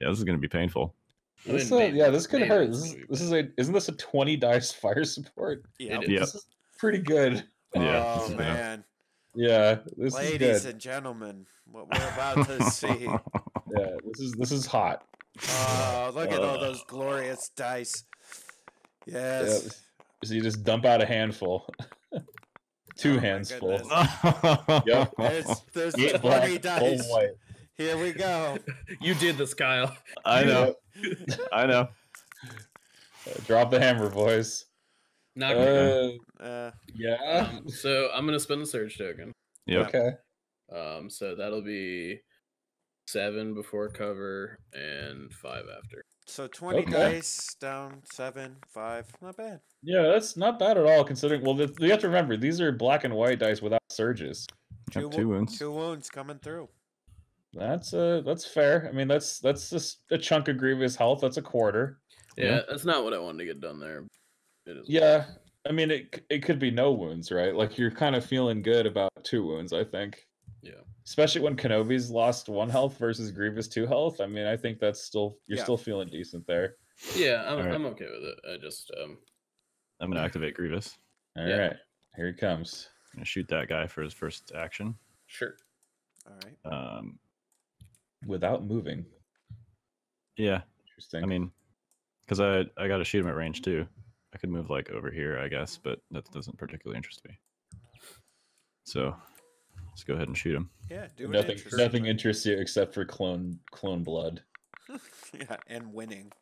B: yeah, this is gonna be painful.
D: This,
E: mean,
D: uh, yeah, this could hurt. This is this is a isn't this a twenty dice fire support?
C: Yeah.
E: It
B: Yep.
D: This is pretty good.
B: Yeah,
C: Oh
B: yeah.
C: man,
D: Yeah, this is
C: ladies
D: good.
C: and gentlemen, what we're about to see.
D: Yeah, this is this is hot.
C: Oh, look at all
B: Uh.
C: those glorious dice.
D: Yeah,
C: Yes.
D: so you just dump out a handful, two
C: Oh
D: hands full. Yep.
C: There's, there's
D: Eight black, full
C: dice.
D: white.
C: Here we go.
E: You did this, Kyle.
B: I know. I know.
D: Uh, drop the hammer, boys.
E: Not good.
D: Uh,
C: Uh,
D: yeah.
E: Um, so I'm gonna spend the surge token.
B: Yep.
D: Okay.
E: Um, so that'll be seven before cover and five after.
C: So 20
D: Okay.
C: dice down, seven, five. Not bad.
D: Yeah, that's not bad at all. Considering, well, th- you have to remember these are black and white dice without surges.
B: Yep,
C: wo-
B: two wounds.
C: Two wounds coming through.
D: That's uh that's fair. I mean, that's that's just a chunk of grievous health. That's a quarter.
E: Yeah,
B: Yeah.
E: that's not what I wanted to get done there. It is.
D: Yeah. I mean, it it could be no wounds, right? Like you're kind of feeling good about two wounds. I think.
E: Yeah.
D: Especially when Kenobi's lost one health versus Grievous two health. I mean, I think that's still you're
C: Yeah.
D: still feeling decent there.
E: Yeah, I'm,
B: Alright.
E: I'm okay with it. I just um
B: I'm gonna activate Grievous.
D: All right,
E: Yeah.
D: here he comes.
B: I'm gonna shoot that guy for his first action.
E: sure.
C: All right.
B: Um,
D: Without moving.
B: yeah.
D: Interesting.
B: I mean, because I I got to shoot him at range too. I could move like over here, I guess, but that doesn't particularly interest me. So let's go ahead and shoot him.
C: Yeah, do
D: nothing
C: interesting.
D: nothing interests you except for clone clone blood.
C: yeah, and winning.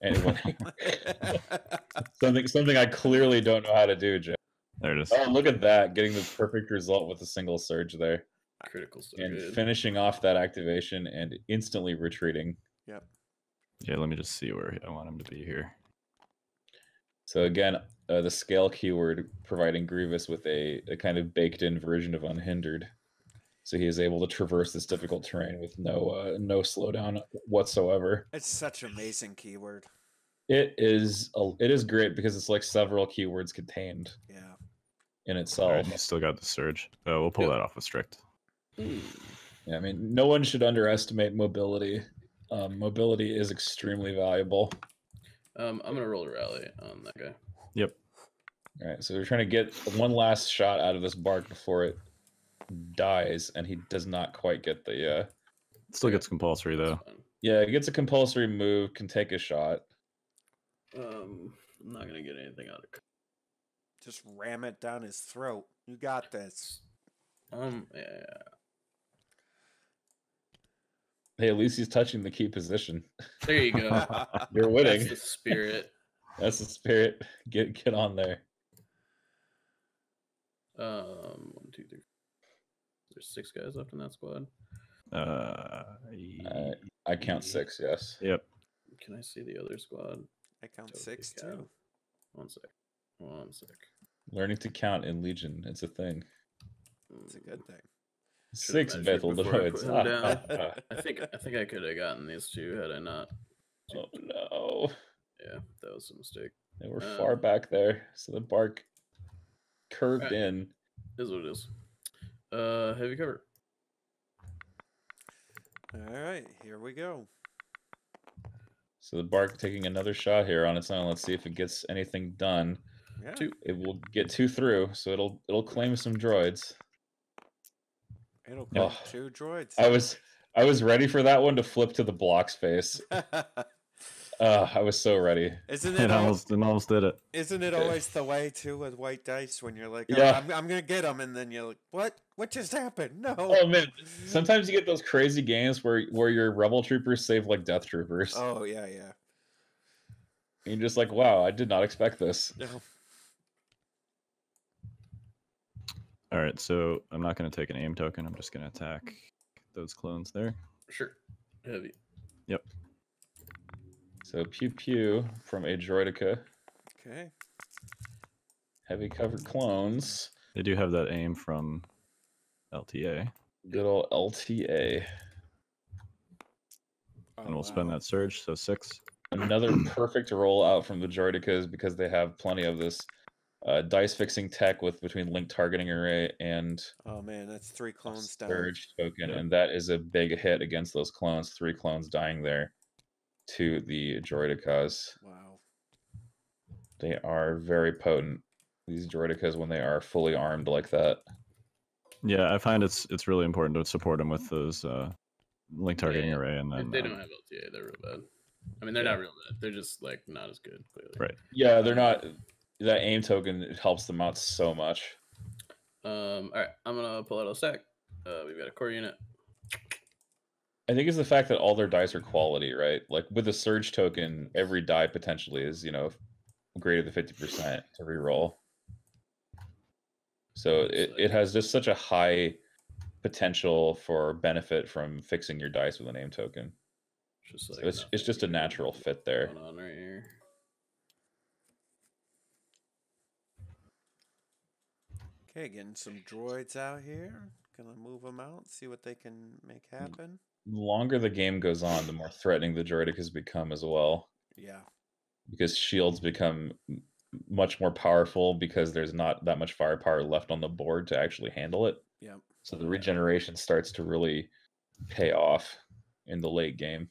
D: And winning. something something I clearly don't know how to do, Joe.
B: There it is.
D: Oh, look at that! Getting the perfect result with a single surge there,
E: Critical so
D: and
E: good.
D: finishing off that activation and instantly retreating. Yep.
B: Yeah, let me just see where I want him to be here.
D: So again, uh, the scale keyword providing Grievous with a, a kind of baked-in version of unhindered, so he is able to traverse this difficult terrain with no uh, no slowdown whatsoever.
C: It's such amazing keyword.
D: It is a, it is great because it's like several keywords contained
C: Yeah.
D: in itself.
B: right, he's still got the surge. Uh, we'll pull
E: Yep.
B: that off with strict.
D: Yeah, I mean, no one should underestimate mobility. Um, mobility is extremely valuable.
E: Um, I'm gonna roll a rally on that guy.
B: Yep.
D: All right, so we're trying to get one last shot out of this BARC before it dies, and he does not quite get the. Uh...
B: Still gets compulsory though.
D: Yeah, he gets a compulsory move, can take a shot.
E: Um, I'm not gonna get anything out of.
C: Just ram it down his throat. You got this.
E: Um, yeah,
D: Hey, at least he's touching the key position.
E: there you go.
D: You're winning.
E: That's the spirit.
D: That's the spirit. Get get on there.
E: Um, one, two, three. There's six guys left in that squad.
B: Uh,
D: Uh,
B: ye-
D: I count six. Yes.
B: yep.
E: Can I see the other squad?
C: I count
E: Totally
C: six
E: cow.
C: too.
E: One sec. One sec.
D: Learning to count in Legion. It's a thing.
C: It's a good thing.
D: Six
E: measured
D: battle
E: before I
D: droids.
E: put him down.
D: ah.
E: I think I think I could have gotten these two had I not.
D: Oh no.
E: Yeah, that was a mistake.
D: They were
E: Uh,
D: far back there, so the BARC curved
E: Right.
D: in.
E: Is what it is. Uh, heavy cover.
C: All right, here we go.
D: So the BARC taking another shot here on its own. Let's see if it gets anything done.
C: Yeah.
E: Two.
D: It will get two through, so it'll it'll claim some droids.
C: It'll
D: Oh.
C: two droids.
D: I was I was ready for that one to flip to the block's face. Uh, I was so ready.
C: isn't
B: It
C: it? al-
B: almost, it almost did it.
C: isn't it always the way too with white dice when you're like, oh,
D: Yeah.
C: I'm, I'm gonna get them, and then you're like, what? What just happened? No.
D: Oh man, sometimes you get those crazy games where where your rebel troopers save like death troopers.
C: Oh yeah, yeah.
D: And you're just like, wow, I did not expect this.
C: No.
B: All right, so I'm not going to take an aim token. I'm just going to attack those clones there.
E: Sure. Heavy.
D: So pew pew from a droideka,
C: Okay.
D: heavy covered clones,
B: They do have that aim from LTA,
D: good old LTA.
B: and we'll spend
C: Oh,
B: that surge. So six.
D: Another perfect roll out from the droidekas because they have plenty of this uh, dice fixing tech with between link targeting array and
C: Oh man, that's three clones down.
D: surge token,
B: Yeah.
D: and that is a big hit against those clones. Three clones dying there to the Droidekas.
C: Wow.
D: They are very potent. These Droidekas when they are fully armed like that.
B: Yeah, I find it's it's really important to support them with those uh, link targeting
E: Yeah,
B: array, and
E: They-
B: then
E: they
B: um,
E: don't have LTA. They're real bad. I mean, they're not real bad. They're just like not as good. Clearly.
B: Right.
D: Yeah, they're not. That aim token it helps them out so much.
E: Um. All right. I'm gonna pull out a stack. Uh, we've got a core unit.
D: I think it's the fact that all their dice are quality, right? Like with the surge token, every die potentially is, you know, greater than 50% to reroll. So it, it has just such a high potential for benefit from fixing your dice with a name token.
E: Just
D: So
E: like
D: it's it's just a natural fit there.
E: On right here.
C: Okay, getting some droids out here. Gonna move them out, see what they can make hmm. happen.
D: The longer the game goes on, the more threatening the Droidekas become as well.
C: Yeah.
D: Because shields become much more powerful because there's not that much firepower left on the board to actually handle it.
C: Yeah.
D: So the regeneration starts to really pay off in the late game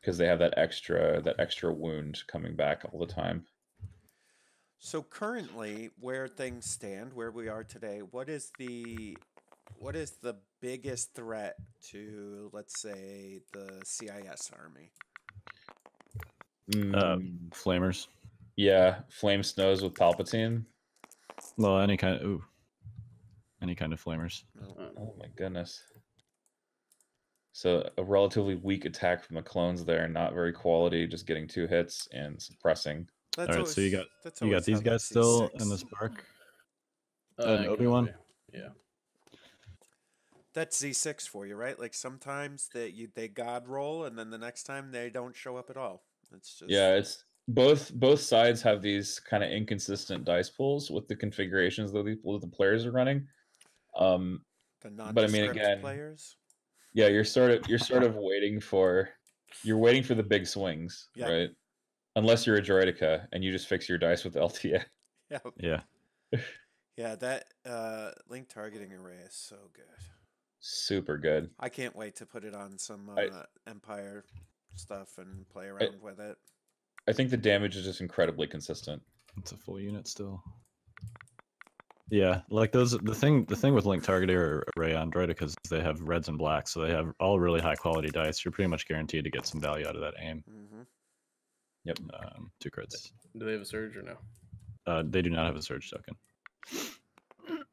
D: because they have that extra that extra wound coming back all the time.
C: So currently, where things stand, where we are today, what is the what is the biggest threat to, let's say, the CIS army?
B: uh,
D: Mm,
B: flamers.
D: yeah, flame snows with Palpatine.
B: Well, any kind. of Ooh, any kind of flamers.
C: No.
D: Oh my goodness. So a relatively weak attack from the clones there, not very quality, just getting two hits and suppressing.
C: That's
B: All right, so you got- You got these guys still
C: Z6
B: in the spark.
E: Uh,
B: And
E: Kenobi,
B: Obi-Wan?
E: Yeah.
C: That's Z6 for you, right? Like sometimes they you they god roll, and then the next time they don't show up at all. It's just
D: Yeah, it's both both sides have these kind of inconsistent dice pools with the configurations that the, that the players are running. Um,
C: the
D: but I mean, again,
C: players.
D: yeah, you're sort of you're sort of waiting for you're waiting for the big swings,
C: Yeah.
D: right? Unless you're a Droideka and you just fix your dice with LTA.
C: Yeah,
B: Yeah.
C: yeah. That uh, link targeting array is so good.
D: Super good.
C: I can't wait to put it on some uh,
D: I-
C: Empire stuff and play around with it.
D: I think the damage is just incredibly consistent.
B: It's a full unit still. Yeah, like those. The thing, the thing with link targeting or array on Droidekas is they have reds and blacks, so they have all really high quality dice. You're pretty much guaranteed to get some value out of that aim.
C: hmm
D: Yep.
B: Um, two crits.
E: Do they have a surge or no?
B: Uh, they do not have a surge token.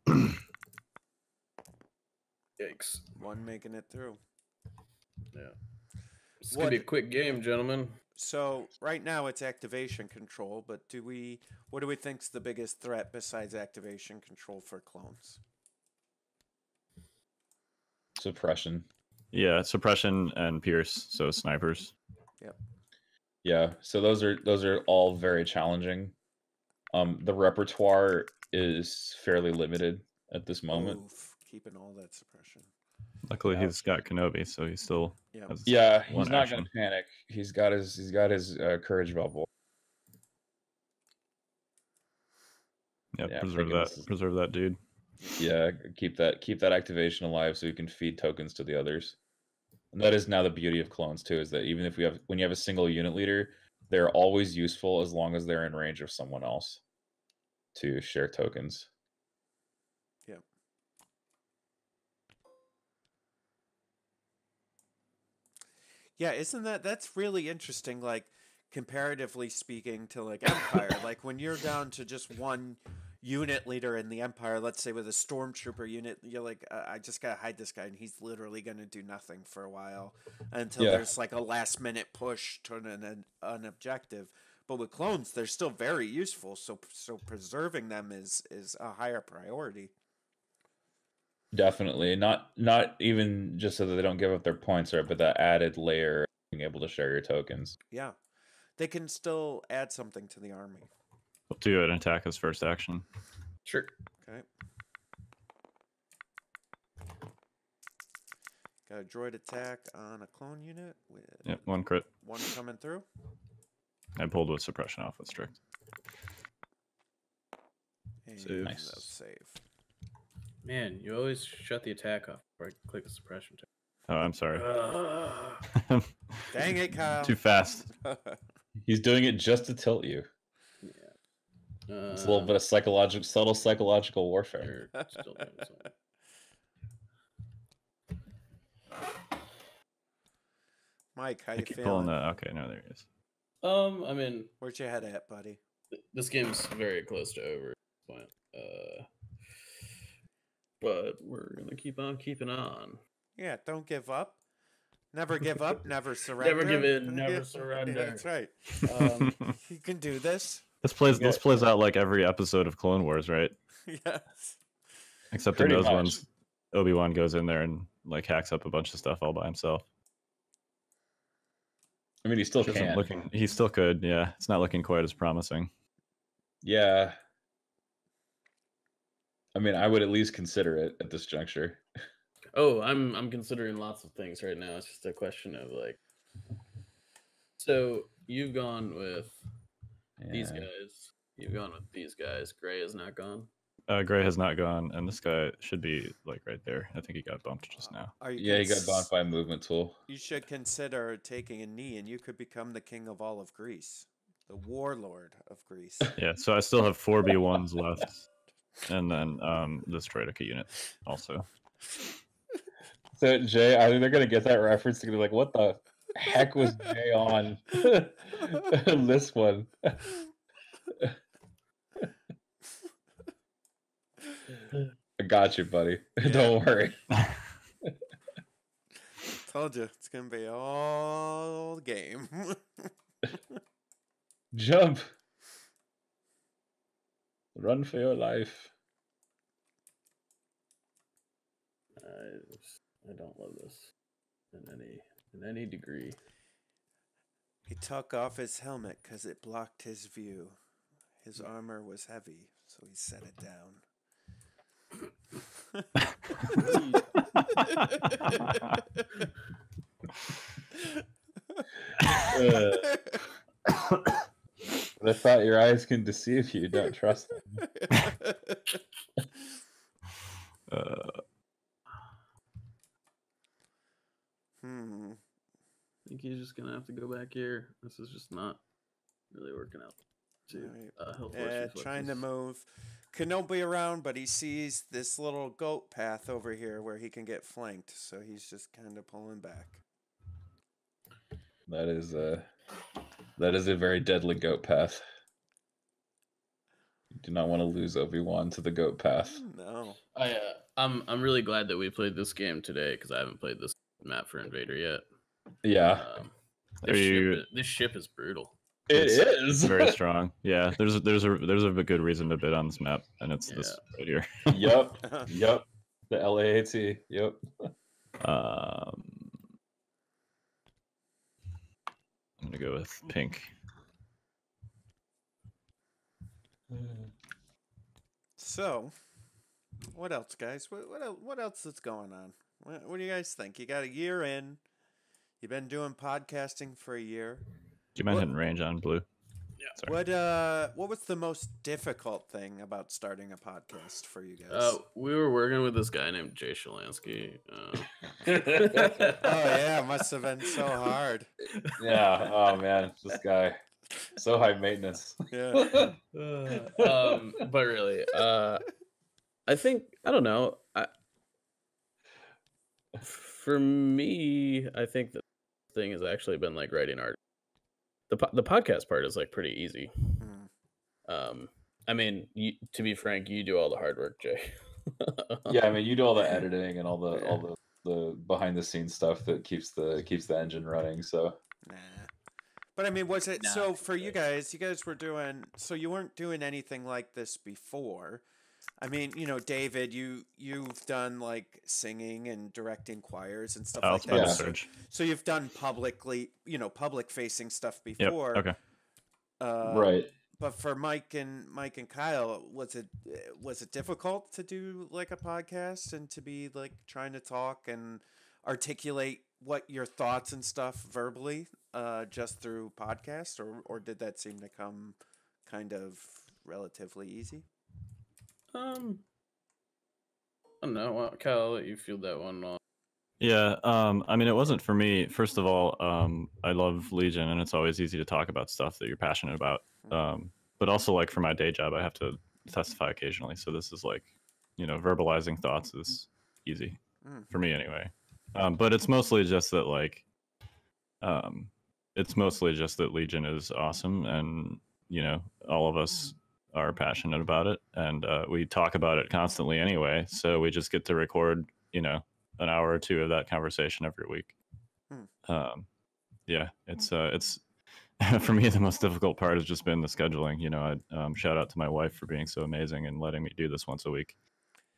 E: Yikes.
C: One making it through. Yeah.
E: It's gonna be a quick game, gentlemen.
C: So right now it's activation control, but do we? What do we think's the biggest threat besides activation control for clones?
D: Suppression.
B: Yeah, suppression and pierce, so snipers.
D: Yeah, Yeah, so those are those are all very challenging. Um, the repertoire is fairly limited at this moment.
C: Oof, keeping all that suppression.
B: Luckily,
D: Yeah.
B: he's got Kenobi, so he still
C: Yeah.
B: has.
D: Yeah, he's not
B: action.
D: gonna panic. He's got his he's got his uh, courage bubble.
B: Yeah,
D: Yeah,
B: preserve
D: freaking
B: that. Preserve that dude.
D: Yeah, keep that keep that activation alive so you can feed tokens to the others. And that is now the beauty of clones too, is that even if we have when you have a single unit leader, they're always useful as long as they're in range of someone else to share tokens.
C: Yeah, isn't that that's really interesting? Like comparatively speaking to like Empire, like when you're down to just one unit leader in the Empire, let's say with a stormtrooper unit, you're like, uh, I just gotta hide this guy, and he's literally gonna do nothing for a while until
D: Yeah.
C: there's like a last minute push to an, an an objective. But with clones, they're still very useful. So so preserving them is is a higher priority.
D: Definitely. Not not even just so that they don't give up their points, right? But that added layer of being able to share your tokens.
C: Yeah, they can still add something to the army.
B: We'll do an attack as first action.
E: Sure.
C: Okay. Got a droid attack on a clone unit with
B: Yep, one crit.
C: one coming through.
B: I pulled with suppression off with strict.
C: And
B: Save.
D: Nice.
C: save.
E: Man, you always shut the attack off before I click the suppression tab.
B: Oh, I'm sorry.
C: Dang it, Kyle.
B: Too fast.
D: He's doing it just to tilt you.
E: Uh,
D: It's a little bit of psychological, subtle psychological warfare.
E: you're still doing.
C: Mike, how
B: I
C: you
B: keep
C: feeling?
B: pulling that. Okay, no, there he is.
E: Um, I mean,
C: Where's your head at, buddy?
E: this game's very close to over at this point. Uh, but we're gonna keep on keeping on.
C: Yeah, don't give up. Never give up. Never surrender.
E: Never give in, never
C: Yeah,
E: surrender.
C: That's right.
E: Um,
C: You can do this.
B: this plays
D: Yeah.
B: this plays out like every episode of Clone Wars, right?
C: yes.
B: Except
D: Pretty
B: in those
D: much.
B: ones, Obi Wan goes in there and like hacks up a bunch of stuff all by himself.
D: I mean, he still
B: Which
D: can.
B: looking. He still could. Yeah, it's not looking quite as promising.
D: Yeah. I mean, I would at least consider it at this juncture.
E: oh, I'm I'm considering lots of things right now. It's just a question of like. So you've gone with these guys. You've gone with these guys. Gray is not gone.
B: Uh, Gray has not gone, and this guy should be like right there. I think he got bumped just now.
C: Are you
D: Yeah, he got
C: cons-
D: bonked by a movement tool.
C: You should consider taking a knee, and you could become the king of all of Greece, the warlord of Greece.
B: Yeah, so I still have four B ones left, and then um this Droideka unit also.
D: So Jay, I think they're gonna get that reference. They're gonna be like, "What the heck was Jay on this one?" I got you, buddy. Don't worry.
C: Told you it's gonna be all game.
D: Jump. Run for your life.
E: I I don't love this in any in any degree.
C: he took off his helmet because it blocked his view. His armor was heavy, so he set it down.
D: Uh, but I thought your eyes can deceive you. Don't trust them.
B: Uh,
C: hmm.
E: I think he's just gonna have to go back here. This is just not really working out. To
C: Right.
E: uh, health
C: Yeah, trying to
E: reflexes.
C: move Kenobi around, but he sees this little goat path over here where he can get flanked, so he's just kind of pulling back.
D: That is a that is a very deadly goat path. You do not want to lose Obi Wan to the goat path.
C: No.
E: I uh, I'm I'm really glad that we played this game today because I haven't played this map for Invader yet.
D: Yeah,
E: Um, this,
B: you-
E: ship, is- this ship is brutal.
D: it
B: It's
D: is
B: very strong. Yeah, there's a, there's a there's a good reason to bid on this map, and it's this right here.
D: yep, yep. The LAAT. Yep.
B: Um, I'm gonna go with mm-hmm. pink.
C: So, what else, guys? What what, el- what else is going on? What, what do you guys think? You got a year in. You've been doing podcasting for a year.
B: Do you mind
C: What-
B: hitting range on blue? Sorry.
C: What uh what was the most difficult thing about starting a podcast for you guys?
E: Uh, we were working with this guy named Jay Shalansky. Uh,
C: oh yeah, must have been so hard.
D: yeah. Oh man, this guy, so high maintenance.
C: Yeah.
E: um, but really, uh, I think I don't know. I, for me, I think the thing has actually been like writing art. The po- the podcast part is like pretty easy.
C: Mm.
E: Um, I mean, you, to be frank, you do all the hard work, Jay.
D: yeah, I mean, you do all the editing and all the all the the behind the scenes stuff that keeps the keeps the engine running. So
C: Nah. But I mean, was it
E: Nah,
C: so for you guys? You guys were doing so you weren't doing anything like this before. I mean, you know, David, you you've done like singing and directing choirs and stuff
B: I'll
C: like that.
D: Yeah.
C: So, so you've done publicly, you know, public facing stuff
B: Yep.
C: before.
B: Okay.
C: Uh,
D: right.
C: But for Mike and Mike and Kyle, was it uh, was it difficult to do like a podcast and to be like trying to talk and articulate what your thoughts and stuff verbally uh, just through podcast, or or did that seem to come kind of relatively easy?
F: Um, I don't know. Well, Kyle, I'll let you field that one. off.
B: Yeah, um, I mean, it wasn't for me. First of all, um, I love Legion, and it's always easy to talk about stuff that you're passionate about. Um, but also, like for my day job, I have to testify occasionally, so this is like, you know, verbalizing thoughts is easy
C: Mm.
B: for me anyway. Um, but it's mostly just that, like, um, it's mostly just that Legion is awesome, and you know, all of us are passionate about it, and uh, we talk about it constantly anyway. So we just get to record, you know, an hour or two of that conversation every week.
C: Hmm.
B: Um, yeah, it's uh, it's for me the most difficult part has just been the scheduling. You know, I um, shout out to my wife for being so amazing and letting me do this once a week.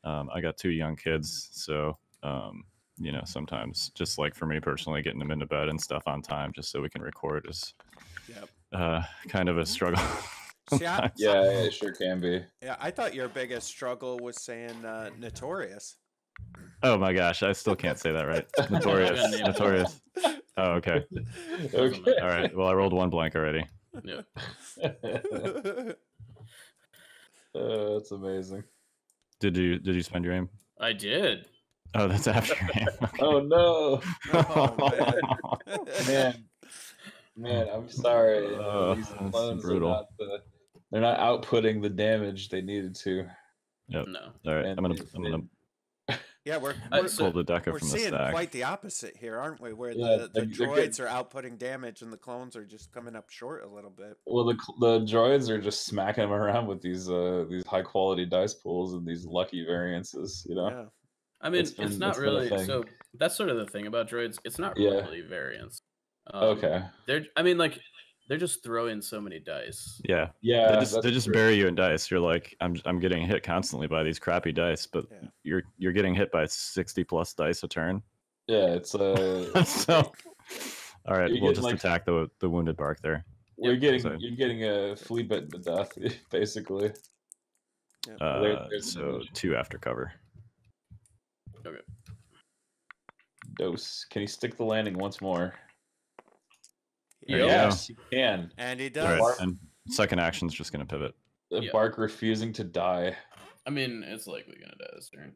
B: Um, I got two young kids, so um, you know, sometimes just like for me personally, getting them into bed and stuff on time just so we can record is
C: Yep.
B: uh, kind of a struggle.
C: See, I,
B: sometimes.
D: Yeah, it sure can be.
C: yeah, I thought your biggest struggle was saying uh, notorious.
B: Oh my gosh, I still can't say that right. Notorious,
F: Yeah, name it.
B: notorious. Oh, okay.
D: Okay.
B: All right. Well, I rolled one blank already.
F: Yeah.
D: Uh, that's amazing.
B: Did you did you spend your aim?
F: I did.
B: Oh, that's after your aim. Okay.
D: Oh no,
C: Oh,
D: man, man, I'm sorry.
B: Uh,
D: These
B: that's
D: clones are
B: brutal.
D: not the- they're not outputting the damage they needed to.
B: Yep.
F: No.
B: All right.
D: And
B: I'm gonna
D: they-
B: I'm gonna
C: yeah, we're,
F: Uh,
C: we're,
F: so-
B: pull the decker
C: we're
B: from the
C: seeing
B: stack.
C: quite the opposite here, aren't we? Where
D: Yeah,
C: the, the
D: they're- they're
C: droids
D: good.
C: are outputting damage and the clones are just coming up short a little bit.
D: Well, the the droids are just smacking them around with these uh these high quality dice pools and these lucky variances. You know.
C: Yeah.
F: I mean,
D: It's
F: it's, not
D: it's been a
F: really. So that's sort of the thing about droids. It's not
D: Yeah.
F: really variance. Um,
D: okay.
F: They're. I mean, like they're just throwing so many dice.
B: Yeah.
D: Yeah.
B: they just they just
D: true.
B: bury you in dice. You're like, I'm I'm getting hit constantly by these crappy dice, but
C: Yeah.
B: you're you're getting hit by 60 plus dice a turn.
D: Yeah, it's uh,
B: so, all right, we'll just
D: like-
B: attack the the wounded BARC there.
D: you're getting
B: so-
D: you're getting a flea bitten to death, basically.
B: Uh,
D: There- there's
B: so two after cover.
F: Okay.
D: Dose. Can he stick the landing once more?
B: There you
D: yes, he can.
C: And he does.
B: right, and second action's just gonna pivot.
D: The
F: Yeah.
D: BARC refusing to die.
F: I mean, it's likely gonna die this turn.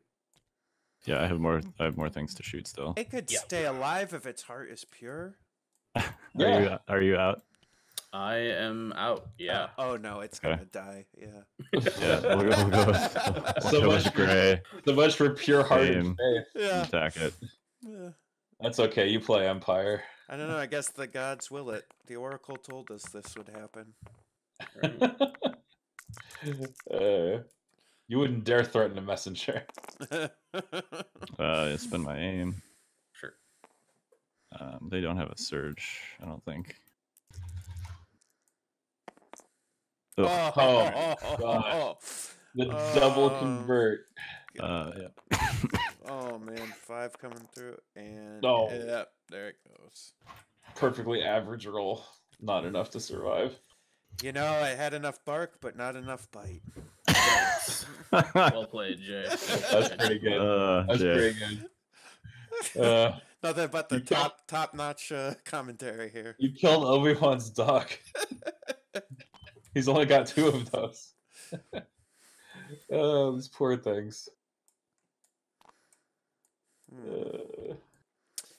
B: Yeah, I have more. I have more things to shoot still.
C: It could
F: Yeah.
C: stay alive if its heart is pure.
B: Are you are you out?
F: I am out. Yeah.
C: Uh, oh no, it's
B: Okay.
C: gonna die. Yeah.
B: Yeah, we'll go. We'll go with,
D: So
B: we'll go
D: much
B: with
D: for-
B: gray.
D: So much for pure hearted faith.
C: Yeah.
B: Attack it.
C: Yeah.
D: That's okay. You play Empire.
C: I don't know. I guess the gods will it. The oracle told us this would happen.
D: uh, you wouldn't dare threaten a messenger.
B: Uh, it's been my aim.
F: Sure.
B: Um, they don't have a surge. I don't think. Ugh.
C: oh, oh,
D: God. The double
C: Um,
D: convert.
B: Uh, yeah.
C: oh man, five coming through, and
D: No.
C: yeah, there it goes.
D: Perfectly average roll. Not enough to survive.
C: You know, I had enough bark, but not enough bite.
F: Well played, Jay.
D: That's pretty good.
B: uh,
D: That's
B: Jay.
D: pretty good. Uh,
C: Nothing but the
D: You can't-
C: top top notch uh, commentary here.
D: you killed Obi Wan's dog. He's only got two of those. oh, these poor things.
C: Hmm.
D: Uh,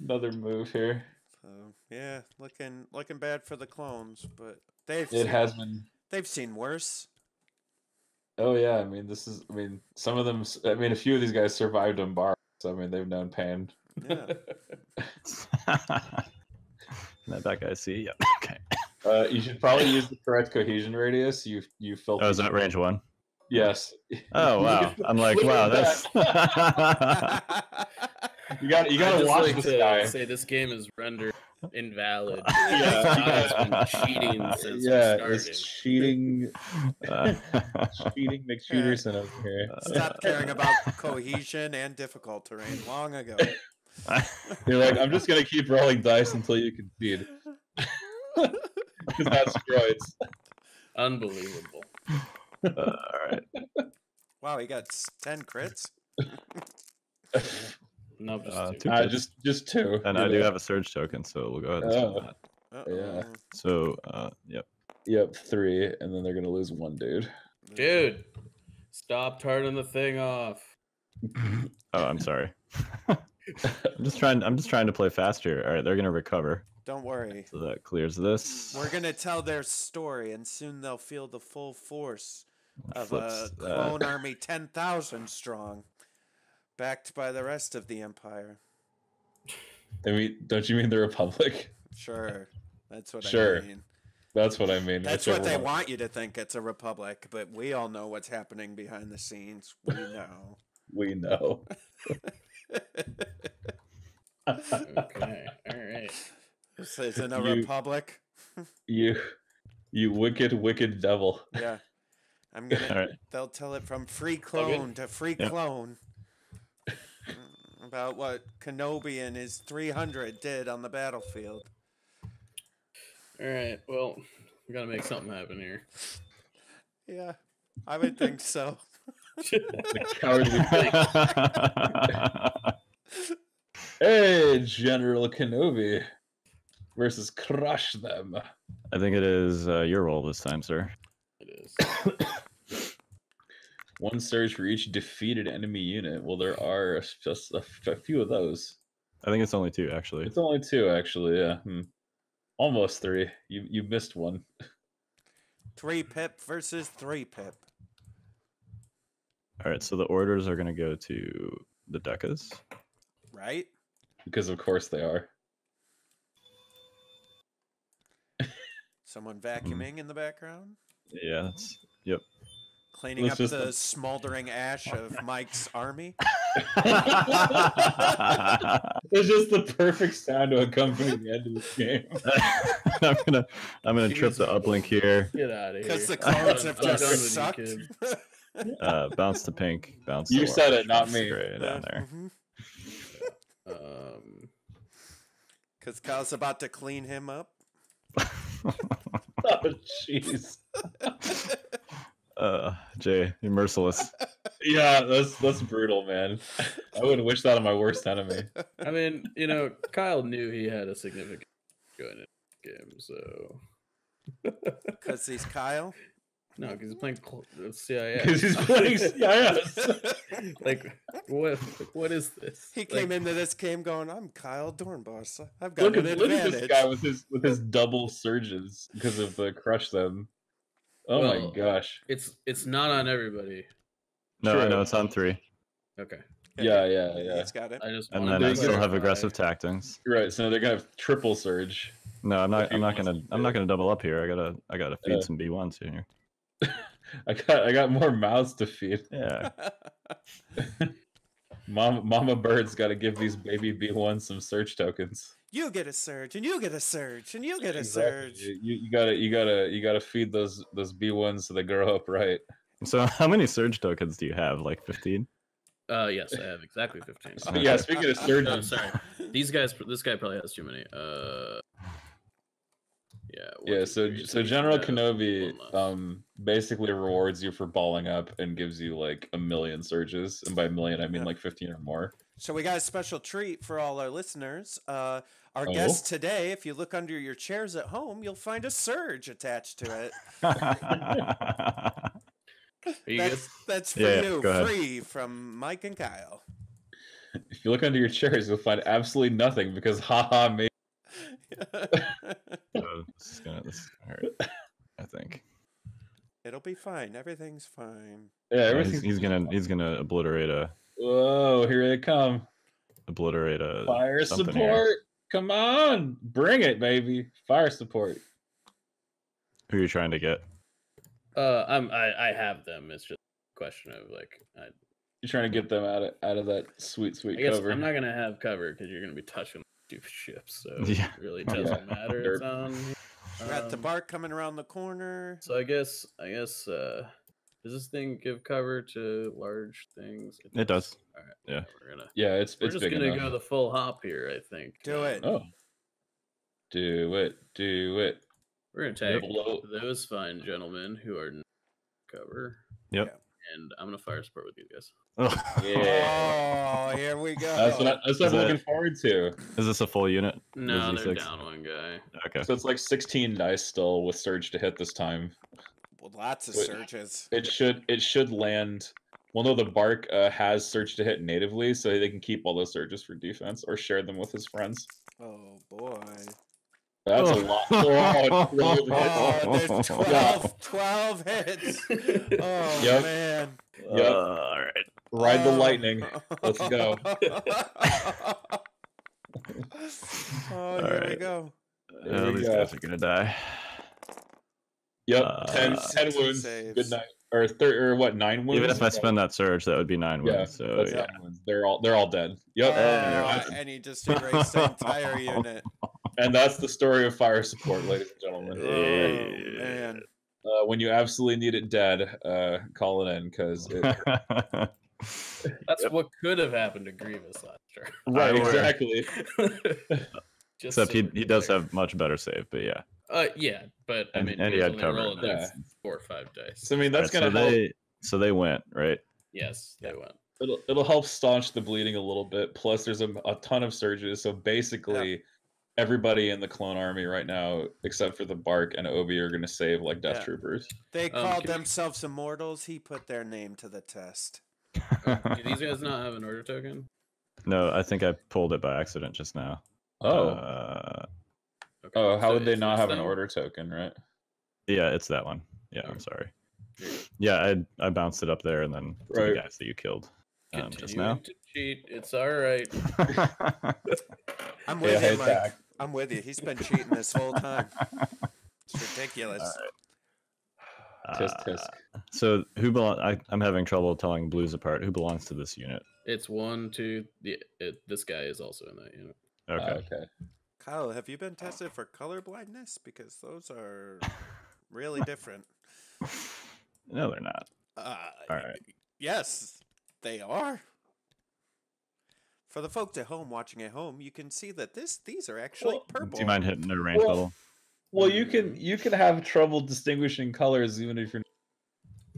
D: another move here.
C: So yeah, looking looking bad for the clones, but they've
D: It
C: seen,
D: has been.
C: they've seen worse.
D: Oh yeah, I mean this is. I mean some of them. I mean a few of these guys survived on bar. So I mean they've known pain.
C: Yeah.
B: Let that guy see. Yeah. Okay.
D: Uh, you should probably use the correct cohesion radius. You you filter.
B: Oh, is that range one?
D: Yes.
B: Oh wow. I'm like, wow,
D: at
B: that's.
D: You got you got to watch
F: like
D: this
F: to
D: guy.
F: say this game is rendered invalid.
D: Yeah.
F: This guy's been cheating since
D: yeah, it's cheating,
B: Uh,
D: cheating McShooterson over here.
C: Stopped caring about cohesion and difficult terrain long ago.
D: You're like, I'm just gonna keep rolling dice until you concede, because that's droids.
F: Unbelievable.
B: uh, all right.
C: Wow, he got ten crits.
F: No, just
B: Uh,
F: two.
B: two
D: Uh, just just two.
B: And
D: you
B: I do
D: know.
B: have a surge token, so we'll go ahead and spend
D: Oh.
B: that.
C: Uh-oh.
B: So, uh, yep.
D: Yep, three, and then they're gonna lose one dude.
F: Dude,
E: Stop turning the thing off.
B: Oh, I'm sorry. I'm just trying. I'm just trying to play faster. All right, they're gonna recover,
C: Don't worry.
B: so that clears this.
C: We're gonna tell their story, and soon they'll feel the full force of a
B: Flips that.
C: clone army ten thousand strong, backed by the rest of the empire.
D: I mean, don't you mean the Republic?
C: Sure, that's what
D: Sure.
C: I mean.
D: That's what I mean.
C: That's what they
D: one.
C: want you to think. It's a republic, but we all know what's happening behind the scenes. We know.
D: We know.
E: Okay. All right.
C: this isn't a
D: You-
C: republic.
D: you, you wicked, wicked devil.
C: Yeah, I'm gonna.
B: All right.
C: They'll tell it from free clone to free
B: Yep.
C: clone. About what Kenobi and his 300 did on the battlefield.
E: All right. Well, we gotta make something happen here.
C: Yeah, I would think so.
D: The cowardly Hey, General Kenobi versus Crush Them.
B: I think it is uh, your role this time, sir.
E: It is.
D: One surge for each defeated enemy unit. Well, there are a- just a, f- a few of those.
B: I think it's only two, actually.
D: It's only two, actually. Yeah, hmm. almost three. You you missed one.
C: Three pip versus three pip.
B: All right, so the orders are gonna go to the Dekas.
C: Right?
D: Because of course they are.
C: Someone
B: Hmm.
C: vacuuming in the background,
B: Yeah, that's yep.
C: Cleaning
D: Let's
C: up
D: just-
C: the smoldering ash of Mike's army.
D: It's just the perfect sound to accompany the end of this game.
B: I'm gonna I'm gonna
E: You
B: trip the uplink here.
E: Get out of here.
C: Because the
E: I'm
C: clones
E: done-
C: have just
E: done
C: sucked.
E: kids.
B: Uh, bounce to pink. Bounce.
D: You
B: to
D: said
B: orange,
D: it, not me.
B: Gray down there.
E: Um,
C: Because Kyle's about to clean him up.
D: oh, jeez.
B: Uh, Jay, you're merciless.
D: Yeah, that's that's brutal, man. I would wish that on my worst enemy.
E: I mean, you know, Kyle knew he had a significant going in the game, so
C: Because he's Kyle.
E: no, because he's playing cl- uh, CIS.
D: Because he's playing CIS.
E: like, what? Like, what is this?
C: He
E: Like,
C: came into this game going, "I'm Kyle Dornbos. I've got
D: Look at,
C: an
D: look at this guy with his with his double surges because of the crush them. Oh
E: Well,
D: my gosh.
E: It's it's not on everybody.
B: No, I
D: True.
B: know it's on three,
E: Okay,
D: Yeah, yeah, yeah.
C: He's got it.
E: I just
B: and then
E: to
B: I still have
E: clarify.
B: aggressive tactics.
D: Right, so they're gonna have triple surge.
B: No, I'm not. I'm not gonna.
D: to
B: I'm not gonna double up here. I gotta. I gotta feed
D: Yeah.
B: some B1s here.
D: I got I got more mouths to feed.
B: Yeah.
D: Mama Mama Bird's got to give these baby B1s some surge tokens.
C: you get a surge, and you get a surge, and you get a
D: Exactly.
C: surge.
D: You, you you gotta you gotta you gotta feed those those B1s so they grow up right.
B: So how many surge tokens do you have? Like 15?
E: Uh, yes, I have exactly fifteen.
D: Uh, yeah, speaking of
E: Oh,
D: surgeons,
E: sorry. These guys, this guy probably has too many. Uh, yeah. one,
D: yeah.
E: two,
D: So
E: three,
D: so
E: six,
D: General
E: five,
D: Kenobi um basically rewards you for balling up and gives you like a million surges, and by a million I mean
C: Yeah.
D: like fifteen or more.
C: So we got a special treat for all our listeners. Uh, our
D: Oh?
C: guest today, if you look under your chairs at home, you'll find a surge attached to it.
E: Are you good?
C: That's that's for
B: Yeah, yeah,
C: you, free from Mike and Kyle.
D: If you look under your chairs, you'll find absolutely nothing because haha me.
B: So this is gonna. This is gonna hurt. I think.
C: It'll be fine. Everything's fine.
D: Yeah,
B: Yeah, he's, he's gonna. He's gonna obliterate a.
D: Whoa, here they come.
B: Obliterate a.
D: Fire support.
B: here.
D: Come on. Bring it, baby. Fire support.
B: Who are you trying to get?
E: Uh, I'm. I, I have them. It's just a question of like. I,
D: You're trying to get them out of out of that sweet, sweet
E: I guess
D: cover.
E: I'm not gonna have cover because you're gonna be touching stupid ships, so
B: Yeah.
E: it really doesn't matter.
D: Dirt.
E: It's on.
C: We got the
E: um,
C: BARC coming around the corner.
E: So I guess I guess uh does this thing give cover to large things?
B: It does.
E: All right.
B: Yeah.
E: We're gonna
D: yeah, it's
E: we're
D: it's
E: just
D: big
E: gonna
D: enough.
E: go the full hop here. I think.
C: Do it.
D: Oh. Do it. Do it.
E: We're gonna take those fine gentlemen who are cover.
B: Yep.
E: And I'm gonna fire support with you guys.
D: Yeah.
C: Oh, here we go.
D: That's what, I, that's what
B: Is
D: I'm
B: it-
D: looking forward to.
B: Is this a full unit?
E: No, they're down one guy.
B: Okay.
D: So it's like 16 dice still with surge to hit this time.
C: Well, lots of
D: Wait.
C: surges.
D: It should it should land. Well, no, the BARC uh, has surge to hit natively, so they can keep all those surges for defense or share them with his friends.
C: Oh boy.
D: That's a lot. Oh, 12 hits.
C: Oh, there's 12,
D: Yeah.
C: 12 hits. Oh
D: Yep.
C: man.
D: Yep.
B: all right.
D: Ride the
C: Oh.
D: lightning. Let's go.
C: oh, here we go.
D: There
B: Oh, these
D: go.
B: guys are gonna die.
D: Yep,
B: Uh,
D: 10, 10 wounds.
C: saves.
D: Good night. Or thir- or what? Nine wounds.
B: Even if I spend that surge, that would be nine
D: yeah,
B: wounds. So yeah.
D: nine wounds. They're all they're all dead. Yep.
C: Oh, and he just erased the entire unit.
D: and that's the story of fire support, ladies and gentlemen.
C: Oh man.
D: Uh, when you absolutely need it dead, uh, call it in because it,
E: That's what could have happened to Grievous last turn.
D: right exactly.
E: Just
B: Except
E: so
B: he, he does have much better save, but yeah.
E: Uh, yeah, but I
B: And-
E: mean,
B: and he
E: was
B: had
E: only
B: cover.
D: Yeah.
E: four or five dice.
D: So I mean that's
B: Alright,
D: gonna
B: so
D: help.
B: they so they went right.
E: Yes, they went.
D: It'll it'll help staunch the bleeding a little bit. Plus, there's a, a ton of surges, so basically. Everybody in the clone army right now, except for the BARC and Obi, are going to save like Death
C: Yeah.
D: Troopers.
C: They
E: Um,
C: called
E: can
C: themselves immortals. He put their name to the test.
E: Do these guys not have an order token?
B: no, I think I pulled it by accident just now.
D: Oh,
B: Uh,
E: Okay,
D: oh, how
E: so
D: would they not
E: this
D: have an order token, right?
B: yeah, it's that one. Yeah,
E: Okay.
B: I'm sorry. Yeah, I I bounced it up there and then to
D: Right.
B: the guys that you killed um, just now.
E: to cheat. It's all right.
C: I'm with
D: hey,
C: you, Mike.
D: Zach.
C: I'm with you. He's been cheating this whole time. It's ridiculous.
D: Tisk
B: Uh,
D: tisk.
B: So who belong? I, I'm having trouble telling blues apart. Who belongs to this unit?
E: It's one, two. The it, this guy is also in that unit.
B: Okay.
D: Ah, okay.
C: Kyle, have you been tested for color blindness? Because those are really different.
B: No, they're not.
C: Uh,
B: All right.
C: Yes, they are. For the folks at home watching at home, you can see that this these are actually
D: Well,
C: purple.
B: Do you mind hitting a range
D: Well,
B: level?
D: Well, you can you can have trouble distinguishing colors even if you're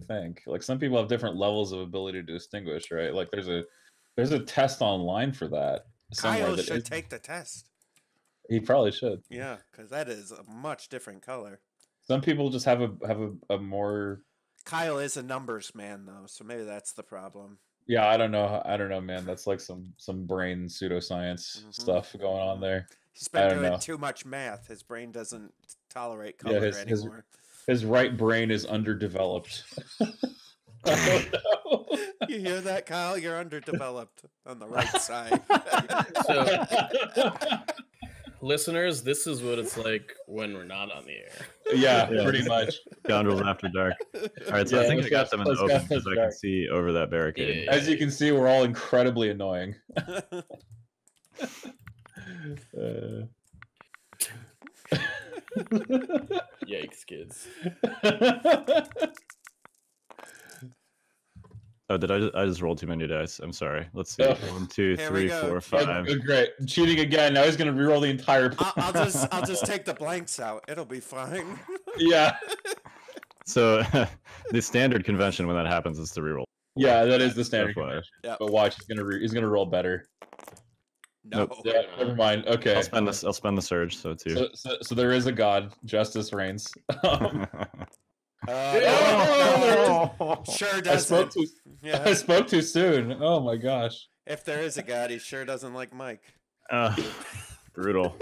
D: think like some people have different levels of ability to distinguish, right? Like there's a there's a test online for that.
C: Kyle
D: that
C: should
D: is-
C: take the test.
D: He probably should.
C: Yeah, because that is a much different color.
D: Some people just have a have a, a more
C: Kyle is a numbers man though, so maybe that's the problem.
D: yeah I don't know I don't know man that's like some some brain pseudoscience
C: Mhm.
D: stuff going on there.
C: He's
D: I
C: been doing
D: know.
C: too much math. His brain doesn't tolerate color
D: his- his-
C: anymore.
D: His right brain is underdeveloped. I don't know.
C: you hear that, Kyle? You're underdeveloped on the right side.
E: So, listeners, this is what it's like when we're not on the air.
D: yeah,
B: Yeah.
D: pretty much.
B: Scoundrels after dark. All right, so
D: Yeah,
B: I think I
D: let's
B: got
D: go-
B: them in the open because I can see over that barricade.
E: Yeah.
D: As you can see, we're all incredibly annoying. Uh,
E: Yikes, kids.
B: Oh, did I? Just, I just rolled too many dice. I'm sorry. Let's see.
D: Oh.
B: One, two,
C: Here we
B: three,
C: go.
B: four,
D: Oh,
B: five.
D: oh, great. Cheating again. Now he's gonna reroll the entire.
C: I'll, I'll just I'll just take the blanks out. It'll be fine.
D: yeah,
B: So the standard convention when that happens is to reroll.
D: yeah, that is the standard.
B: FYI.
D: convention.
C: Yep.
D: But watch, he's gonna re- he's gonna roll better.
C: No.
B: Nope.
D: Yeah, never mind. Okay.
B: I'll spend this. I'll spend the surge. So too.
D: So, so, so there is a god. Justice reigns. Um,
C: Uh,
D: Oh,
C: no, no, sure
D: I spoke
C: doesn't.
D: I spoke too soon. Oh my gosh.
C: If there is a god, he sure doesn't like Mike.
B: Ah, brutal.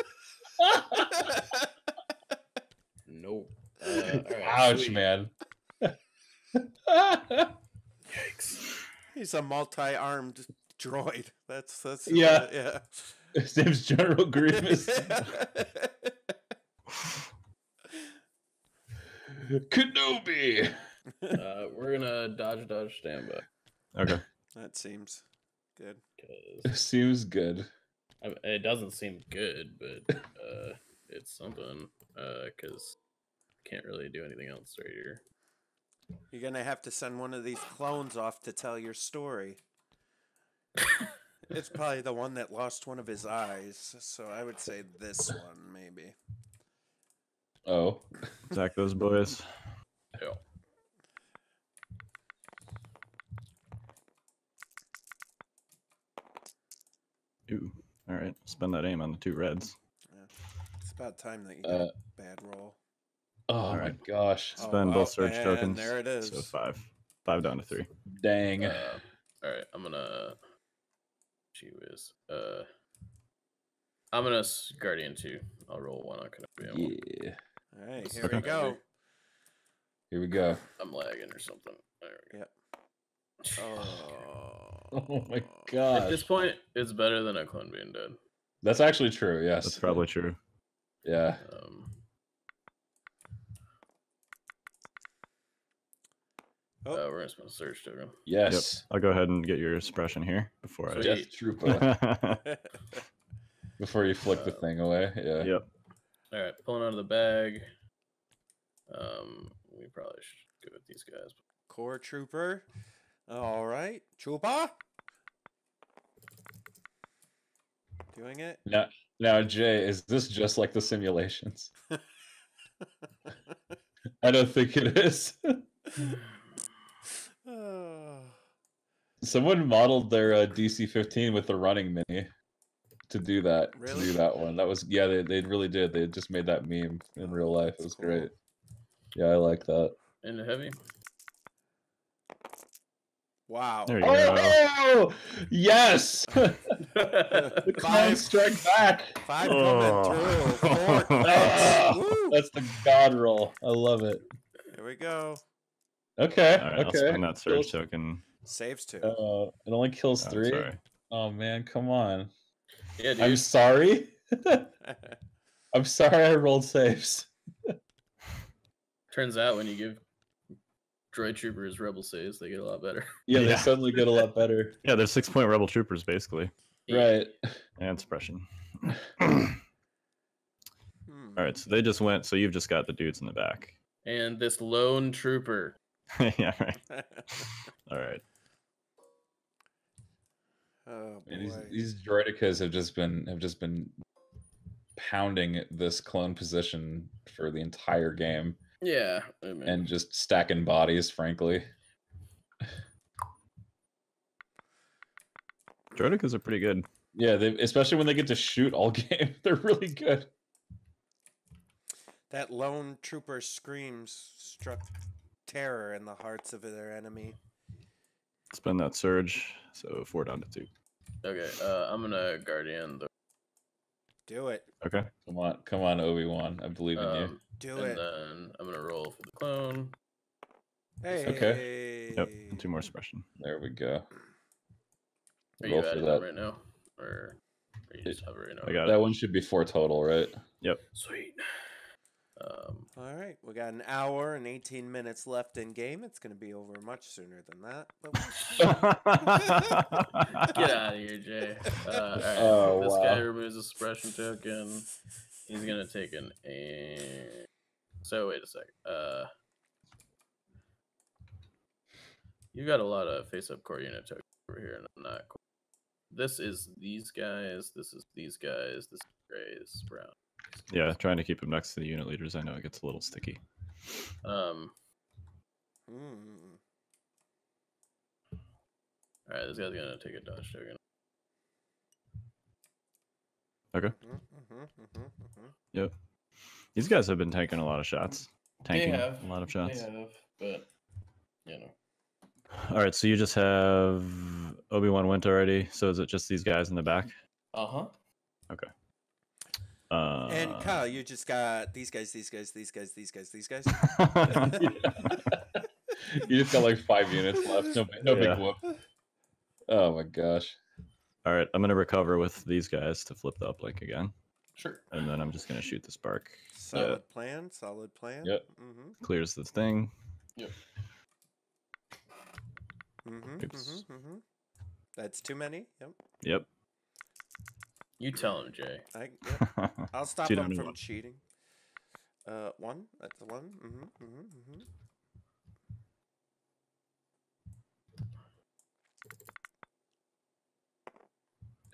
E: Nope. Uh, all right,
D: Ouch,
E: sweet.
D: man.
E: Yikes.
C: He's a multi-armed droid. That's that's
D: Yeah.
C: yeah.
D: His name's General Grievous. Kenobi.
E: Uh, we're gonna dodge, dodge, standby.
B: Okay.
C: that seems good.
E: Because
D: Seems good.
E: I mean, it doesn't seem good, but uh, it's something. Because can't really do anything else right here.
C: You're gonna have to send one of these clones off to tell your story. It's probably the one that lost one of his eyes, so I would say this one maybe.
D: Oh.
B: Attack those boys.
E: Yeah.
B: Ooh. All right. Spend that aim on the two reds.
C: It's about time that you
D: Uh,
C: a bad roll.
D: Oh
B: All
D: my gosh.
B: Spend
C: oh,
B: both surge
C: and
B: tokens.
C: there it is.
B: So five. Five down to three.
D: Dang.
E: Uh, all right, I'm gonna. Gee whiz. Uh, I'm gonna s- guardian two. I'll roll one on Kenobi. I'm,
D: yeah.
C: All right, here we go.
D: Here we go.
E: I'm lagging or something. There we go.
C: Oh,
D: Oh my
E: god.
D: At
E: this point, it's better than a clone being dead.
D: That's actually true. Yes.
B: That's probably true.
D: Yeah.
E: Um,
C: Oh.
E: uh, we're gonna spend a surge token.
D: Yes.
B: I'll go ahead and get your suppression here before I.
E: Sweet.
D: Death Trooper. Before you flick the
E: Uh,
D: thing away. Yeah. Yep.
E: All right, pulling out of the bag. Um, we probably should go with these guys.
C: Core trooper. All right, Trooper. Doing it.
D: Now, now, Jay, is this just like the simulations? I don't think it is. Someone modeled their uh, DC 15 with the running mini to do that. To do that one. That was yeah. They they really did. They just made that meme in real life. It was
C: cool.
D: great. Yeah, I like that.
E: Into heavy.
C: Wow.
B: There you go.
D: Oh yes, the clone
C: Five,
D: strike back.
C: five
B: Oh.
C: coming through. Four.
D: Ah, that's the god roll. I love it.
C: Here we go.
D: Okay,
B: All right, I'll
D: okay.
B: spend that surge
D: Kills-
B: token.
C: Saves two.
D: Uh, it only kills
B: Oh,
D: three.
B: sorry.
D: Oh man, come on.
E: Yeah, dude.
D: I'm sorry. I'm sorry I rolled saves.
E: Turns out when you give droid troopers rebel saves, they get a lot better.
D: Yeah, they suddenly get a lot better.
B: Yeah, they're six point rebel troopers basically,
D: Right.
B: and suppression.
C: Hmm.
B: All right, so they just went. So you've just got the dudes in the back.
E: And this lone trooper.
B: yeah, right. All right.
C: Oh
D: And these,
C: boy.
D: these droidekas have just been have just been pounding this clone position for the entire game
E: Yeah. I mean,
D: and just stacking bodies, frankly.
B: Droidekas are pretty good.
D: Yeah, they, especially when they get to shoot all game, they're really good.
C: That lone trooper screams struck terror in the hearts of their enemy.
B: Spend that surge. So four down to two.
E: Okay, uh, I'm gonna guardian the
C: Do it.
B: Okay.
D: Come on, come on, Obi Wan, I believe in you.
E: um,
C: Do
E: and
C: it.
E: then I'm gonna roll for the clone.
C: Hey. Okay.
B: Yep. and Two more suppression.
D: There we go.
E: Are
D: Roll
E: you
D: for that.
E: that right now, or are you just hovering over?
B: I got
D: That
B: it.
D: one should be four total, right? Yep.
E: Sweet. Um,
C: All right, we got an hour and 18 minutes left in game. It's going to be over much sooner than that. But
E: get out of here, Jay. Uh, all right,
D: Oh,
E: this guy
D: wow.
E: removes a suppression token. He's gonna take an a. So wait a sec. Uh, you got a lot of face-up core unit tokens over here, and I'm not. Cool. This is these guys. This is these guys. This is gray. This is brown.
B: Yeah, trying to keep them next to the unit leaders. I know it gets a little sticky.
E: Um.
C: Mm.
E: All right, this guy's gonna take a dodge token.
B: Okay.
C: Mhm, mhm, mhm, mhm.
B: Yep. These guys have been taking a lot of shots. Tanking
E: have.
B: a lot of shots.
E: They have, but you know.
B: All right, so you just have Obi Wan went already. So is it just these guys in the back?
E: Uh huh.
B: Uh,
C: And Kyle, you just got these guys, these guys, these guys, these guys, these guys.
D: you just got like five units left. No, no
B: Yeah.
D: big whoop. Oh my gosh.
B: All right, I'm gonna recover with these guys to flip the uplink again,
E: Sure.
B: and then I'm just gonna shoot the spark.
C: Solid plan. Solid plan.
D: Yep.
C: Mm-hmm.
B: Clears the thing.
C: Mm-hmm,
B: Oops.
C: mm-hmm, mm-hmm. That's too many. Yep.
B: Yep.
E: You tell him, Jay.
C: I, yep. I'll stop
B: Two
C: him from
B: one.
C: cheating. Uh, one. That's the one. Mm-hmm, mm-hmm, mm-hmm.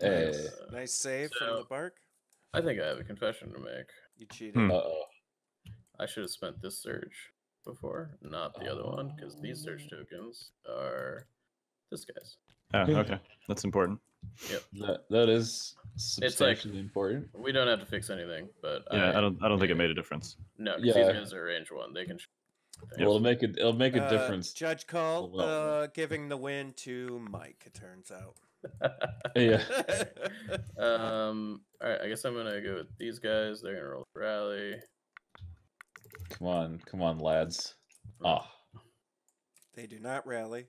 D: Hey.
E: Nice.
C: Nice save from the BARC.
E: I think I have a confession to make.
C: You cheated.
B: Hmm.
D: Oh.
E: I should have spent this surge before, not the other one, because these surge tokens are this guy's.
B: Ah, okay, that's important.
D: That that is
E: like-
D: substantially important.
E: We don't have to fix anything, but
B: Yeah, I don't. I don't think it made a difference.
E: No, 'cause
D: Yeah.
E: these guys are range one. They can. shoot.
D: Well, it'll make it. It'll make a
C: Uh,
D: difference.
C: Judge call uh, giving the win to Mike. It turns out.
D: Yeah.
E: um. All right. I guess I'm gonna go with these guys. They're gonna roll rally.
D: Come on, come on, lads. Ah,
C: they do not rally.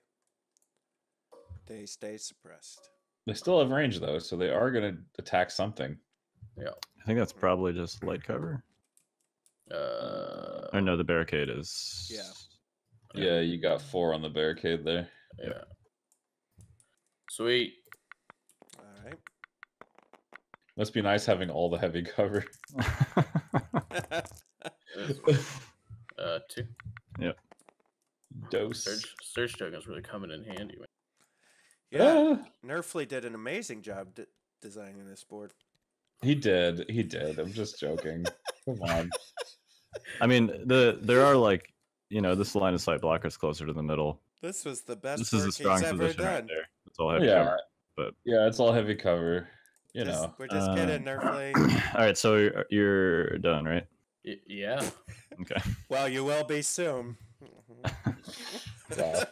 C: They stay suppressed.
D: They still have range though, so they are gonna attack something. Yeah.
B: I think that's probably just light cover.
E: Uh.
B: Or no, the barricade is.
C: Yeah.
D: Yeah, you got four on the barricade there.
E: Yeah. Sweet.
C: All right.
D: Must be nice having all the heavy cover.
E: Uh, two. Yep.
D: Dose.
E: Surge, surge token's really coming in handy. Man.
C: Yeah,
D: Ah,
C: Nerfly did an amazing job d- designing this board.
D: he did. He did. I'm just joking. Come on.
B: I mean, the there are like, you know, this line of sight blockers closer to the middle.
C: This was the best
B: This is a strong position right
C: done.
B: there. It's all heavy
D: yeah.
B: cover. but-
D: yeah, it's all heavy cover. You
C: Just-
D: know.
C: we're just
B: Uh,
C: kidding, Nerfly.
B: all right, so you're, you're done, right?
E: Y- yeah.
B: Okay.
C: well, you will be soon.
D: Wow.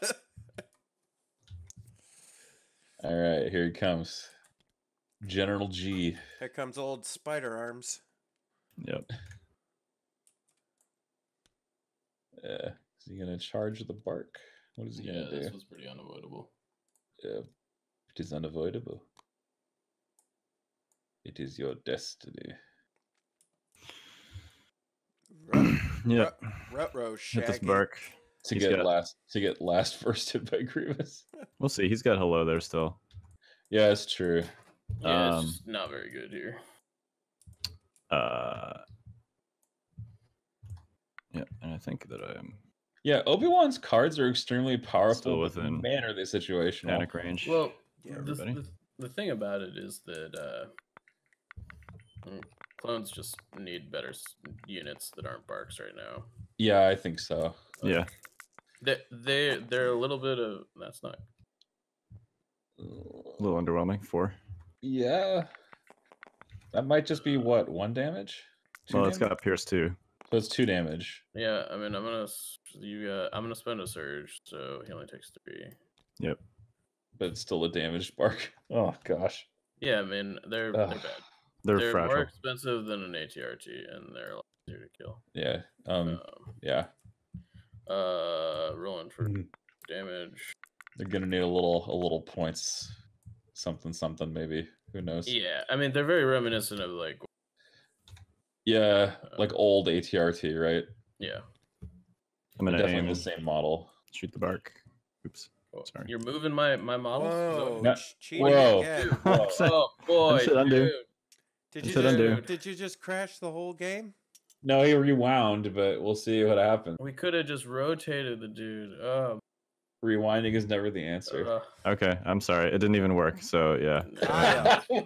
D: All right, here he comes. General G.
C: Here comes old Spider Arms.
B: Yep.
D: Uh, is he gonna charge the BARC? What is he
E: Yeah.
D: gonna do?
E: Yeah, This was pretty unavoidable.
D: Yeah, it is unavoidable. It is your destiny.
C: Rut,
B: Yep.
C: Rutro
B: Hit this BARC.
D: To
B: He's
D: get
B: got-
D: last, to get last firsted by Grievous.
B: We'll see. He's got hello there still.
D: Yeah, it's true.
E: Yeah,
B: Um,
E: it's not very good here.
B: Uh. Yeah, and I think that I am
D: Yeah, Obi Wan's cards are extremely powerful.
B: Still
D: but
B: within
D: man, are they situational?
B: panic range.
E: Well,
C: Yeah,
E: the, the, the thing about it is that uh, mm, clones just need better units that aren't BARCs right now.
D: Yeah, I think so.
B: yeah.
E: They they they're a little bit of that's not
B: A little underwhelming. Four.
D: Yeah, that might just be what one damage. Two
B: Well, it's
D: damage?
B: got a Pierce too.
D: so it's two damage.
E: yeah. I mean, I'm gonna you uh, I'm gonna spend a surge, so he only takes three.
B: Yep.
D: but it's still a damaged BARC. Oh gosh.
E: Yeah, I mean they're they're bad.
B: They're,
E: They're
B: fragile.
E: more expensive than an ATRT, and they're a lot easier to kill.
D: Yeah. Um.
E: Um,
D: Yeah.
E: uh, rolling for
D: Mhm.
E: damage.
D: They're gonna need a little, a little points, something, something, maybe. Who knows?
E: Yeah, I mean they're very reminiscent of like
D: Yeah, uh, like old ATRT, right?
E: yeah.
B: I'm gonna
D: Definitely
B: aim
D: the same model.
B: shoot the BARC. Oops.
E: Oh,
B: Sorry.
E: You're moving my my models. Is
C: Whoa,
D: No,
C: cheating
D: whoa.
C: again.
B: I'm
E: Oh boy,
B: said undo.
C: Did you just,
B: undo.
C: did you just crash the whole game?
D: No, he rewound, but we'll see what happens.
E: We could have just rotated the dude. Oh,
D: Rewinding is never the answer.
E: uh,
B: Okay, I'm sorry. It didn't even work. So yeah.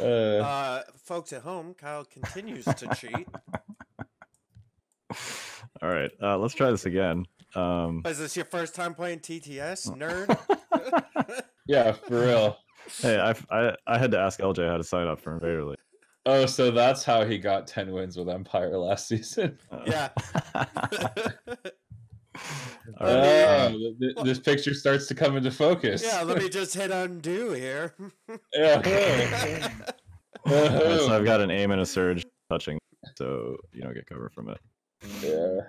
D: Uh,
C: Uh, folks at home, Kyle continues to cheat.
B: All right. Uh, let's try this again. Um,
C: Is this your first time playing TTS, nerd?
D: yeah, for real.
B: hey, I, I I had to ask LJ how to sign up for Invader League.
D: Oh, so that's how he got 10 wins with Empire last season.
B: Uh,
C: yeah.
B: all
C: Uh.
D: Oh,
B: uh,
D: th- th- this picture starts to come into focus.
C: yeah, let me just hit undo here.
D: Yeah.
B: all right, so. I've got an aim and a surge touching, so you don't get cover from it.
D: yeah.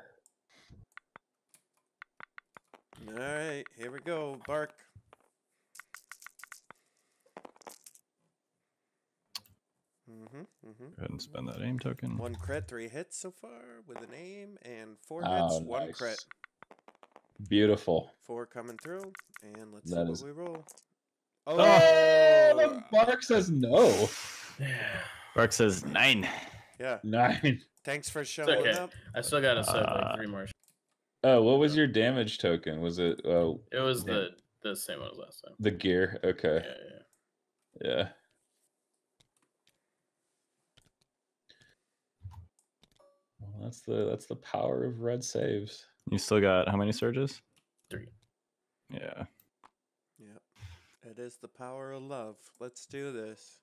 C: All right, here we go. BARC. Mm-hmm, mm-hmm.
B: Go ahead and spend that aim token.
C: One crit, three hits so far with an aim, and four
D: Oh,
C: hits, one crit.
D: Nice. Beautiful.
C: Four coming through, and let's
D: That
C: see
D: is-
C: what we roll.
D: Oh,
C: Oh,
D: the BARC says no.
B: BARC says nine.
C: yeah.
D: Nine.
C: Thanks for showing
E: okay.
C: up.
E: I still gotta sub
B: Uh,
E: like three more. sh-
D: Oh, what was your damage token? Was it oh
E: It was the the same one as last time.
D: the gear?
E: Yeah,
D: Okay.
E: yeah.
D: Yeah. Well, that's the that's the power of red saves.
B: You still got how many surges?
E: Three.
B: Yeah.
C: Yep. It is the power of love. Let's do this.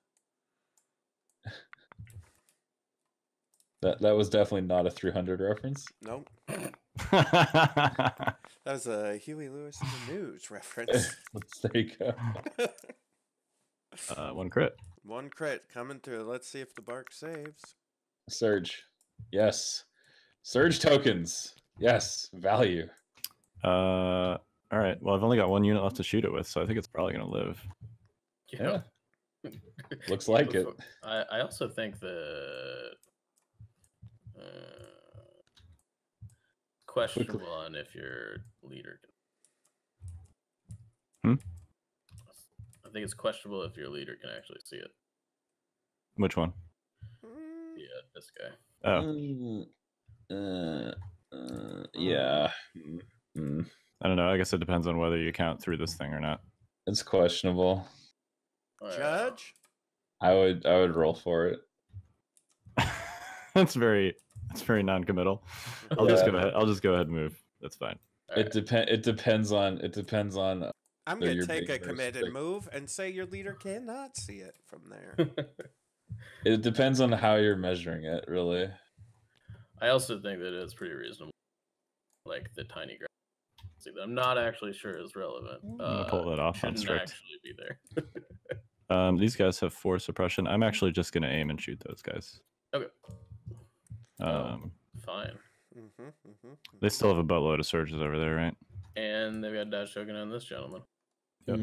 D: That that was definitely not a 300 reference.
C: Nope. That was a Huey Lewis and the News reference.
D: there you go.
B: uh, one crit.
C: One crit coming through. Let's see if the BARC saves.
D: Surge. Yes. Surge tokens. Yes. Value.
B: Uh, all right. Well, I've only got one unit left to shoot it with, so I think it's probably gonna live.
D: Yeah. Looks like it.
E: I, I also think the uh, questionable on if your leader can.
B: Hmm?
E: I think it's questionable if your leader can actually see it.
B: Which one?
C: Mm,
E: Yeah, this guy.
B: Oh,
D: Mm, uh, uh, yeah. Mm, mm.
B: I don't know. I guess it depends on whether you count through this thing or not.
D: It's questionable.
C: Judge?
D: I would I would roll for it.
B: That's very, that's very non-committal. I'll just
D: Yeah.
B: go ahead. I'll just go ahead and move. That's fine.
E: all
D: It depend. It depends on. It depends on.
C: I'm gonna take a committed
D: strict.
C: move and say your leader cannot see it from there.
D: It depends on how you're measuring it. Really.
E: I also think that it's pretty reasonable. Like the tiny grass. See, that I'm not actually sure is relevant.
B: I'm gonna pull that off on
E: shouldn't
B: strict.
E: actually be there.
B: Um, these guys have four suppression. I'm actually just gonna aim and shoot those guys.
E: Okay. Oh.
B: Um,
E: Fine.
C: hmm hmm
B: they still have a buttload of surges over there, right?
E: And they've got dash token on this gentleman.
B: Yep.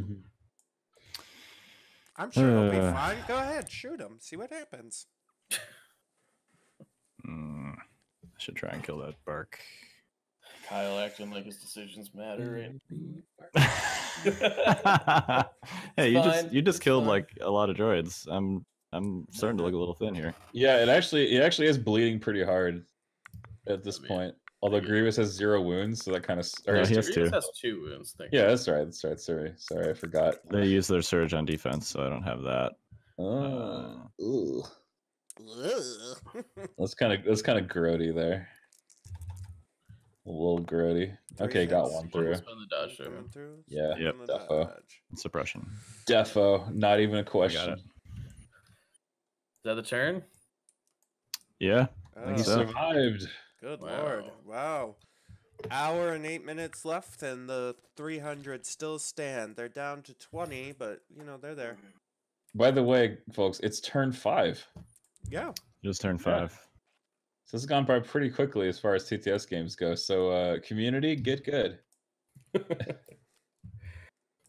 C: I'm sure it'll be
B: Uh.
C: fine. Go ahead, shoot him. See what happens.
B: Mm, I should try and kill that BARC.
E: Kyle acting like his decisions matter, right?
B: hey, you just you just
E: it's
B: killed
E: fine.
B: like a lot of droids. I'm I'm starting to look a little thin here.
D: Yeah. It actually. It actually is bleeding pretty hard. At this oh,
E: I mean,
D: point, although
E: maybe-
D: Grievous has zero wounds, so that kind of.
B: No, he has
E: Grievous
B: two.
E: has two wounds. Thank
D: Yeah,
E: you.
D: that's right. That's right. Sorry. Sorry, I forgot.
B: They use their surge on defense, so I don't have that.
D: Oh. Uh, ooh.
C: Ugh.
D: That's kind of that's kind of grody there. A little grody.
C: Three
D: Okay, got
C: hits.
D: one
E: One
D: through.
E: was the dodge
C: through,
D: Yeah,
B: Yep.
C: the
D: defo.
C: dodge.
B: Suppression.
D: Defo, not even a question.
E: Is that the turn?
B: Yeah.
C: Oh,
D: He
B: so.
D: survived.
C: Good lord.
E: Wow.
C: Wow. Hour and eight minutes left, and the 300 still stand. They're down to 20, but, you know, they're there.
D: By the way, folks, it's turn five.
C: Yeah.
B: Just turned
D: Yeah.
B: five.
D: So this has gone by pretty quickly as far as TTS games go. So uh community, get good.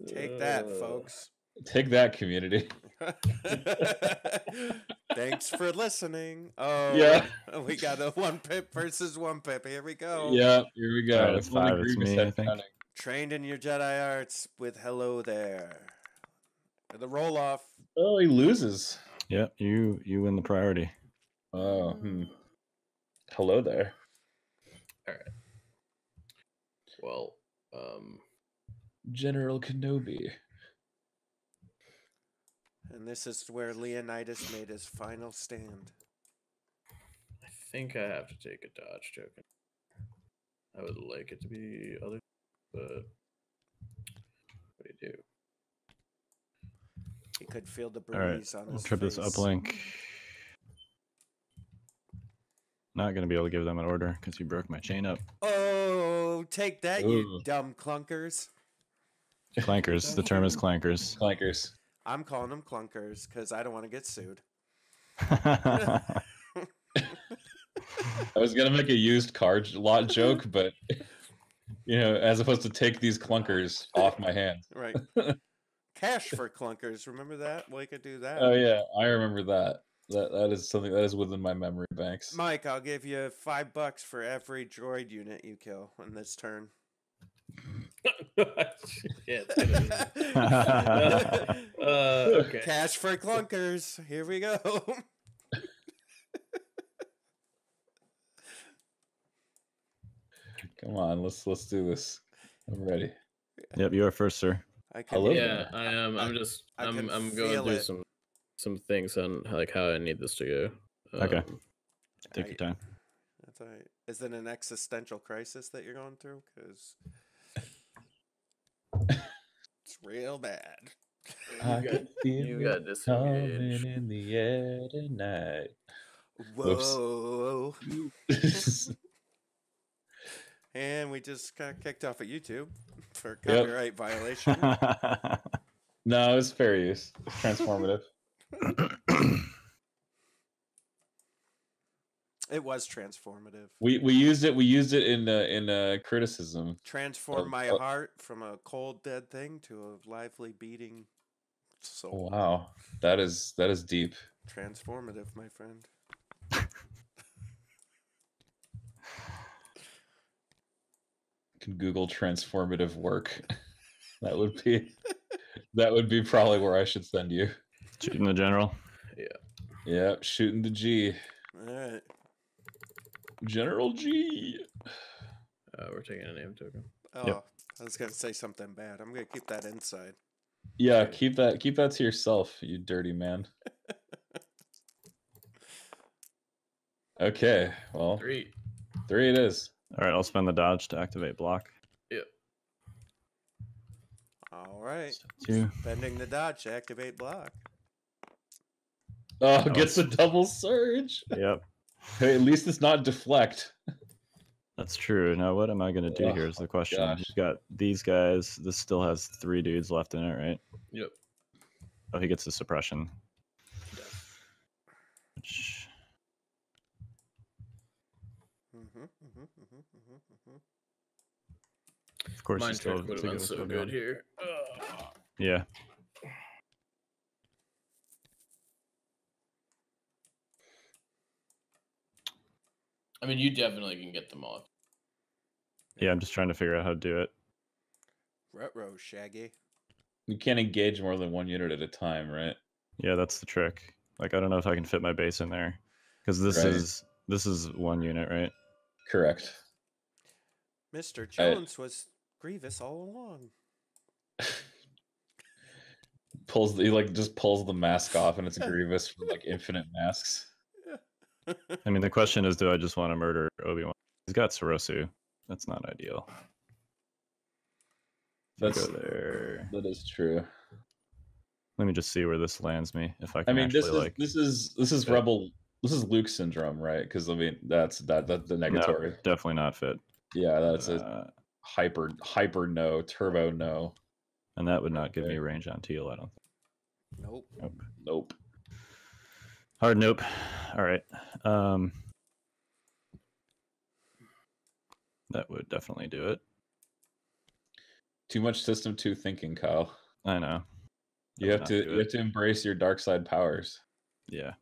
C: Take that,
E: Uh,
C: folks.
D: Take that, community.
C: Thanks for listening. Oh,
D: Yeah.
C: We got a one pip versus one pip. Here we go.
D: Yeah, here we go.
B: Alright,
D: It's
B: it's five, it's me, I think.
D: counting.
C: Trained in your Jedi arts with hello there. The roll off.
D: Oh, he loses.
B: Yeah, you you win the priority.
D: Oh, hmm. Hello there. All right.
E: Well, um,
D: General Kenobi.
C: And this is where Leonidas made his final stand.
E: I think I have to take a dodge token. I would like it to be other, but what do you do?
C: He could feel the
B: All right,
C: breeze on
B: I'll trip
C: face.
B: this uplink. Not gonna be able to give them an order because you broke my chain up.
C: Oh, take that, you dumb clunkers.
B: Clankers. the term is clankers.
D: Clankers.
C: I'm calling them clunkers because I don't want to get sued.
D: I was gonna make a used car lot joke, but you know, as opposed to take these clunkers off my hands.
C: Right. Cash for clunkers. Remember that? We could do that.
D: Oh yeah, I remember that. That that is something that is within my memory banks.
C: Mike, I'll give you five bucks for every droid unit you kill in this turn.
E: yeah, it's gonna be- uh, okay.
C: Cash for clunkers. Here we go.
D: Come on, let's let's do this. I'm ready.
B: yep, you are first, sir.
C: I can
D: Hello
C: hear
E: Yeah, I am. I'm just.
C: I
E: I'm. I'm going
C: feel
E: through
C: it.
E: some some things on like how I need this to go.
B: Okay.
E: Um,
B: Take
C: I-
B: your time.
C: That's all right. Is it an existential crisis that you're going through? Because it's real bad.
D: I
E: You got,
D: can feel
E: you
D: it
E: got
D: coming
E: disengaged.
D: in the air tonight.
C: Whoa. And we just got kicked off at YouTube for
D: Yep.
C: copyright violation.
D: no, it's fair use. Transformative.
C: it was transformative.
D: we we used it. We used it in uh, in uh, criticism.
C: Transform my
D: oh.
C: heart from a cold, dead thing to a lively, beating soul.
D: Wow, that is that is deep.
C: Transformative, my friend.
D: Can Google transformative work. that would be that would be probably where I should send you.
B: Shooting the general.
D: Yeah, Yeah, shooting the G.
C: All right.
D: General G.
E: Uh, we're taking a name token.
C: Oh, I was gonna say something bad. I'm gonna keep that inside.
D: Yeah, keep that keep that to yourself, you dirty man. Okay, well,
E: Three.
D: three it is.
B: All right, I'll spend the dodge to activate block.
E: Yep.
C: All right.
B: Two.
C: Bending the dodge to activate block.
D: Oh,
B: That
D: gets a double surge.
B: Yep,
D: Hey, at least it's not deflect.
B: that's true. Now, what am I going to do
D: Oh,
B: here is the question.
D: gosh.
B: He's got these guys. This still has three dudes left in it, right?
E: Yep.
B: Oh, he gets the suppression. Which,
C: Mm-hmm, mm-hmm, mm-hmm, mm-hmm, mm-hmm.
B: Of course,
E: Mind
B: he's still,
E: would have been so good
B: going.
E: here. Ugh.
B: Yeah.
E: I mean, you definitely can get them off.
B: Yeah, I'm just trying to figure out how to do it.
C: Retro Shaggy.
D: You can't engage more than one unit at a time, right?
B: Yeah, that's the trick. Like, I don't know if I can fit my base in there because this
D: Right.
B: is this is one unit, right?
D: Correct.
C: Mr. Jones was Grievous all along.
D: pulls the, he like just pulls the mask off and it's Grievous from like infinite masks.
B: I mean, the question is, do I just want to murder Obi Wan? He's got Soresu. That's not ideal.
D: That's
B: go there.
D: that is true.
B: Let me just see where this lands me. If I
D: I mean,
B: actually
D: this is
B: like.
D: this is this is
B: fit.
D: rebel. This is Luke syndrome, right? Because I mean, that's that that the
B: no,
D: negatory.
B: definitely not fit.
D: Yeah, that's a
B: Uh,
D: hyper hyper no turbo no.
B: and that would not give me
D: Okay.
B: range on teal. I don't. think.
C: Nope.
D: Nope.
B: Hard nope. All right. Um, that would definitely do it.
D: Too much system two thinking, Kyle.
B: I know.
D: You
B: would
D: have to you have to embrace your dark side powers.
B: Yeah.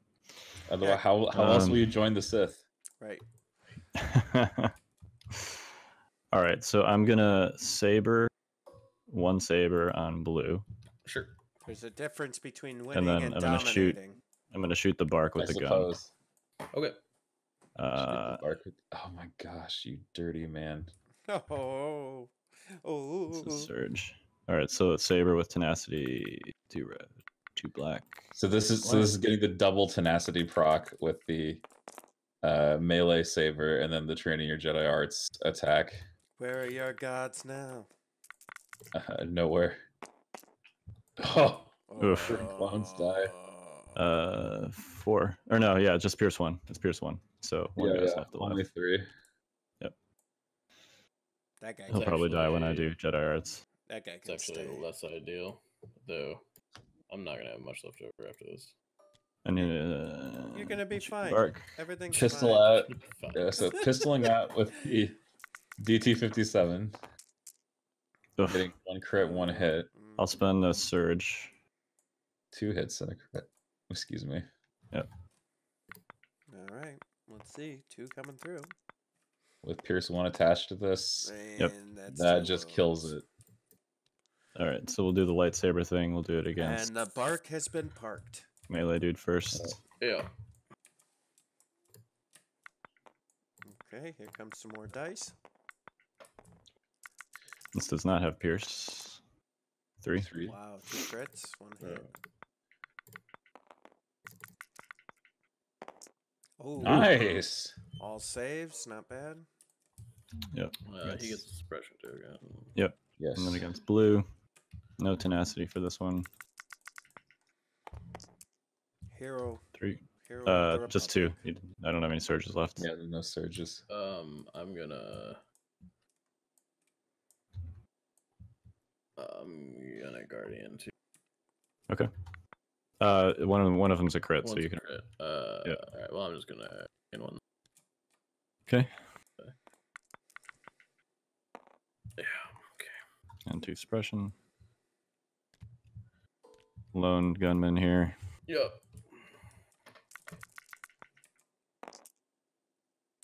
D: Otherwise, how how else
B: Um,
D: will you join the Sith?
C: Right.
B: All right. So I'm gonna saber one saber on blue.
E: Sure.
C: There's a difference between winning and,
B: then
C: and,
B: I'm gonna shoot. I'm gonna shoot the BARC
D: I
B: with the gun.
D: suppose.
E: Okay.
D: Shoot the
B: Uh,
D: BARC with- oh my gosh, you dirty man!
C: Oh. Oh.
B: this is surge. All right. So it's saber with tenacity, two red, two black.
D: So this is so this is getting the double tenacity proc with the uh, melee saber, and then the training your Jedi arts attack.
C: Where are your gods now?
D: Uh, nowhere. Oh,
B: Oof.
D: Clones die.
B: Uh, four or no? Yeah, just pierce one. It's pierce one. So one
D: yeah,
B: guy's
D: yeah,
B: left
D: only
B: alive.
D: three.
C: That guy.
B: He'll probably die when I do Jedi arts.
C: That guy
E: It's actually
C: stay.
E: less ideal, though. I'm not gonna have much left over after this.
B: And uh,
C: You're gonna be fine.
B: BARC.
C: Everything's
D: Pistol
C: fine.
D: out.
E: Fine.
D: Yeah, so pistoling out with the DT fifty seven,
B: Ugh.
D: getting one crit, one hit,
B: I'll spend the surge.
D: two hits and a crit. Excuse me. Yep.
C: All right. Let's see. Two coming through.
D: With Pierce one attached to this,
B: Yep.
C: And that's
D: that just
C: of
D: kills it.
B: All right, so we'll do the lightsaber thing. We'll do it again.
C: And the BARC has been parked.
B: melee dude first.
E: Yeah.
C: Okay, here comes some more dice.
B: This does not have pierce. Three.
D: Three.
C: Wow, two crits, one hit. Oh,
D: Nice.
C: all saves, not bad.
E: Uh,
B: Yes.
E: He gets the suppression too. Yeah.
D: Yes.
B: And then against blue. No tenacity for this one.
C: Hero.
B: Three.
C: Hero.
B: Uh, just two. I don't have any surges left.
D: Yeah, no surges.
E: Um, I'm gonna. I'm gonna guardian too. Okay.
B: Uh, one of one of them's a crit, so you can.
E: crit. Uh,
B: yeah.
E: all right. Well, I'm just gonna in one.
B: Okay.
E: Yeah. Okay.
B: And two suppression. Lone gunman here.
E: Yep.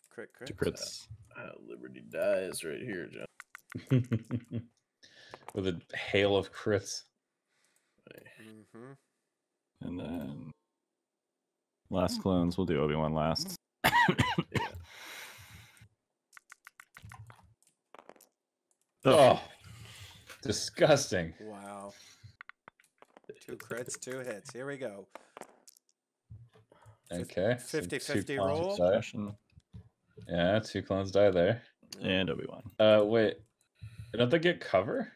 C: Crit, crit.
B: Two crits.
E: Uh, Liberty dies right here, John.
D: With a hail of crits.
C: Mm-hmm.
B: And then last clones. We'll do Obi Wan last.
E: Yeah.
D: Oh, disgusting.
C: Wow. Two crits, two hits. Here we go. Fif-
D: Okay. so
C: 50-50 roll?
D: Yeah, two clones die there.
B: and Obi Wan.
D: Uh, wait. Don't they get cover?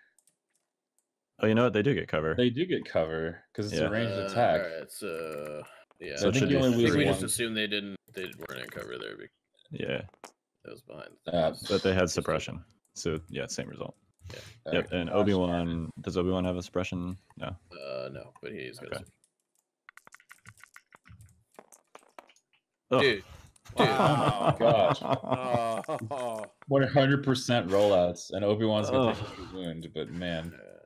B: Oh, you know what? They do get cover.
D: They do get cover because it's
B: Yeah.
D: a ranged
E: Uh,
D: attack.
E: All right. So yeah.
B: So
D: I
B: it
D: think
B: should
D: you
B: be
D: only
E: I think
D: lose
E: we just
D: one.
E: assumed they didn't. They weren't in cover there because
B: Yeah,
E: that was behind.
D: Uh,
B: but they had suppression. So yeah, same result. Yep.
D: Okay.
B: And Obi Wan. Does Obi Wan have a suppression? No.
E: Uh, no, but he's got.
B: Okay.
E: Okay.
B: Oh.
E: Dude,
C: Wow.
D: gosh.
C: Oh,
D: One hundred percent rollouts, and Obi Wan's gonna take a wound. But man,
E: uh,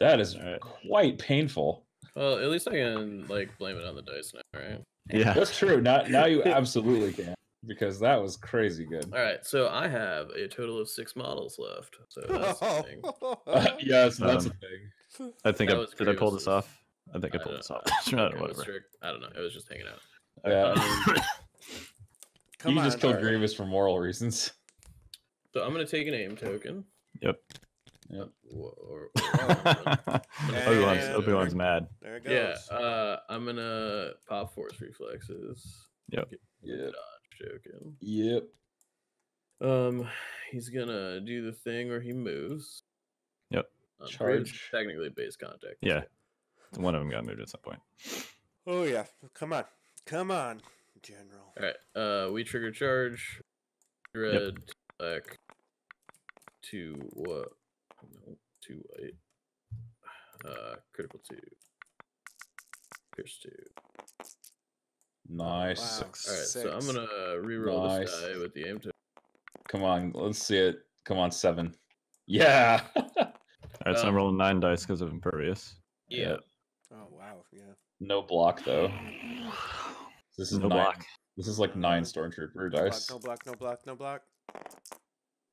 D: that is
B: Alright.
D: quite painful.
E: well, at least I can like blame it on the dice now, right?
B: Yeah.
D: That's true. Now, now you absolutely can because that was crazy good.
E: All right, so I have a total of six models left. So that's the thing.
D: yes, that's
B: Um,
D: a thing.
B: I think
E: That
B: I
E: was
B: did. I pull this off. I think I
E: I
B: pulled this off.
E: I
B: No,
E: don't know,
B: whatever.
E: strict- I don't know. It was just hanging out.
D: Yeah,
E: Um,
C: Come
D: you
C: on.
D: just killed
C: Art.
D: Grievous for moral reasons.
E: so I'm gonna take an aim token.
B: Yep.
D: Yep.
E: Or, or, or
B: Obi Wan's Obi Wan's mad.
C: There it goes.
E: yeah, uh, I'm gonna pop force reflexes.
B: Yep.
E: Get
D: Yep.
E: Dodge token.
D: Yep.
E: Um, he's gonna do the thing where he moves.
B: Yep.
E: Um,
D: Charge.
E: Technically base contact.
B: Yeah. One of them got moved at some point.
C: Oh yeah. Come on. Come on, General.
E: All right. Uh, we trigger charge. Red, black, two what? No, two white. Uh, critical two. Pierce two.
D: Nice.
C: Wow.
B: Six.
E: All right, so I'm gonna reroll
D: Nice.
E: this die with the aim token.
D: Come on, let's see it. Come on, seven. Yeah.
B: All right, so I'm
E: Um,
B: rolling nine dice because of impervious.
E: Yeah.
C: Oh wow. Yeah.
D: no block though. This is
B: No
D: nine.
B: block.
D: This is like nine stormtrooper
C: Block,
D: dice.
C: no block. No block. No block.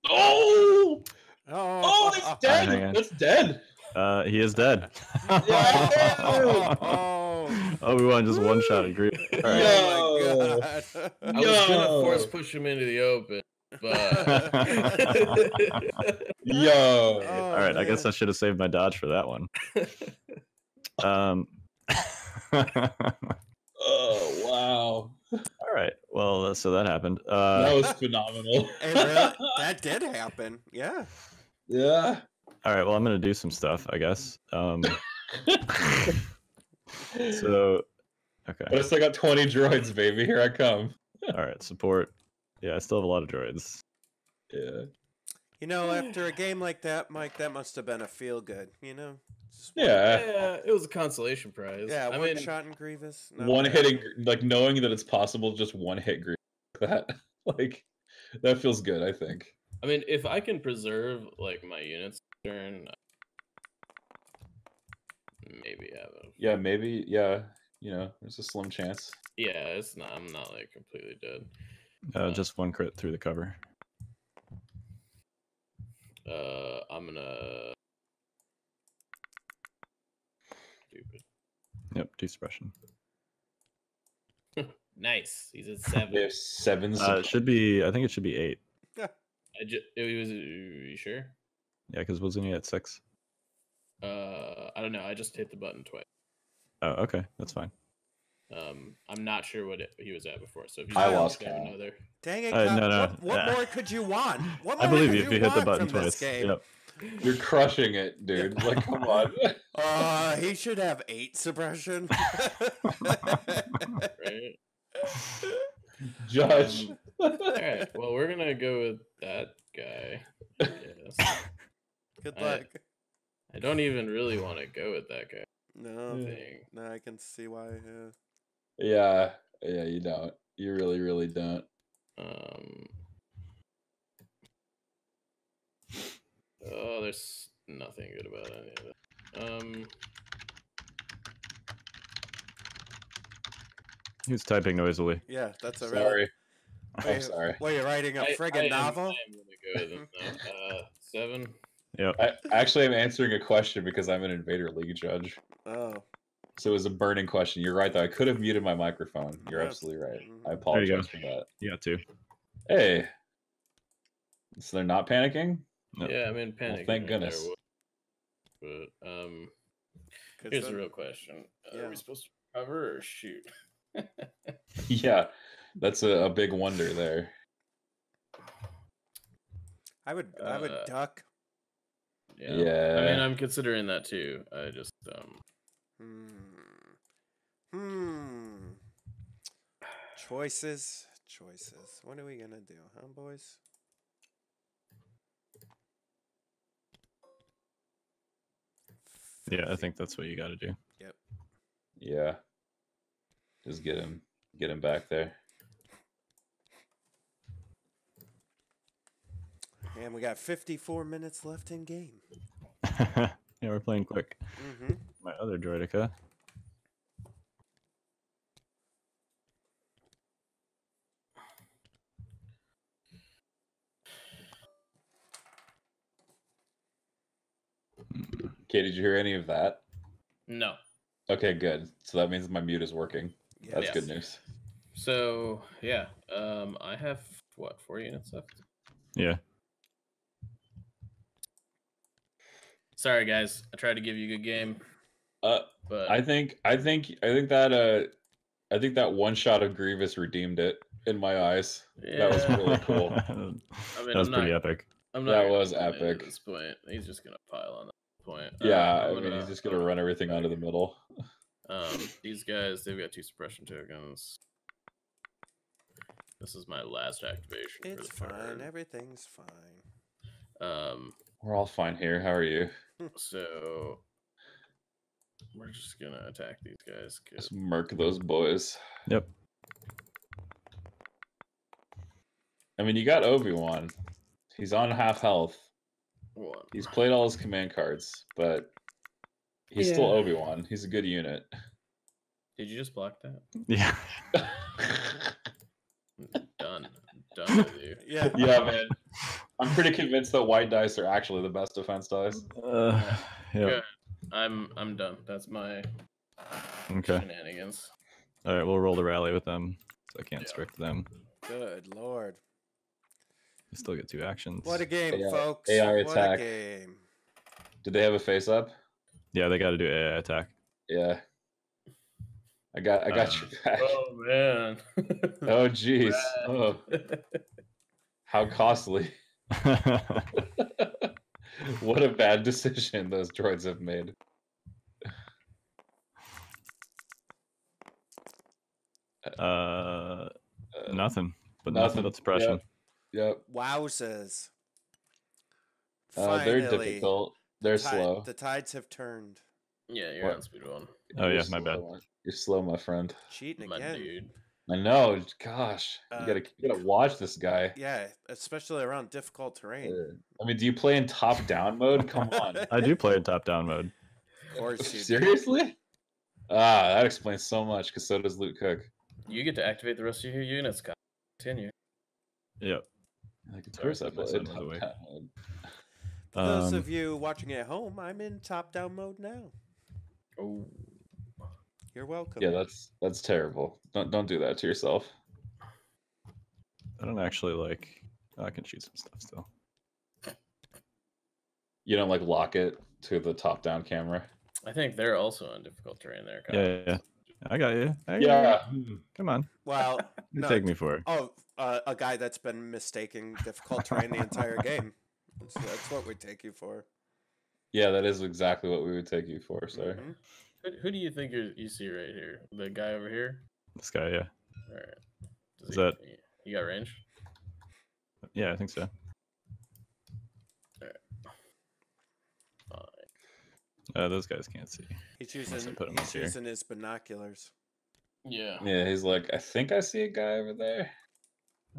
D: Oh!
C: Oh.
D: Oh, it's dead.
B: hang on.
D: That's dead.
B: Uh, he is dead.
C: Oh.
B: Obi Wan just one shot at Grievous. All right.
C: Oh my god.
E: I was gonna force push him into the open, but
D: Yo.
C: Oh,
B: All right, I guess I should have saved my dodge for that one. Um.
D: Oh wow.
B: all right. Well, uh, so that happened. Uh,
D: that was phenomenal.
C: Hey, really? That did happen. Yeah.
D: Yeah.
B: all right. Well, I'm gonna do some stuff, I guess. Um. so. Okay.
D: But I still got 20 droids, baby. Here I come.
B: All right. Support. Yeah, I still have a lot of droids.
D: Yeah.
C: You know, after a game like that, Mike, that must have been a feel good. You know.
D: Yeah.
E: yeah, it was a consolation prize.
C: Yeah.
E: I
C: one
E: mean,
C: shot in Grievous. not
D: One
C: bad.
D: hitting, like knowing that it's possible, just one hit green like that. Like, that feels good, I think.
E: I mean, if I can preserve like my units turn, maybe I have a
D: Yeah, maybe. Yeah. You know, there's a slim chance.
E: yeah. It's not. I'm not like completely dead.
B: Uh, just one crit through the cover.
E: Uh, I'm gonna. Stupid.
B: Yep. Two suppression.
E: Nice. He's at
D: They
E: seven.
D: have seven.
B: Uh, it should be. I think it should be eight.
E: I just. It was. You sure?
B: Yeah, because wasn't he at six?
E: Uh, I don't know. I just hit the button twice.
B: Oh, okay. That's fine.
E: Um, I'm not sure what it, he was at before. So if you
D: I lost count.
E: another,
C: Dang it!
B: Uh,
C: Kyle,
B: no, no,
C: What, what
B: uh,
C: more could you want? What
B: I
C: more
B: believe
C: could
B: you if you hit the
C: want
B: button
C: from this
B: twice.
C: game?
B: Yep.
D: You're crushing it, dude. Like, come on.
C: Uh, he should have eight suppression.
E: Right.
D: Judge.
E: Um, All right. Well, we're gonna go with that guy. Yes.
C: Good luck.
E: I don't even really want to go with that guy.
C: No,
E: Thing.
C: no, I can see why. Yeah.
D: yeah, yeah, you don't. You really, really don't.
E: Um. Oh, there's nothing good about any of it. Um.
B: He's typing noisily.
C: Yeah, that's a real-
D: Sorry.
C: What
D: I'm sorry.
C: What, you're writing a
E: I- I
C: friggin'
E: am-
C: novel?
E: I am gonna go with it now. Uh, seven.
B: Yep.
D: I actually am answering a question because I'm an Invader League judge.
C: Oh,
D: So it was a burning question. You're right, though. I could have muted my microphone. You're
C: Yeah.
D: absolutely right.
C: Mhm.
D: I
B: There you go.
D: apologize for that.
B: Yeah, too.
D: Hey. So they're not panicking?
B: No.
E: Yeah, I'm in panic.
D: thank goodness.
E: But um,
C: good
E: here's
C: son.
E: the real question: uh, Are we supposed to cover or shoot?
D: yeah. That's a, a big wonder there.
C: I would, I would
E: Uh,
C: duck.
E: yeah. I mean, I'm considering that too. I just um.
C: Hmm. Hmm. Choices, choices. What are we gonna do, huh, boys?
B: Yeah, I think that's what you got to do. Yep.
D: Yeah. Just get him get him back there.
C: And we got 54 minutes left in game.
B: yeah, we're playing quick.
C: Mm-hmm.
B: My other droideka.
D: Okay, did you hear any of that?
E: No.
D: Okay, good. So that means my mute is working. That's
E: Yes.
D: good news.
E: So yeah, um, I have what four units left.
B: Yeah.
E: Sorry guys, I tried to give you a good game,
D: Uh
E: but
D: I think I think I think that uh I think that one shot of Grievous redeemed it in my eyes. That was
E: Yeah.
D: really cool.
E: I
B: that was
E: I'm
B: pretty
E: not,
B: epic.
E: I'm not
D: That was epic.
E: At this point, he's just gonna pile on that point. Uh,
D: Yeah,
E: I'm
D: I mean
E: gonna-
D: he's just gonna
E: I'm
D: run everything onto the middle.
E: Um, these guys, they've got two suppression tokens. This is my last activation
C: It's
E: for the
C: fine.
E: turn.
C: Everything's fine.
E: Um,
D: We're all fine here. How are you?
E: so we're just gonna attack these guys.
D: Just murk those boys.
B: Yep.
D: I mean you got Obi-Wan. He's on half health.
E: One.
D: He's played all his command cards, but he's still Obi-Wan. He's a good unit.
E: Did you just block that?
B: Yeah.
E: Done. Done with you.
C: Yeah.
D: yeah, man. I'm pretty convinced that white dice are actually the best defense dice.
B: Uh, yeah.
E: Good. I'm I'm done. That's my
B: Okay.
E: shenanigans.
B: All right, we'll roll the rally with them. So I can't
E: Yeah.
B: strict them.
C: Good lord.
B: You still get two actions.
C: What a game,
D: AI
C: folks.
D: AI
C: what
D: attack.
C: a game.
D: Did they have a face up?
B: Yeah, they got to do AI attack.
D: Yeah. I got I got
B: Uh,
D: your back.
E: Oh man.
D: Oh jeez. Oh, how costly. what a bad decision those droids have made.
B: uh,
D: Uh,
B: nothing. But
D: nothing,
B: nothing but suppression.
D: Yep.
C: Wowzers.
D: Uh, they're difficult. They're
C: ti-
D: slow.
C: The tides have turned.
E: yeah, you're
D: What?
E: on speed one.
B: Oh, yeah, my bad.
D: slow. You're slow, my friend.
C: Cheating
E: My
C: again.
E: dude.
D: I know. Gosh,
C: Uh,
D: you gotta you gotta watch this guy.
C: Yeah, especially around difficult terrain.
D: Uh, I mean, do you play in top-down mode? Come on.
B: I do play in top down mode.
C: Of course you do.
D: Seriously? Ah, that explains so much. Because so does Luke Cook.
E: You get to activate the rest of your units, Kyle. Continue.
B: Yep.
D: Like, of course I play
B: son
D: in
B: was awake.
D: top-down mode.
C: For those
B: Um,
C: of you watching at home, I'm in top down mode now.
E: Oh.
C: You're welcome.
D: Yeah, that's that's terrible. Don't don't do that to yourself.
B: I don't actually like. I can shoot some stuff still.
D: You don't like lock it to the top-down camera.
E: I think they're also on difficult terrain there. Kyle.
B: Yeah, yeah, yeah. I got you. I got
D: Yeah.
B: you. Come on.
C: Well,
B: You
C: no,
B: take me for it.
C: Oh, uh, a guy that's been mistaking difficult terrain the entire game. That's, that's what we take you for.
D: Yeah, that is exactly what we would take you for, sir.
C: Mhm.
E: Who, who do you think you you see right here? The guy over here.
B: This guy, yeah,
E: All right. Does
B: Is
E: he-
B: that-
E: You got range?
B: yeah, I think so.
E: Fine.
B: Uh, those guys can't see.
C: He's
B: I
C: using,
B: put him up
C: he's
B: here.
C: using his binoculars.
E: Yeah.
D: Yeah, he's like, I think I see a guy over there.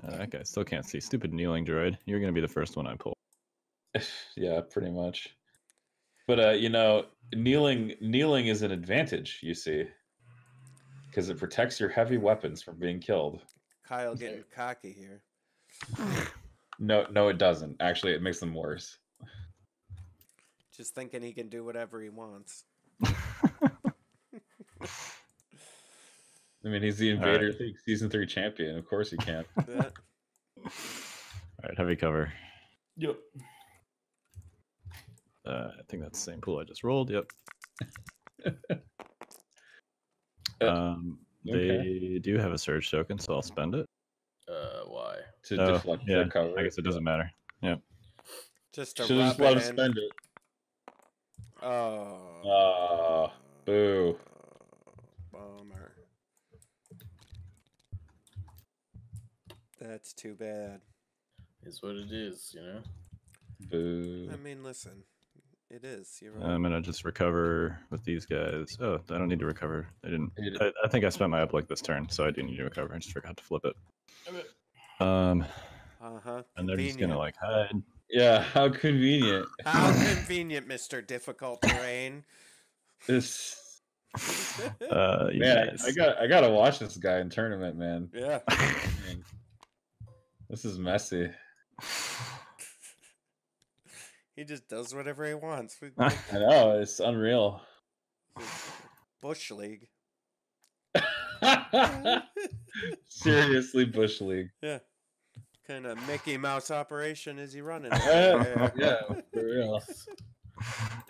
B: Uh, that guy still can't see. Stupid kneeling droid. You're gonna be the first one I pull.
D: yeah, pretty much. But uh, you know, kneeling kneeling is an advantage, you see. Because it protects your heavy weapons from being killed.
C: Kyle getting cocky here.
D: No, no, it doesn't. Actually, it makes them worse.
C: Just thinking he can do whatever he wants.
D: I mean, he's the
B: All right.
D: Invader League season three champion. Of course he can.
C: Yeah.
B: All right, heavy cover.
E: Yep.
B: Uh, I think that's the same pool I just rolled. Yep.
D: Uh,
B: Um, they
D: okay.
B: do have a surge token, so I'll spend it.
E: Uh, why?
D: to
B: Oh,
D: deflect
B: yeah,
D: their cover.
B: I guess it doesn't matter. Yeah.
C: Just to
D: just
C: rub
D: let
C: it
D: him spend it.
C: Oh.
D: Ah, boo.
C: Bummer. That's too bad.
E: Is what it is, you know.
D: Boo.
C: I mean, listen, it is. You're right.
B: I'm gonna just recover with these guys. Oh, I don't need to recover. I didn't.
D: You d-
B: I, I think I spent my up like this turn, so I do need to recover. I just forgot to flip it. Um,
C: Uh huh.
B: and they're just gonna like hide.
D: Yeah, how convenient.
C: How convenient, Mister Difficult Terrain.
D: This
B: Uh, you
D: man, I,
B: guys.
D: I got I gotta watch this guy in tournament, man.
C: yeah.
D: Man, This is messy.
C: He just does whatever he wants.
D: I know it's unreal.
C: Bush League.
D: Seriously, Bush League.
C: Yeah. Kind of Mickey Mouse operation is he running?
D: Yeah, yeah, for real.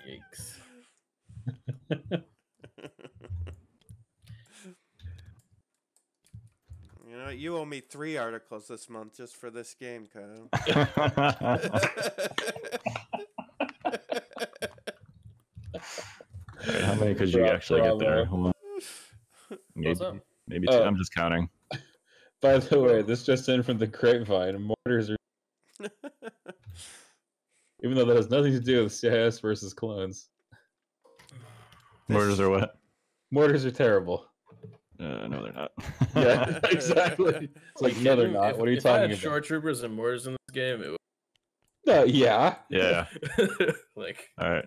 E: Yikes.
C: You know, you owe me three articles this month just for this game, Kyle.
B: Alright, how many could you actually get there?
D: bravo.
B: Hold on. Maybe,
E: up?
B: maybe two.
D: Oh.
B: I'm just counting.
D: By the way, this just in from the grapevine. Mortars are, even though that has nothing to do with CIS versus clones.
B: Mortars are what?
D: Mortars are terrible.
B: Uh, no, they're not.
D: Yeah, exactly. It's like, no, they're
E: If-
D: not. What are you
E: if I
D: talking
E: had
D: about?
E: Shore troopers and mortars in this game, it
D: No, yeah.
B: yeah.
E: like.
B: All right.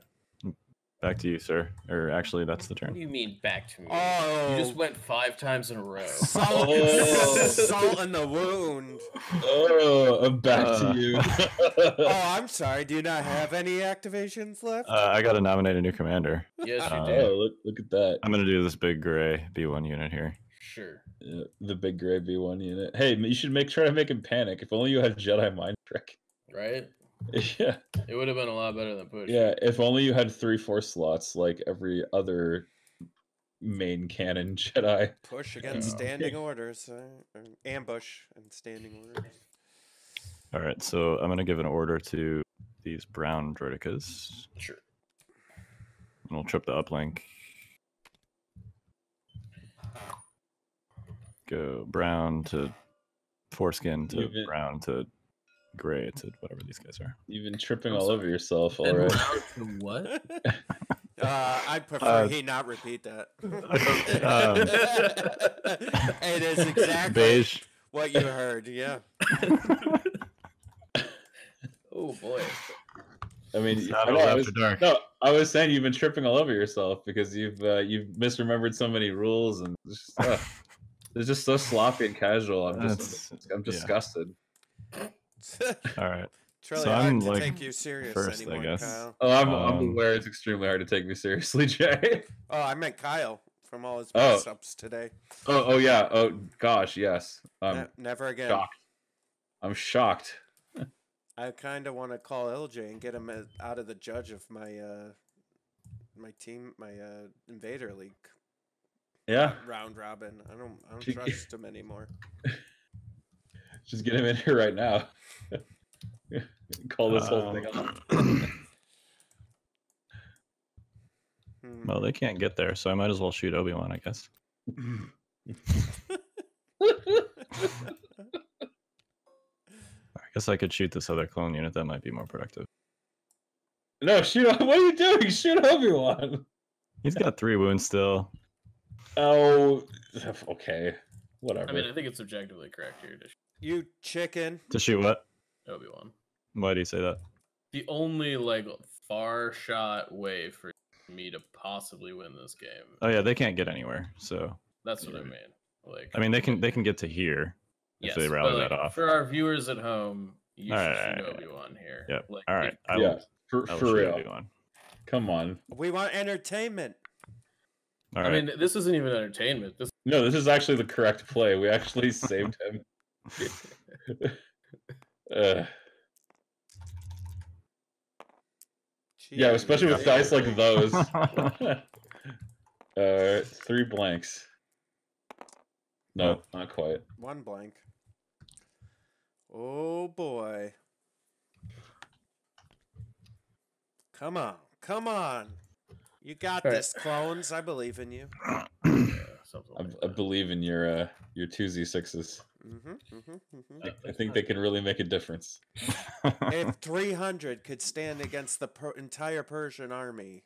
B: Back to you, sir. Or actually, that's the turn.
E: What do you mean back to me?
C: Oh.
E: You just went five times in a row.
C: Salt,
D: Oh.
C: salt in the wound.
D: Oh, I'm back
B: Uh.
D: to you.
C: Oh, I'm sorry. Do you not have any activations left?
B: Uh, I got to nominate a new commander.
E: yes, you
B: Uh,
E: did.
D: oh, look, look at that.
B: I'm gonna do this big gray B1 unit here.
E: Sure.
D: Yeah, the big gray B1 unit. Hey, you should make try to make him panic. If only you had Jedi mind trick.
E: Right?
D: Yeah,
E: It would have been a lot better than push.
D: yeah. If only you had three force slots like every other main canon Jedi.
C: Push against
B: Yeah.
C: standing orders. Uh, ambush and standing orders.
B: All right, so I'm gonna give an order to these brown droidekas,
E: Sure.
B: and we'll trip the uplink. Go brown to foreskin to
D: You've
B: brown to gray to whatever these guys are.
D: You've been tripping
E: I'm
D: all
E: sorry.
D: over yourself
E: And
D: already.
E: what?
C: Uh, I'd prefer
B: Uh,
C: he not repeat that.
B: Um,
C: it is exactly
B: Beige.
C: what you heard. Yeah.
E: Oh boy.
D: I mean, I
B: Shadows
D: know, I
B: after
D: was,
B: dark.
D: no, I was saying you've been tripping all over yourself because you've uh, you've misremembered so many rules and it's just, uh, it's just so sloppy and casual. I'm just
B: That's-
D: I'm
B: yeah.
D: Disgusted.
B: All right.
C: It's
B: So I'm,
C: to
B: like,
C: take you serious
B: first, I guess.
C: Kyle.
D: Oh, I'm, I'm
B: Um,
D: aware it's extremely hard to take me seriously, Jay.
C: Oh, I meant Kyle from all his
D: Oh.
C: ups today.
D: Oh, oh yeah. Oh gosh, yes. I'm
C: Ne- never again.
D: shocked. I'm shocked.
C: I kind of want to call LJ and get him as- out of the judge of my uh my team, my uh Invader League
D: Yeah,
C: round robin. I don't, I don't trust him anymore.
D: Just get him in here right now. Call this whole thing off.
C: Hmm.
B: well, they can't get there, so I might as well shoot Obi Wan, I guess. I guess I could shoot this other clone unit. That might be more productive.
D: no, shoot! What are you doing? Shoot Obi Wan.
B: He's got three wounds still.
D: Oh, okay. Whatever.
E: I mean, I think it's objectively correct here to
C: You chicken.
B: To shoot what?
E: Obi Wan.
B: Why do you say that?
E: The only like far shot way for me to possibly win this game.
B: Oh yeah, they can't get anywhere. So
E: That's what I mean. Like,
B: I mean, they can they can get to here if they rally
E: but,
B: that
E: like,
B: off.
E: For our viewers at home, you
B: All
E: should
B: right,
E: shoot
B: all right,
E: Obi Wan here.
B: Yep.
E: Like,
B: All
E: if-
B: right, I
D: yeah,
B: will.
D: for,
B: I will
D: for
B: shoot
D: real.
B: Obi-Wan.
D: Come on.
C: We want entertainment.
B: All
E: I
B: right.
E: mean, this isn't even entertainment. This
D: No, this is actually the correct play. We actually saved him. Uh, yeah, especially with dice like those. uh, three blanks. No, not quite.
C: One blank. Oh boy. Come on. Come on. You got
E: All right.
C: this, clones. I believe in you.
E: yeah, something
D: I, I believe in your uh, your two z sixes.
C: Hmm hmm hmm
D: I, I think they can really make a difference.
C: If 300 could stand against the per- entire Persian army,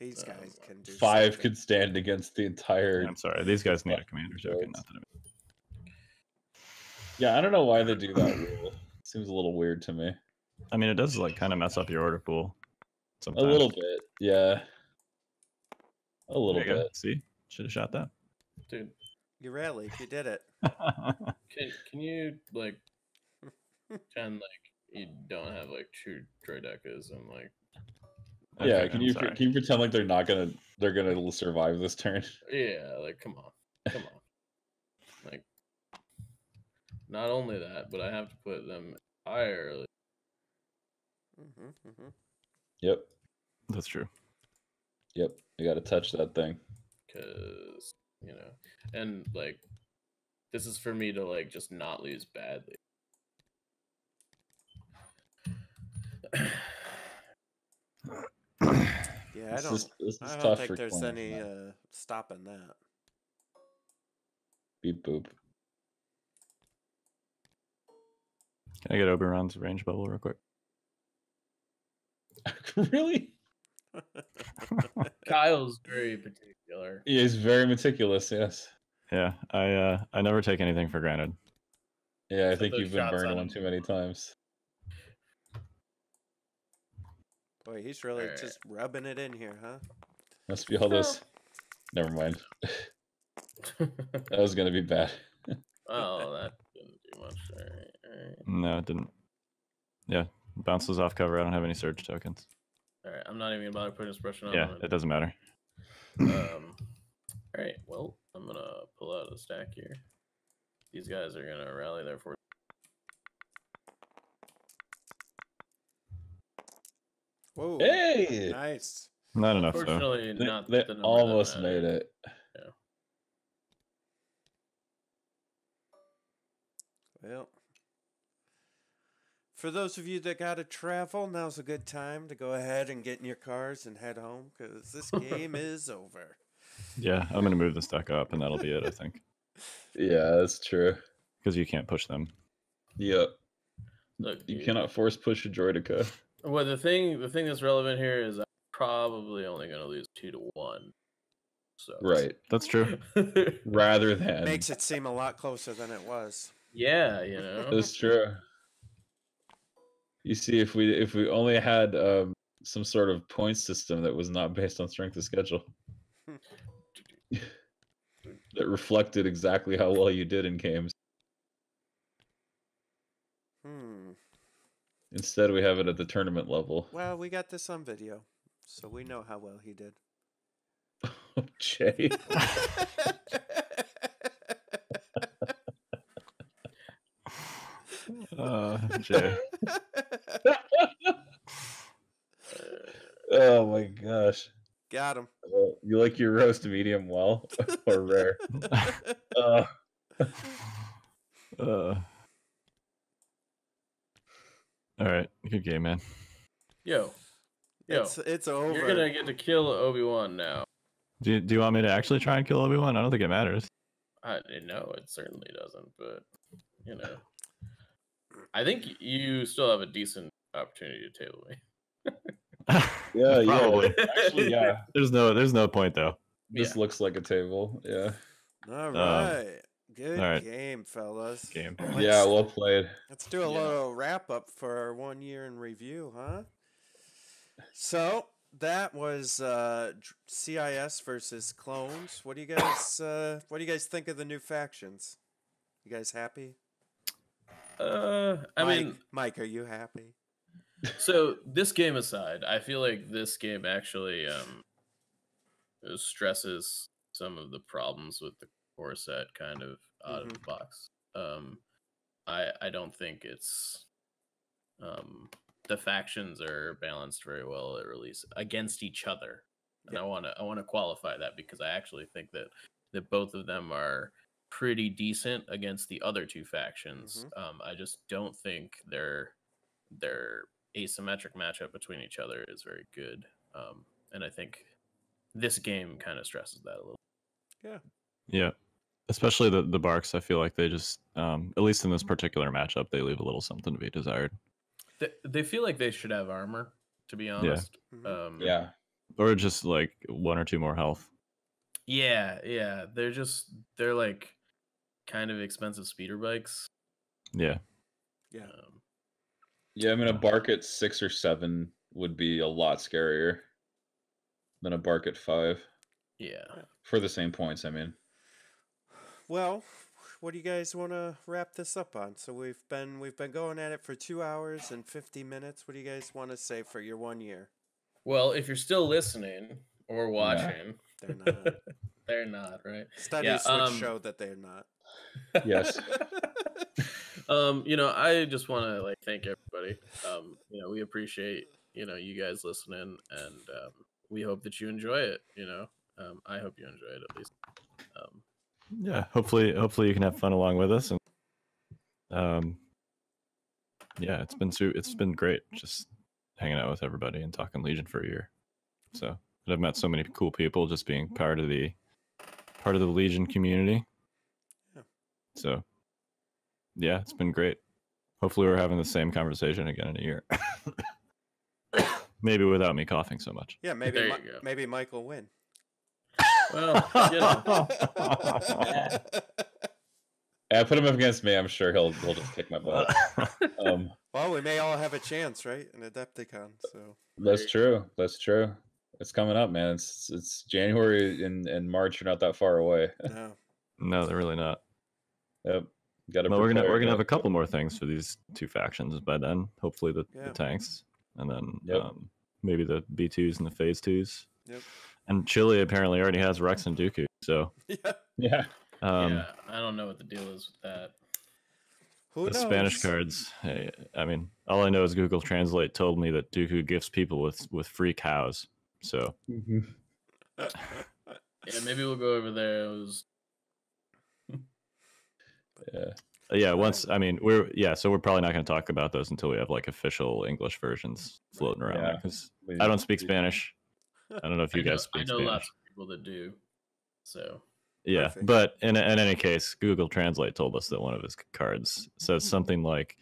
C: these
E: Um,
C: guys can do
D: Five
C: something.
D: could stand against the entire.
B: I'm sorry. These guys need a commander token. Not that I
D: Yeah, I don't know why they do that rule. Seems a little weird to me.
B: I mean, it does like kind of mess up your order pool.
D: A little bit, yeah. A little
B: There you go.
D: bit.
B: See, should have shot that.
E: dude.
C: You rallied. You did it.
E: Can can you like pretend like you don't have like two droidekas and like
D: yeah, can
B: I'm
D: you
B: sorry.
D: can you pretend like they're not gonna they're gonna survive this turn?
E: yeah, like come on, come on, like not only that, but I have to put them higher. Like,
C: hmm hmm
D: Yep,
B: That's true.
D: yep. You got to touch that thing.
E: because you know and like this is for me to like just not lose badly
C: Yeah, I don't.
D: is this is
C: I don't think there's any
D: man.
C: uh, stopping that.
D: Beep boop.
B: Can I get Oberon's range bubble real quick?
D: really?
E: kyle's very particular
D: He is very meticulous. Yes.
B: yeah, I uh, I never take anything for granted.
D: Yeah, I
E: Set
D: think you've been burned
E: on
D: one too many times.
C: Boy, he's really
E: Alright.
C: just rubbing it in here, huh?
D: Must be all this. Never mind. That was gonna be bad.
E: oh that didn't do much all right, all right.
B: No, it didn't. Yeah, bounces off cover. I don't have any surge tokens.
E: All right i'm not even gonna bother putting expression on
B: Yeah,
E: it.
B: it doesn't matter.
E: um all right well i'm gonna pull out a stack here these guys are gonna rally their force
C: Whoa.
D: Hey,
C: Nice.
B: Not enough though.
E: unfortunately
D: they,
E: not
D: they
E: the number
D: almost
E: mattered.
D: made it. Yeah.
C: Well, for those of you that got to travel, now's a good time to go ahead and get in your cars and head home because this game is over.
B: Yeah, I'm gonna move the stack up, and that'll be it. I think
D: Yeah, that's true.
B: because you can't push them.
D: Yep.
E: Look,
D: You
E: dude,
D: cannot force push a Droideka.
E: Well, the thing the thing that's relevant here is I'm probably only going to lose two to one. So
D: Right.
B: That's true.
D: Rather than
C: Makes it seem a lot closer than it was.
E: yeah, you know.
D: That's true. You see, if we if we only had um, some sort of point system that was not based on strength of schedule, that reflected exactly how well you did in games.
C: Hmm.
D: Instead, we have it at the tournament level.
C: Well, we got this on video, so we know how well he did.
D: Jay,
B: Uh, Jay.
D: Oh my gosh,
C: got him.
D: Uh, you like your roast medium well or rare? Uh,
B: uh, All right, good game, man.
E: Yo, yo,
C: It's it's over.
E: you're gonna get to kill Obi Wan now.
B: Do you, do you want me to actually try and kill Obi Wan? I don't think it matters.
E: I know it certainly doesn't, but you know, I think you still have a decent opportunity to table me.
D: Yeah, yeah.
B: Probably.
D: Actually, yeah.
B: There's no there's no point though.
D: This
E: Yeah.
D: looks like a table. Yeah.
C: All right. Good
B: all right.
C: game, fellas.
B: Game.
D: Yeah,
C: Let's-
D: well played.
C: Let's do a
E: Yeah.
C: little wrap up for our one year in review, huh? So that was uh, CIS versus clones. What do you guys uh, What do you guys think of the new factions? You guys happy?
E: Uh, I
C: Mike,
E: mean,
C: Mike, are you happy?
E: So this game aside, I feel like this game actually um stresses some of the problems with the core set kind of out of the box. Um, I I don't think it's um the factions are balanced very well at release against each other, and I want to I want to qualify that because I actually think that that both of them are pretty decent against the other two factions. Um, I just don't think their their asymmetric matchup between each other is very good. Um, and I think this game kind of stresses that a little.
B: Yeah. Yeah. Especially the the BARCs, I feel like they just um at least in this particular matchup, they leave a little something to be desired.
E: They, they feel like they should have armor, to be honest.
C: Mhm.
E: Um,
D: Yeah.
B: Or just like one or two more health.
E: yeah, yeah. They're just they're like kind of expensive speeder bikes.
B: Yeah.
C: Yeah.
E: Um,
D: Yeah, I mean, a BARC at six or seven would be a lot scarier than a BARC at five
E: yeah.
D: for the same points. I mean,
C: Well, what do you guys want to wrap this up on? So we've been we've been going at it for two hours and fifty minutes. What do you guys want to say for your one year?
E: Well, if you're still listening or watching,
C: They're not.
E: they're not right.
C: Studies
E: Yeah,
C: would
E: um,
C: show that they're not.
D: yes.
E: um, you know, I just want to like thank everybody. Um, you know, we appreciate you know you guys listening, and um, we hope that you enjoy it. You know, um, I hope you enjoy it at least. Um,
B: Yeah. Hopefully hopefully you can have fun along with us and um yeah, it's been su- it's been great just hanging out with everybody and talking Legion for a year. So, and I've met so many cool people just being part of the part of the Legion community.
C: Yeah.
B: So, yeah, it's been great. Hopefully, we're having the same conversation again in a year. Maybe without me coughing so much.
C: Yeah, maybe
E: There
C: Mi-
E: you go.
C: maybe Mike will win.
E: well, you know,
D: Yeah, put him up against me. I'm sure he'll he'll just kick my butt. Um,
C: well, we may all have a chance, right? In Adepticon. So
D: that's true. That's true. It's coming up, man. It's it's January and and March are not that far away.
C: no.
B: no, they're really not.
D: Yep. Got to.
B: Well, we're gonna we're gonna have a couple more things for these two factions by then. Hopefully the,
C: Yeah.
B: the tanks, and then
D: Yep.
B: um, maybe the B twos and the phase twos.
C: Yep.
B: And Chile apparently already has Rex and Dooku. So
C: Yeah.
D: Yeah.
B: um,
E: yeah, I don't know what the deal is with that.
C: Who
B: the
C: knows?
B: Spanish cards. Hey, I mean, all I know is Google Translate told me that Dooku gifts people with with free cows. So
E: Yeah, maybe we'll go over there. It was
D: Yeah.
B: yeah, once I mean we're yeah, so we're probably not going to talk about those until we have like official English versions floating around
D: Yeah.
B: because I don't speak Spanish. I don't know if you
E: I know,
B: guys
E: I
B: speak
E: know
B: Spanish.
E: lots of people that do. So
B: Yeah,
C: Perfect.
B: but in in any case, Google Translate told us that one of his cards says something like,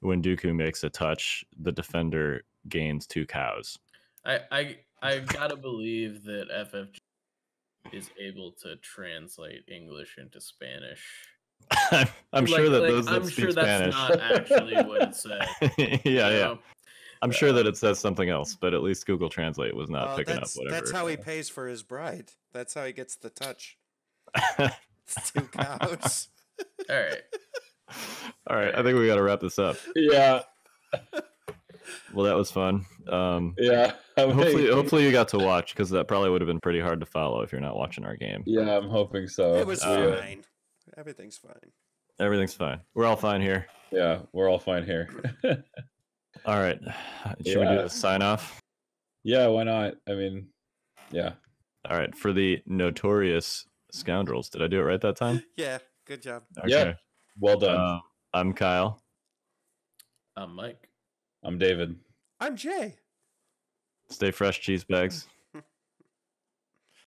B: "When Dooku makes a touch, the defender gains two cows."
E: I I I gotta believe that FFG is able to translate English into Spanish.
B: I'm, I'm
E: Like-
B: sure that
E: like,
B: those that
E: I'm
B: speak
E: sure that's
B: Spanish.
E: not actually what it said.
B: yeah,
E: you
B: yeah. I'm sure that it says something else, but at least Google Translate was not
C: Oh,
B: picking up
C: that's,
B: whatever.
C: that's how he pays for his bride. That's how he gets the touch. It's two cows.
E: All right.
B: All right, I think we got to wrap this up.
D: Yeah.
B: Well, that was fun. Um,
D: Yeah. I'm
B: hopefully,
D: hoping-
B: hopefully you got to watch because that probably would have been pretty hard to follow if you're not watching our game.
D: Yeah, I'm hoping so.
C: it was
B: uh,
C: fine. Everything's fine.
B: Everything's fine. We're all fine here.
D: Yeah, we're all fine here.
B: All right. Should we do
D: Yeah.
B: a sign off?
D: yeah, why not? I mean, yeah.
B: All right. For the notorious scoundrels. Did I do it right that time?
C: Yeah, good job.
D: Yeah. Well done.
B: Um, I'm Kyle.
E: I'm Mike.
D: I'm David.
C: I'm Jay.
B: Stay fresh, cheese bags.